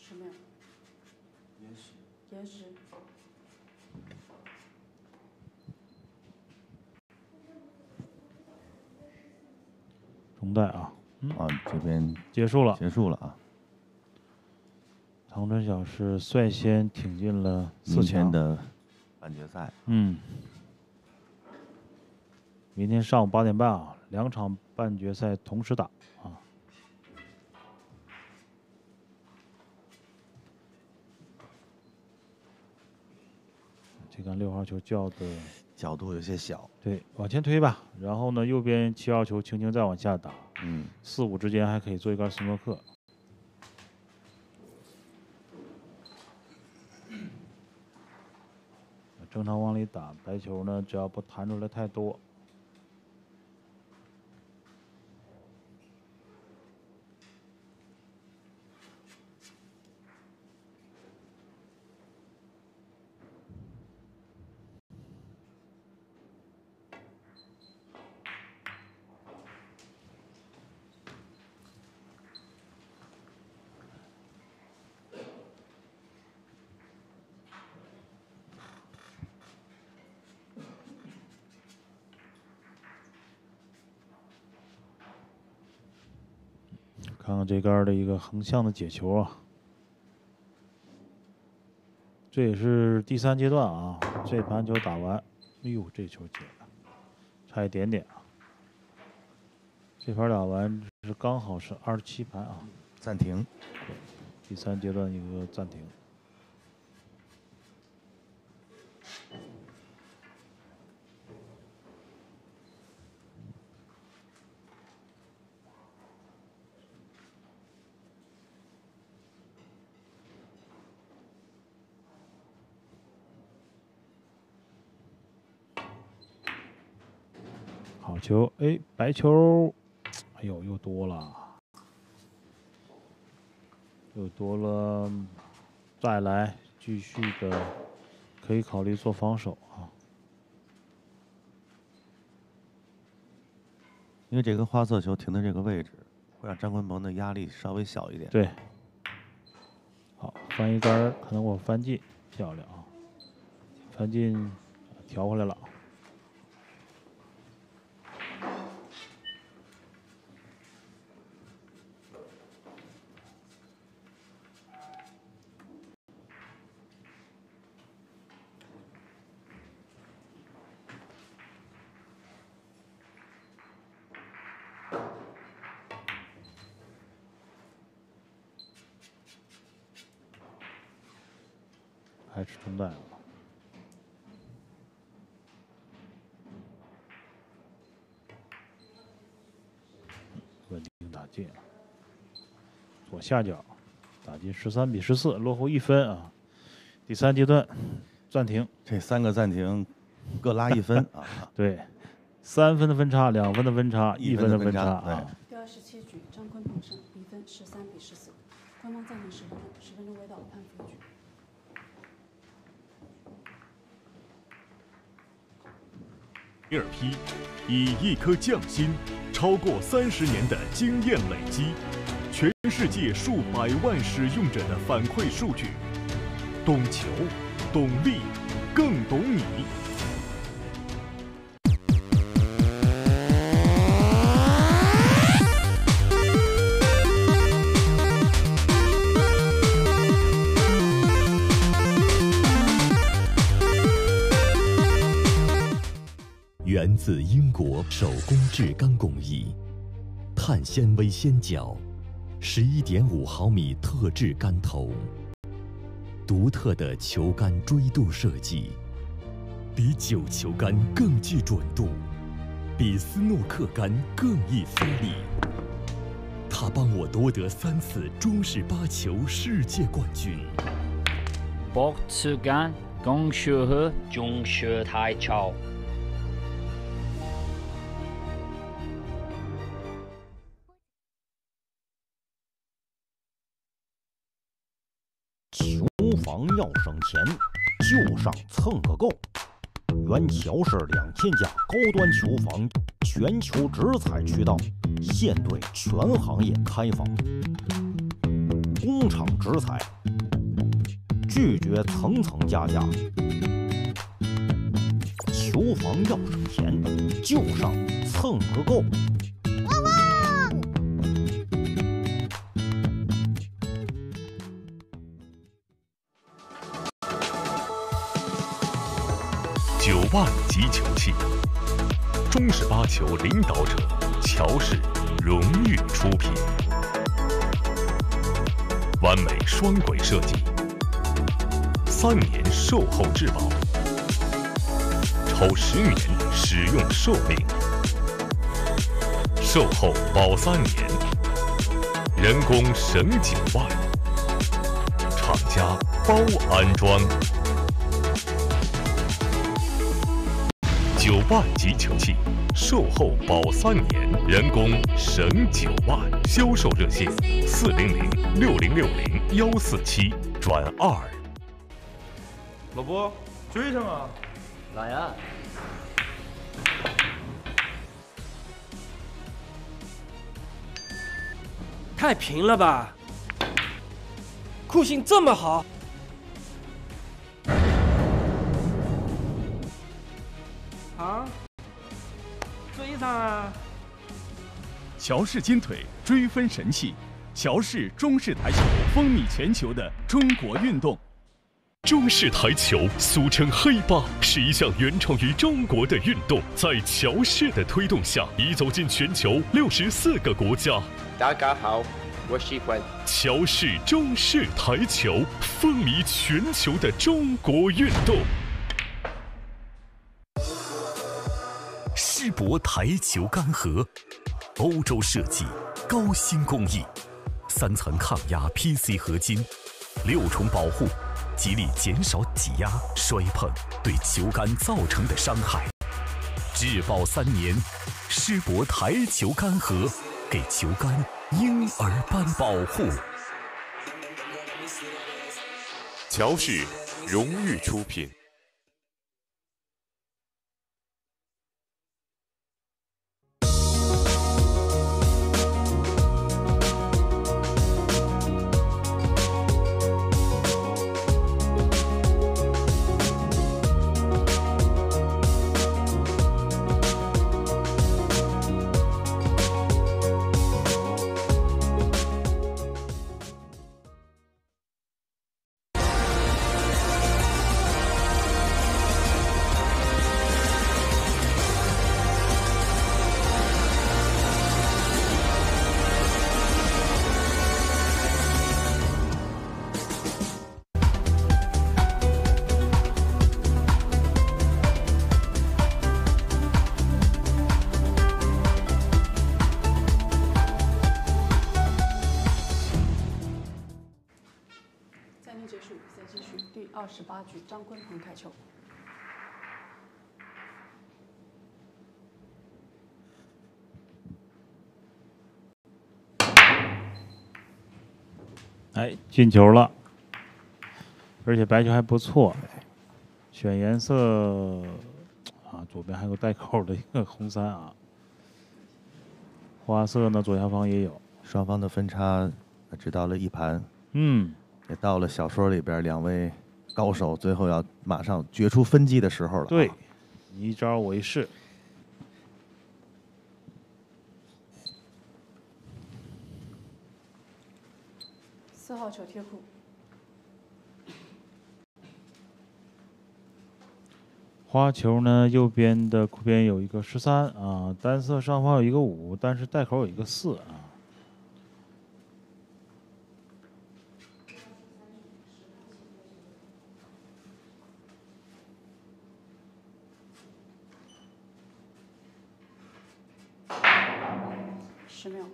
B: 什么呀？
A: 延时。
B: 延时。
D: 中带啊，嗯
C: 啊，这边
D: 结束了，
C: 结束了啊。
D: 唐春晓是率先挺进了四强
C: 的半决赛，
D: 嗯，明天上午八点半啊，两场半决赛同时打啊。这杆六号球叫的
C: 角度有些小，
D: 对，往前推吧。然后呢，右边七号球轻轻再往下打，
C: 嗯，
D: 四五之间还可以做一杆斯诺克。正常往里打，白球呢，只要不弹出来太多。这杆儿的一个横向的解球啊，这也是第三阶段啊。这盘球打完，哎呦，这球解了，差一点点啊。这盘打完是刚好是二十七盘啊，
C: 暂停。
D: 第三阶段一个暂停。好球，哎，白球，哎呦，又多了，又多了，再来，继续的，可以考虑做防守啊。
C: 因为这个花色球停在这个位置，会让张坤鹏的压力稍微小一点。
D: 对，好，翻一杆儿，可能我翻进，漂亮啊，翻进，调回来了。还是中带了。稳定打进，左下角打进十三比十四，落后一分啊。第三阶段暂停，
C: 这三个暂停各拉一分啊。
D: 对，三分的分差，两分的分差，
C: 一
D: 一分的分
C: 差
D: 啊。
B: 第二十七局，张坤鹏胜，比分十三比十四。官方暂停十分钟，十分钟未到判负局。
G: 尼尔批以一颗匠心，超过三十年的经验累积，全世界数百万使用者的反馈数据，懂球，懂力，更懂你。
M: 源自英国手工制钢工艺，碳纤维纤角，十一点五毫米特制杆头，独特的球杆锥度设计，比九球杆更具准度，比斯诺克杆更易发力。他帮我夺得三次中式八球世界冠军。
I: 博茨杆刚学会中学台球。
J: 房要省钱，就上蹭个够。原桥市两千家高端球房，全球直采渠道，现对全行业开放。工厂直采，拒绝层层加价。球房要省钱，就上蹭个够。
E: 万级球器，中式八球领导者乔氏荣誉出品，完美双轨设计，三年售后质保，超十年使用寿命，售后保三年，人工省九万，厂家包安装。九万级球器，售后保三年，人工省九万。销售热线：四零零六零六零幺四七转二。
K: 老伯，追上啊！
H: 来呀！太平了吧！酷性这么好，追上啊！
L: 乔氏金腿追分神器，乔氏中式台球风靡全球的中国运动。
E: 中式台球，俗称黑八，是一项原创于中国的运动，在乔氏的推动下，已走进全球六十四个国家。
F: 大家好，我喜欢
E: 乔氏中式台球，风靡全球的中国运动。
M: 施博台球杆盒，欧洲设计，高新工艺，三层抗压 PC 合金，六重保护。极力减少挤压、摔碰对球杆造成的伤害，质保三年，施博台球杆盒给球杆婴儿般保护。
N: 乔氏荣誉出品。
B: 开球。
D: 哎，进球了，而且白球还不错。选颜色啊，左边还有个带扣的一个红三啊。花色呢，左下方也有。
C: 双方的分差只到了一盘，
D: 嗯，
C: 也到了小说里边两位高手最后要马上决出分机的时候了。
D: 对，你一招我一式。
B: 四号球贴库，
D: 花球呢，右边的库边有一个十三啊，单色上方有一个五，但是带口有一个四啊。
B: 十秒，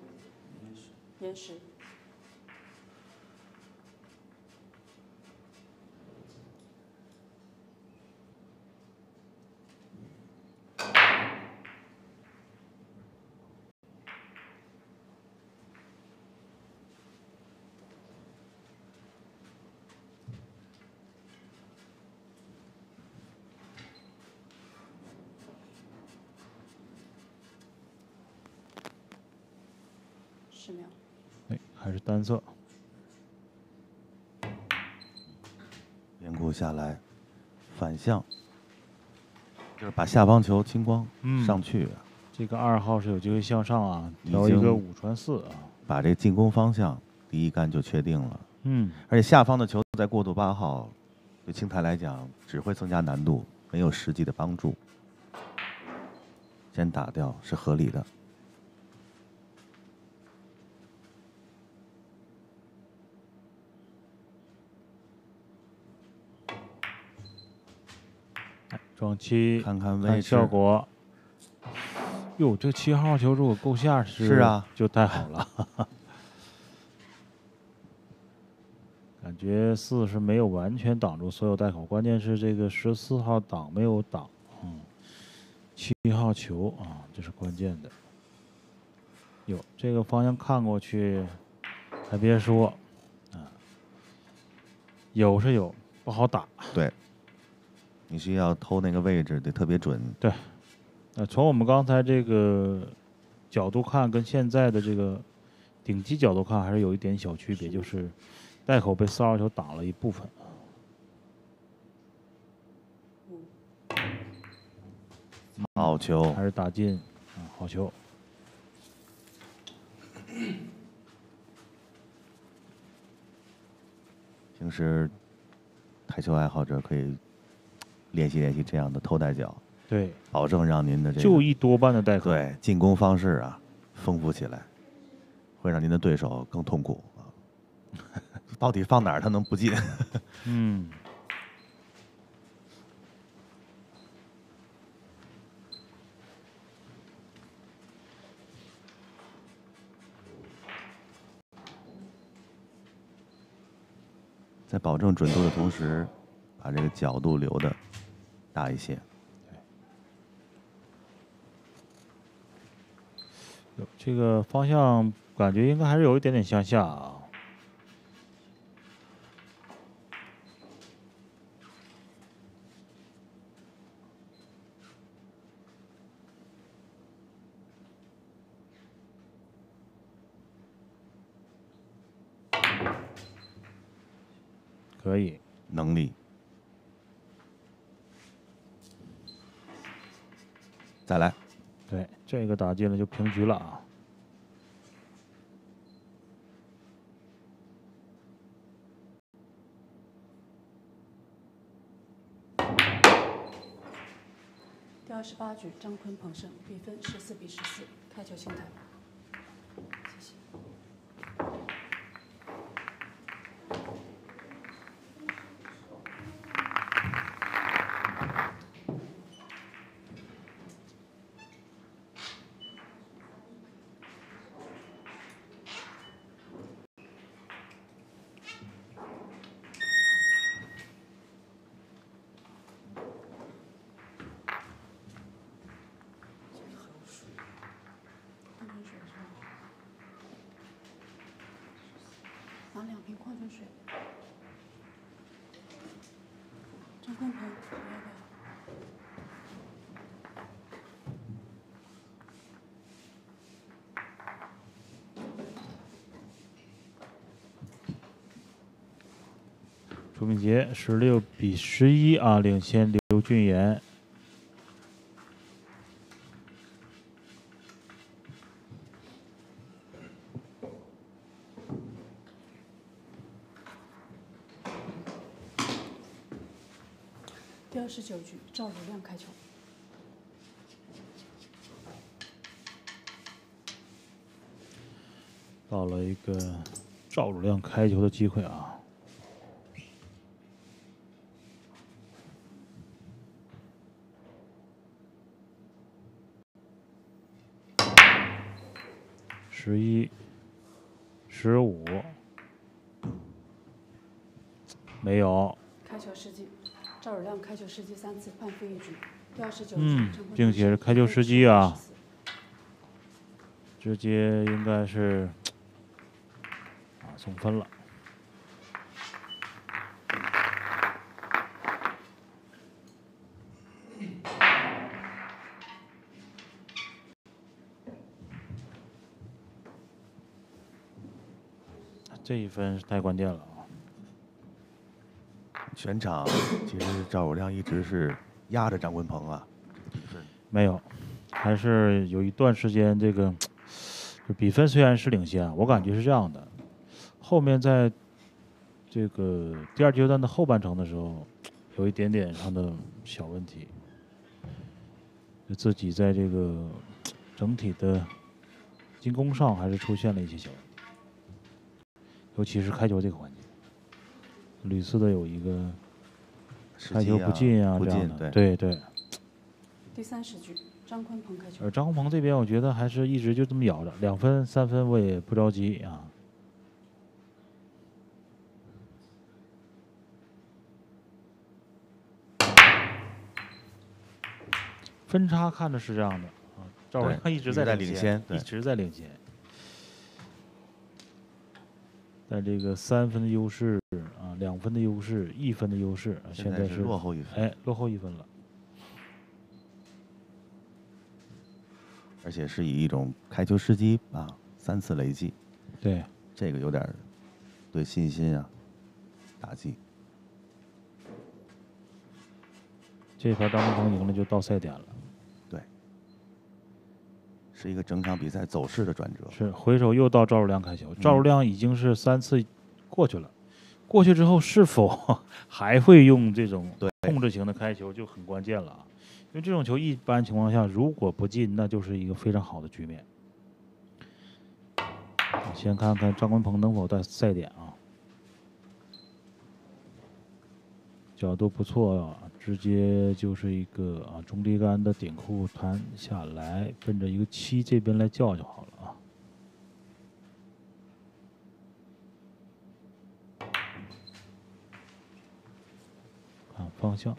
B: 延时。十秒，
D: 还是单色。
C: 连顾下来，反向，就是把下方球清光
D: 嗯
C: 上去，
D: 这个二号是有机会向上啊，调一个五传四啊。
C: 把这进攻方向第一杆就确定了。
D: 嗯，
C: 而且下方的球在过渡八号，对青台来讲只会增加难度，没有实际的帮助。先打掉是合理的。
D: 撞七，
C: 看看位
D: 看
C: 置
D: 效果。哟，这七号球如果够下是
C: 是啊
D: 就太好了。感觉四是没有完全挡住所有袋口，关键是这个十四号挡没有挡。嗯，七号球啊，这是关键的。哟，这个方向看过去，还别说，啊，有是有，不好打。
C: 对，你需要偷那个位置得特别准。
D: 对，呃，从我们刚才这个角度看，跟现在的这个顶级角度看，还是有一点小区别，就是袋口被四号球挡了一部分。
C: 好球，
D: 还是打进啊，好球。
C: 平时台球爱好者可以练习练习这样的偷带脚，
D: 对，
C: 保证让您的这个
D: 就一多半的带口。
C: 对进攻方式啊丰富起来，会让您的对手更痛苦啊。到底放哪儿他能不进？
D: 嗯，
C: 在保证准度的同时，把这个角度留的大一些。
D: 有这个方向感觉应该还是有一点点向下啊。可以，
C: 能力。再来，
D: 对，这个打进了就平局了啊。
B: 第二十八局，张坤彭胜，比分十四比十四，开球清台。谢谢。安全水拿两瓶矿泉水。张坤鹏，你要不要？
D: 朱敏杰十六比十一啊，领先刘俊言。
B: 第二十九局，赵如亮开球。
D: 到了一个赵汝亮开球的机会啊！十一、十五，没有。
B: 开球时机，赵尔亮开球时机三次，判负一局。第二十九局，
D: 嗯并且是开球时机啊，直接应该是啊送分了。这一分是太关键了啊！
C: 全场其实赵有亮一直是压着张坤鹏啊，
D: 没有，还是有一段时间这个，就比分虽然是领先，我感觉是这样的，后面在这个第二阶段的后半程的时候，有一点点上的小问题，就自己在这个整体的进攻上还是出现了一些小问题，尤其是开球这个环节，屡次的有一个开球不进啊
C: 不
D: 这样的，
C: 对
D: 对对。
B: 第三十局，张坤鹏开球。
D: 而张宏鹏这边，我觉得还是一直就这么咬着，两分、三分我也不着急啊。分差看着是这样的啊，赵
C: 文
D: 亮一直
C: 在
D: 领
C: 领先对
D: 一直在领先。在这个三分的优势啊，两分的优势，一分的优势，啊
C: 现在是落后一分
D: 哎，落后一分了。
C: 而且是以一种开球时机啊，三次累计，
D: 对，
C: 这个有点对信心啊打击。
D: 这盘张鹏赢了就到赛点了。
C: 对，是一个整场比赛走势的转折。
D: 是回首又到赵汝亮开球，赵汝亮已经是三次过去了，过去之后是否 还会用这种控制型的开球就很关键了啊。因为这种球一般情况下如果不进，那就是一个非常好的局面。先看看张文鹏能否在赛点啊，角度不错啊，直接就是一个啊中低杆的顶库弹下来，奔着一个七这边来叫就好了啊。看方向。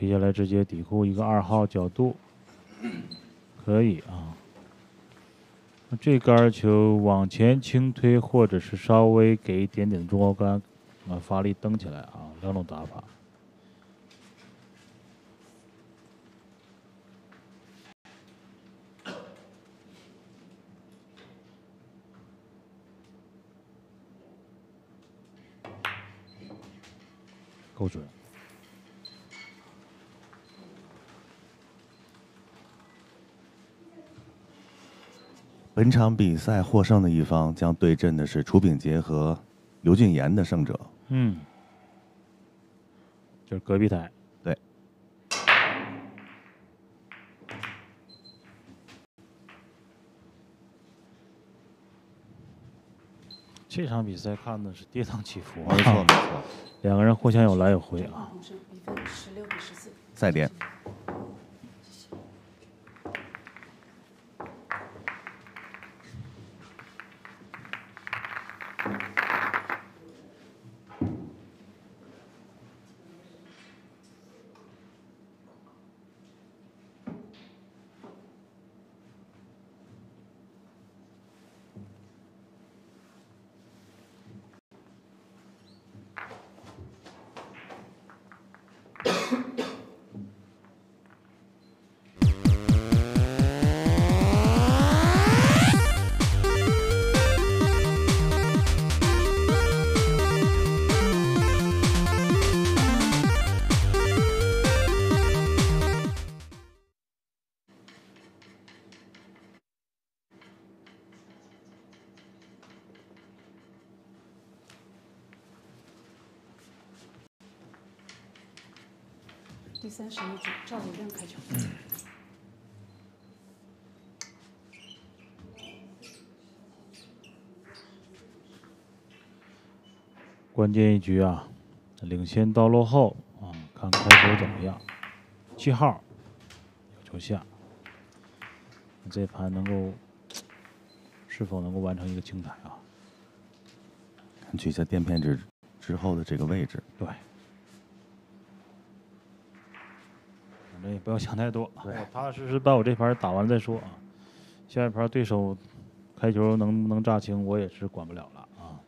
D: 推下来直接底库一个二号角度，可以啊。这杆球往前轻推，或者是稍微给一点点中高杆，啊，发力蹬起来啊，两种打法。够准。
C: 本场比赛获胜的一方将对阵的是楚炳杰和刘俊言的胜者。
D: 嗯，就是隔壁台。
C: 对，
D: 这场比赛看的是跌宕起伏啊，
C: 没错没错，
D: 两个人互相有来有回啊。
B: 同胜，三十一局，赵如亮开球。
D: 关键一局啊，领先到落后啊，看开球怎么样。七号有球下，这盘能够是否能够完成一个清台啊？
C: 看取下垫片之之后的这个位置，
D: 对，反正也不要想太多，我踏踏实实把我这盘打完再说啊。下一盘对手开球能不能炸清，我也是管不了了啊。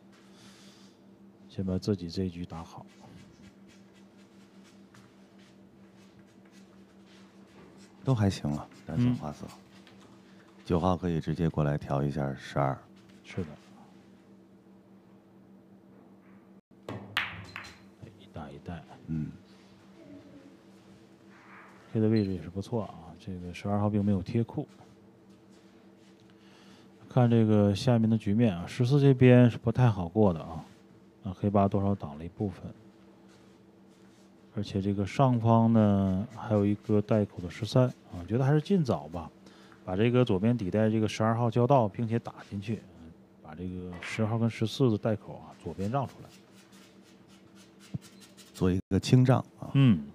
D: 先把自己这一局打好。
C: 都还行了，单色花色。九号可以直接过来调一下十二。
D: 是的。一大一带。
C: 嗯。
D: 黑的位置也是不错啊，这个十二号并没有贴库。看这个下面的局面啊，十四这边是不太好过的啊，啊黑八多少挡了一部分。而且这个上方呢，还有一个带口的十三啊，觉得还是尽早吧，把这个左边底带这个十二号交到，并且打进去，把这个十号跟十四的带口啊左边让出来，
C: 做一个清障啊。
D: 嗯。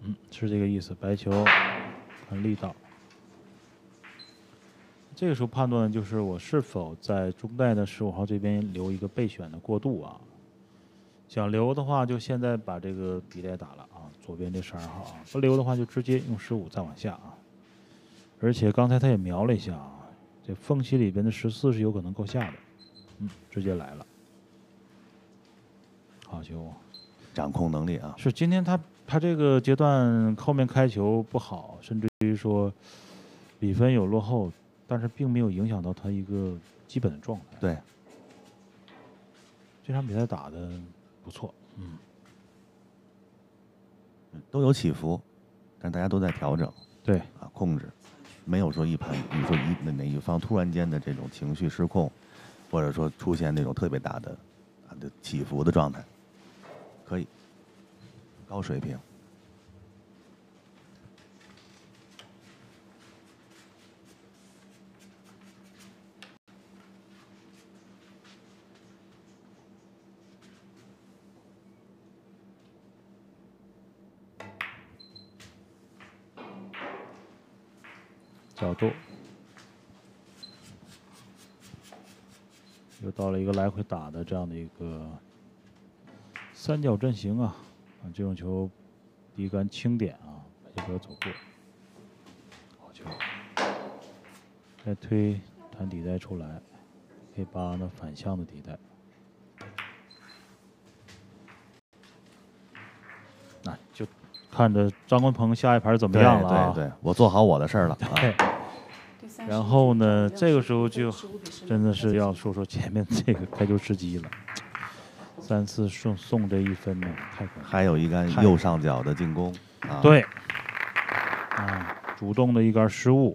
D: 嗯，是这个意思。白球，很力道。这个时候判断就是我是否在中带的十五号这边留一个备选的过渡啊？想留的话，就现在把这个底带打了啊，左边这十二号啊；不留的话，就直接用十五再往下啊。而且刚才他也瞄了一下啊，这缝隙里边的十四是有可能够下的，嗯，直接来了，好球，
C: 掌控能力啊！
D: 是今天他他这个阶段后面开球不好，甚至于说比分有落后。但是并没有影响到他一个基本的状态。
C: 对，
D: 这场比赛打的不错，嗯，
C: 都有起伏，但大家都在调整。
D: 对，
C: 啊，控制，没有说一盘，你说一哪哪一方突然间的这种情绪失控，或者说出现那种特别大的啊的起伏的状态，可以，高水平。
D: 角度，又到了一个来回打的这样的一个三角阵型啊！啊，这种球低杆轻点啊，不要走过，好球！再推弹底带出来，，A 八呢反向的底带，那就看着张坤鹏下一盘怎么样了
C: 啊！对对，我做好我的事儿了啊！
D: 然后呢，这个时候就真的是要说说前面这个开球时机了。三次送送这一分呢，太
C: 还有一杆右上角的进攻，啊。
D: 对，啊，主动的一杆失误。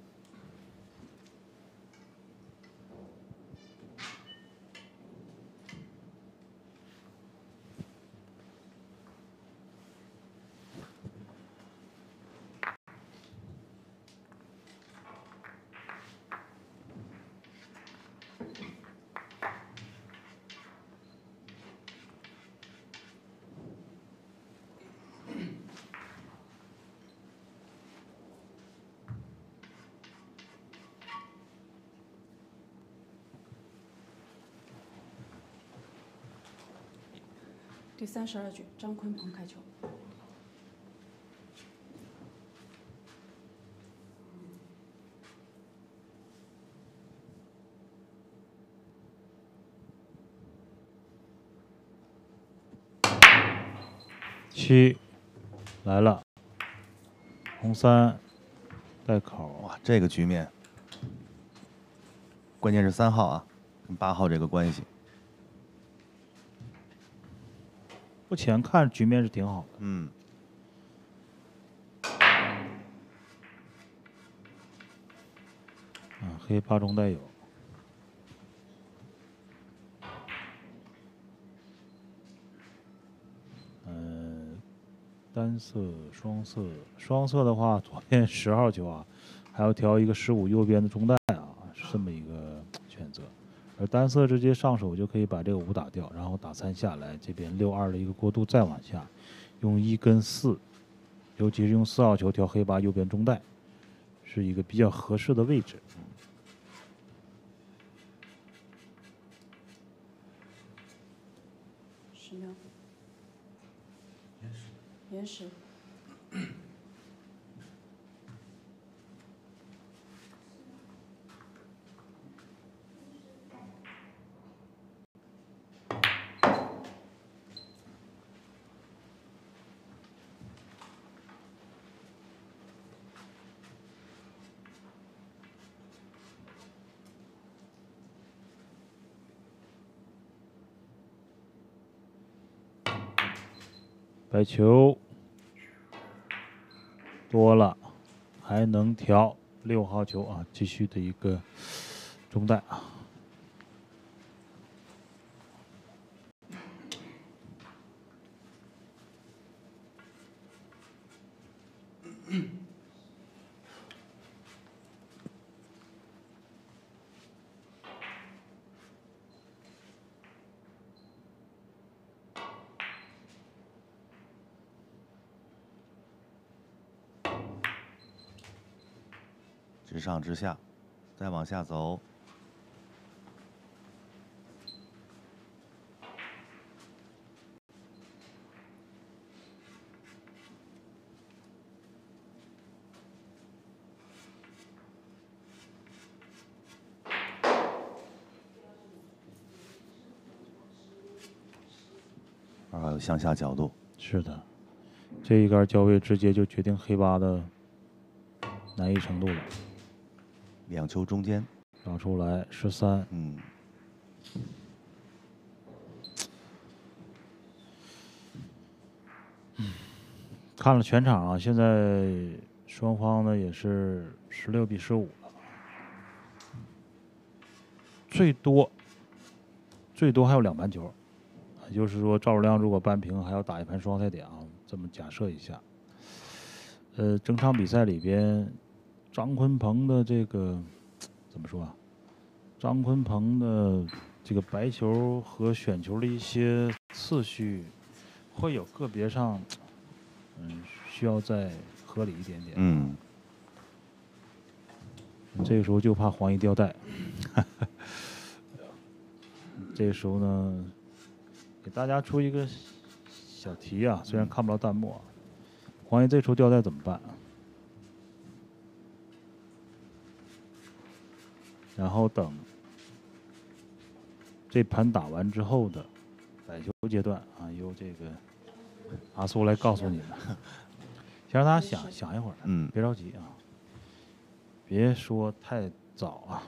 B: 十二局，张坤鹏开球。
D: 七，来了，红三，带口。
C: 哇，这个局面，关键是三号啊，跟八号这个关系。
D: 目前看局面是挺好的，
C: 嗯。
D: 啊，黑八中带有。嗯，单色、双色，双色的话，左边十号球啊，还要调一个十五右边的中带。而单色直接上手就可以把这个五打掉，然后打三下来，这边六二的一个过渡再往下，用一跟四，尤其是用四号球调黑八右边中带，是一个比较合适的位置。
B: 十秒。延时。
D: 白球多了，还能调六号球啊，继续的一个中带啊。
C: 直上直下，再往下走。二号有向下角度，
D: 是的，这一杆交位直接就决定黑八的难易程度了。
C: 两球中间，
D: 找出来十三，
C: 嗯，
D: 看了全场啊，现在双方呢也是十六比十五了，最多最多还有两盘球，也就是说赵汝亮如果扳平还要打一盘双赛点啊，这么假设一下。呃，整场比赛里边，张坤鹏的这个 怎么说啊？张坤鹏的这个白球和选球的一些次序，会有个别上，嗯，需要再合理一点点。
C: 嗯，
D: 这个时候就怕黄衣吊带。这个时候呢，给大家出一个小题啊，虽然看不到弹幕啊，黄衣这时候吊带怎么办？然后等这盘打完之后的摆球阶段啊，由这个阿苏来告诉你们。先让大家想想一会儿，
C: 嗯，
D: 别着急啊，别说太早啊。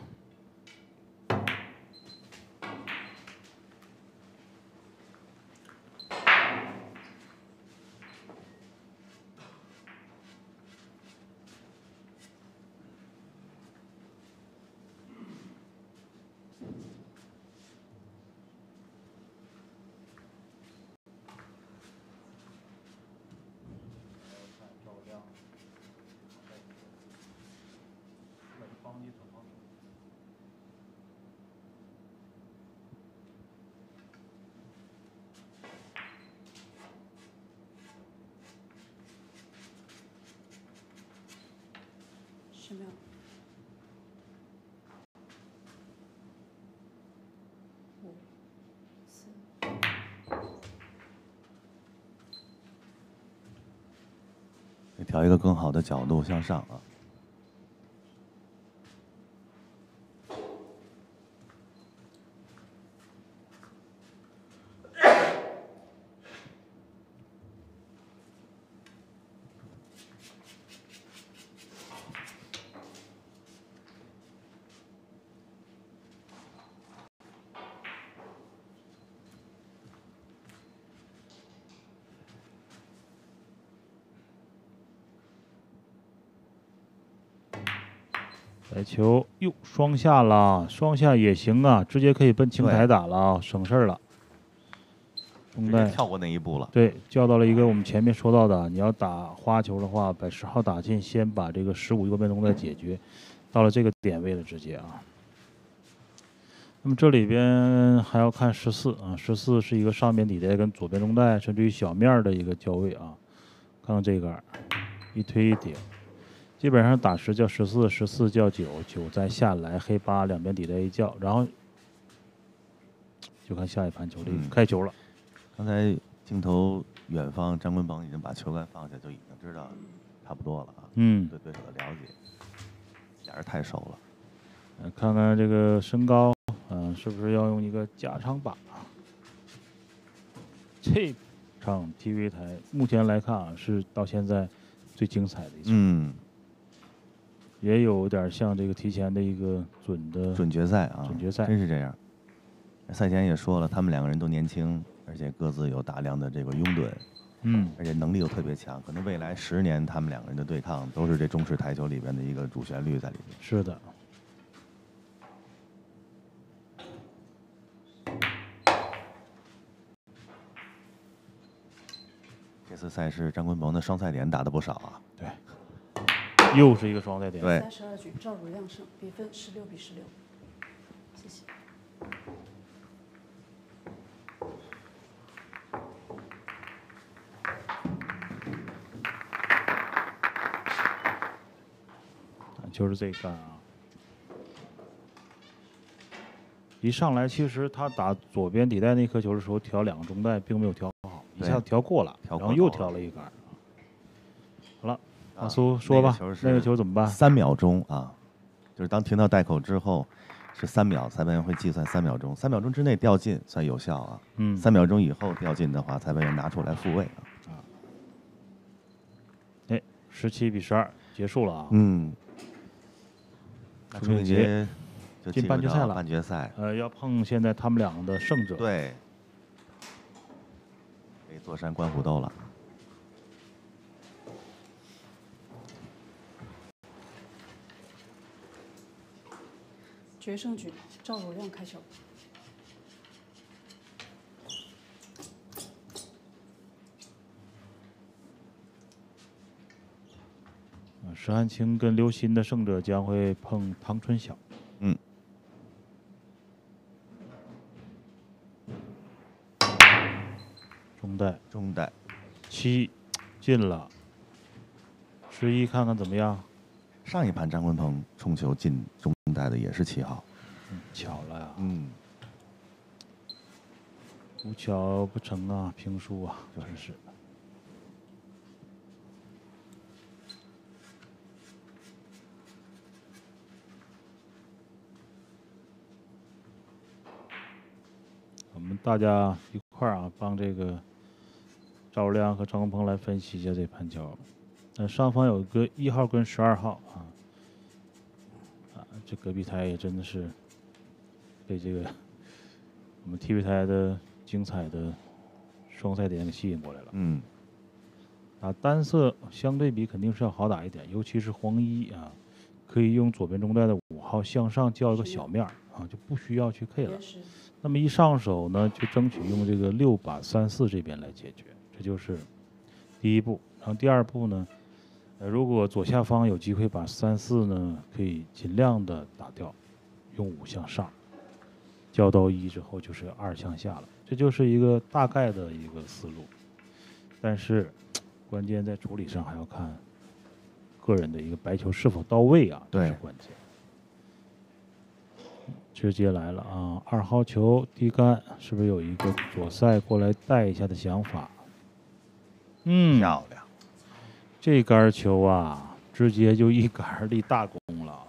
B: 十秒。
C: 调一个更好的角度向上啊。
D: 球哟，双下了，双下也行啊，直接可以奔青台打了啊，省事儿了。中带
C: 跳过那一步了。
D: 对，叫到了一个我们前面说到的，你要打花球的话，把十号打进，先把这个十五右边中带解决，到了这个点位了，直接啊。那么这里边还要看十四啊，十四是一个上边底带跟左边中带，甚至于小面儿的一个交位啊。看看这杆儿，一推一顶，基本上打十叫十四，十四叫九，九再下来黑八两边底带一叫，然后就看下一盘球力、
C: 嗯
D: 开球了。
C: 刚才镜头远方，张坤鹏已经把球杆放下，就已经知道差不多了啊。
D: 嗯
C: 对对手的了解，俩人太熟了。
D: 呃看看这个身高，嗯、是不是要用一个加长把？这场 TV 台目前来看啊，是到现在最精彩的一场，
C: 嗯，
D: 也有点像这个提前的一个准的
C: 准决赛啊，
D: 准决赛
C: 真是这样。赛前也说了，他们两个人都年轻，而且各自有大量的这个拥趸，
D: 嗯，
C: 而且能力又特别强，可能未来十年他们两个人的对抗都是这中式台球里边的一个主旋律在里面。
D: 是的。
C: 这次赛事张坤鹏的双赛点打的不少啊。
D: 对，又是一个双带点。
C: 对
B: 三十二局，赵汝亮胜，比分十六比十六。谢谢。
D: 就是这杆啊。一上来，其实他打左边底带那颗球的时候，调两个中带并没有调好，一下子调过了，然后又
C: 头
D: 调了一杆。好了，
C: 啊
D: 阿苏说吧，
C: 那
D: 那个球怎么办？
C: 三秒钟啊，就是当停到袋口之后是三秒，裁判员会计算三秒钟，三秒钟之内掉进算有效啊。
D: 嗯
C: 三秒钟以后掉进的话，裁判员拿出来复位啊。
D: 哎，十七比十二结束了啊。
C: 嗯，那
D: 朱
C: 朱俊杰就
D: 进半决赛了。
C: 半决赛，
D: 呃，要碰现在他们两个的胜者。
C: 对，可以坐山观虎斗了。
B: 决胜局，赵汝亮开球。
D: 呃石汉清跟刘鑫的胜者将会碰唐春晓。
C: 嗯。
D: 中带，
C: 中带，
D: 七进了。十一看看怎么样？
C: 上一盘张坤鹏冲球进中带的也是七号。
D: 嗯，巧了呀。
C: 嗯，
D: 无巧不成啊，评书啊，真是。我们大家一块儿啊，帮这个赵亮和张鹏来分析一下这盘球。呃，上方有一个一号跟十二号，啊，这隔壁台也真的是被这个我们 TV 台的精彩的双赛点给吸引过来了。
C: 嗯，
D: 啊，单色相对比肯定是要好打一点，尤其是黄一啊，可以用左边中带的五号向上叫一个小面儿啊，就不需要去 K 了。那么一上手呢，就争取用这个六把三四这边来解决，这就是第一步。然后第二步呢，呃，如果左下方有机会把三四呢，可以尽量的打掉，用五向上，交到一之后就是二向下了，这就是一个大概的一个思路。但是关键在处理上还要看个人的一个白球是否到位啊，这是关键。直接来了啊！二号球低杆，是不是有一个左塞过来带一下的想法？嗯，
C: 漂亮。
D: 这杆球啊，直接就一杆立大功了。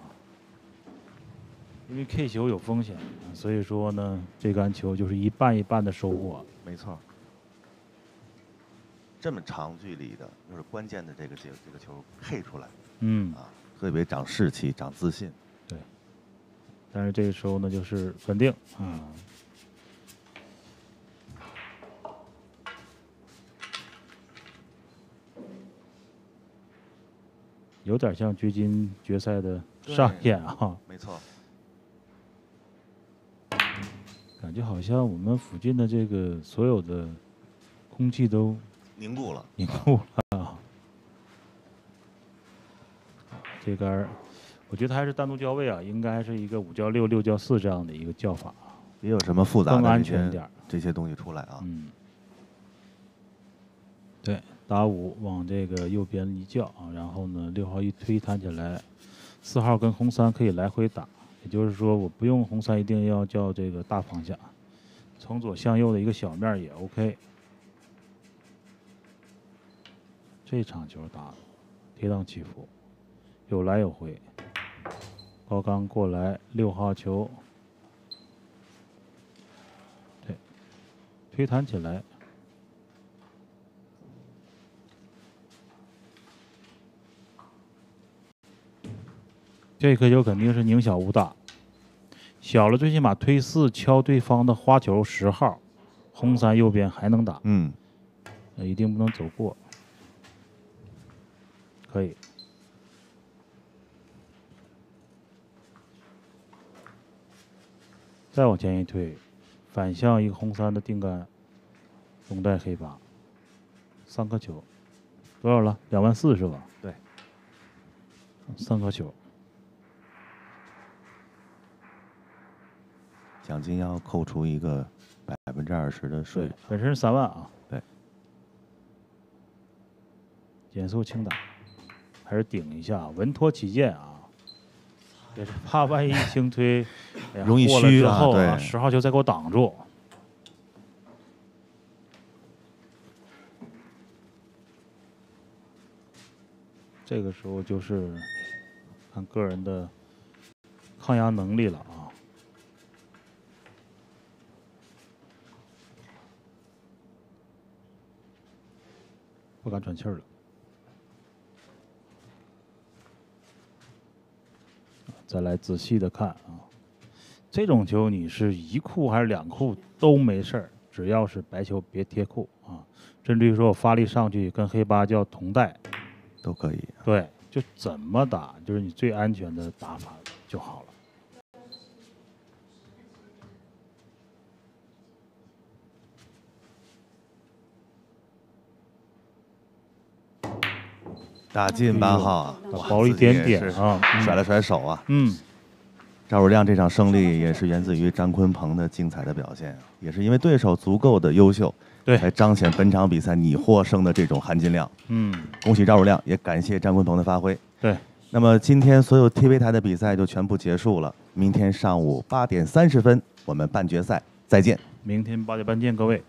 D: 因为 K 球有风险，所以说呢，这杆球就是一半一半的收获。
C: 没错。这么长距离的，就是关键的这个这个这个球 K 出来，
D: 嗯
C: 啊，特别长士气、长自信。
D: 对。但是这个时候呢，就是稳定啊。有点像掘金决赛的上演啊，
C: 没错。
D: 感觉好像我们附近的这个所有的空气都
C: 凝固了，
D: 凝固了啊。这杆儿，我觉得还是单独交位啊，应该是一个五交六、六交四这样的一个叫法，
C: 别有什么复杂的
D: 更安全一点儿。
C: 这些东西出来啊。
D: 嗯，对，打五往这个右边一叫啊，然后呢，六号一推弹起来，四号跟红三可以来回打，也就是说，我不用红三一定要叫这个大方向，从左向右的一个小面也 OK。这场球打跌宕起伏，有来有回。高刚过来，六号球，对，推弹起来，这颗球肯定是宁小无大，小了最起码推四敲对方的花球十号，红三右边还能打，
C: 嗯，
D: 一定不能走过，可以。再往前一推，反向一个红三的定杆，龙带黑八，三颗球，多少了？两万四是吧？
C: 对，
D: 三颗球，
C: 奖金要扣除一个百分之二十的税
D: 对。，本身是三万啊。
C: 对，
D: 减速轻打，还是顶一下，稳妥起见啊。也是怕万一轻推，哎呀
C: 容易
D: 过了之
C: 虚
D: 后啊，十号球再给我挡住。这个时候就是看个人的抗压能力了啊。不敢喘气儿了。再来仔细的看啊，这种球你是一库还是两库都没事儿，只要是白球别贴库啊。甚至于说我发力上去跟黑八叫同带，
C: 都可以。
D: 对，就怎么打就是你最安全的打法就好了。
C: 打进八号啊，哇
D: 薄了一点点啊嗯
C: 甩了甩手啊。
D: 嗯，
C: 赵汝亮这场胜利也是源自于张坤鹏的精彩的表现啊，也是因为对手足够的优秀，
D: 对，
C: 才彰显本场比赛你获胜的这种含金量。
D: 嗯，
C: 恭喜赵汝亮，也感谢张坤鹏的发挥。
D: 对，
C: 那么今天所有 TV 台的比赛就全部结束了，明天上午八点三十分我们半决赛再见。
D: 明天八点半见，各位。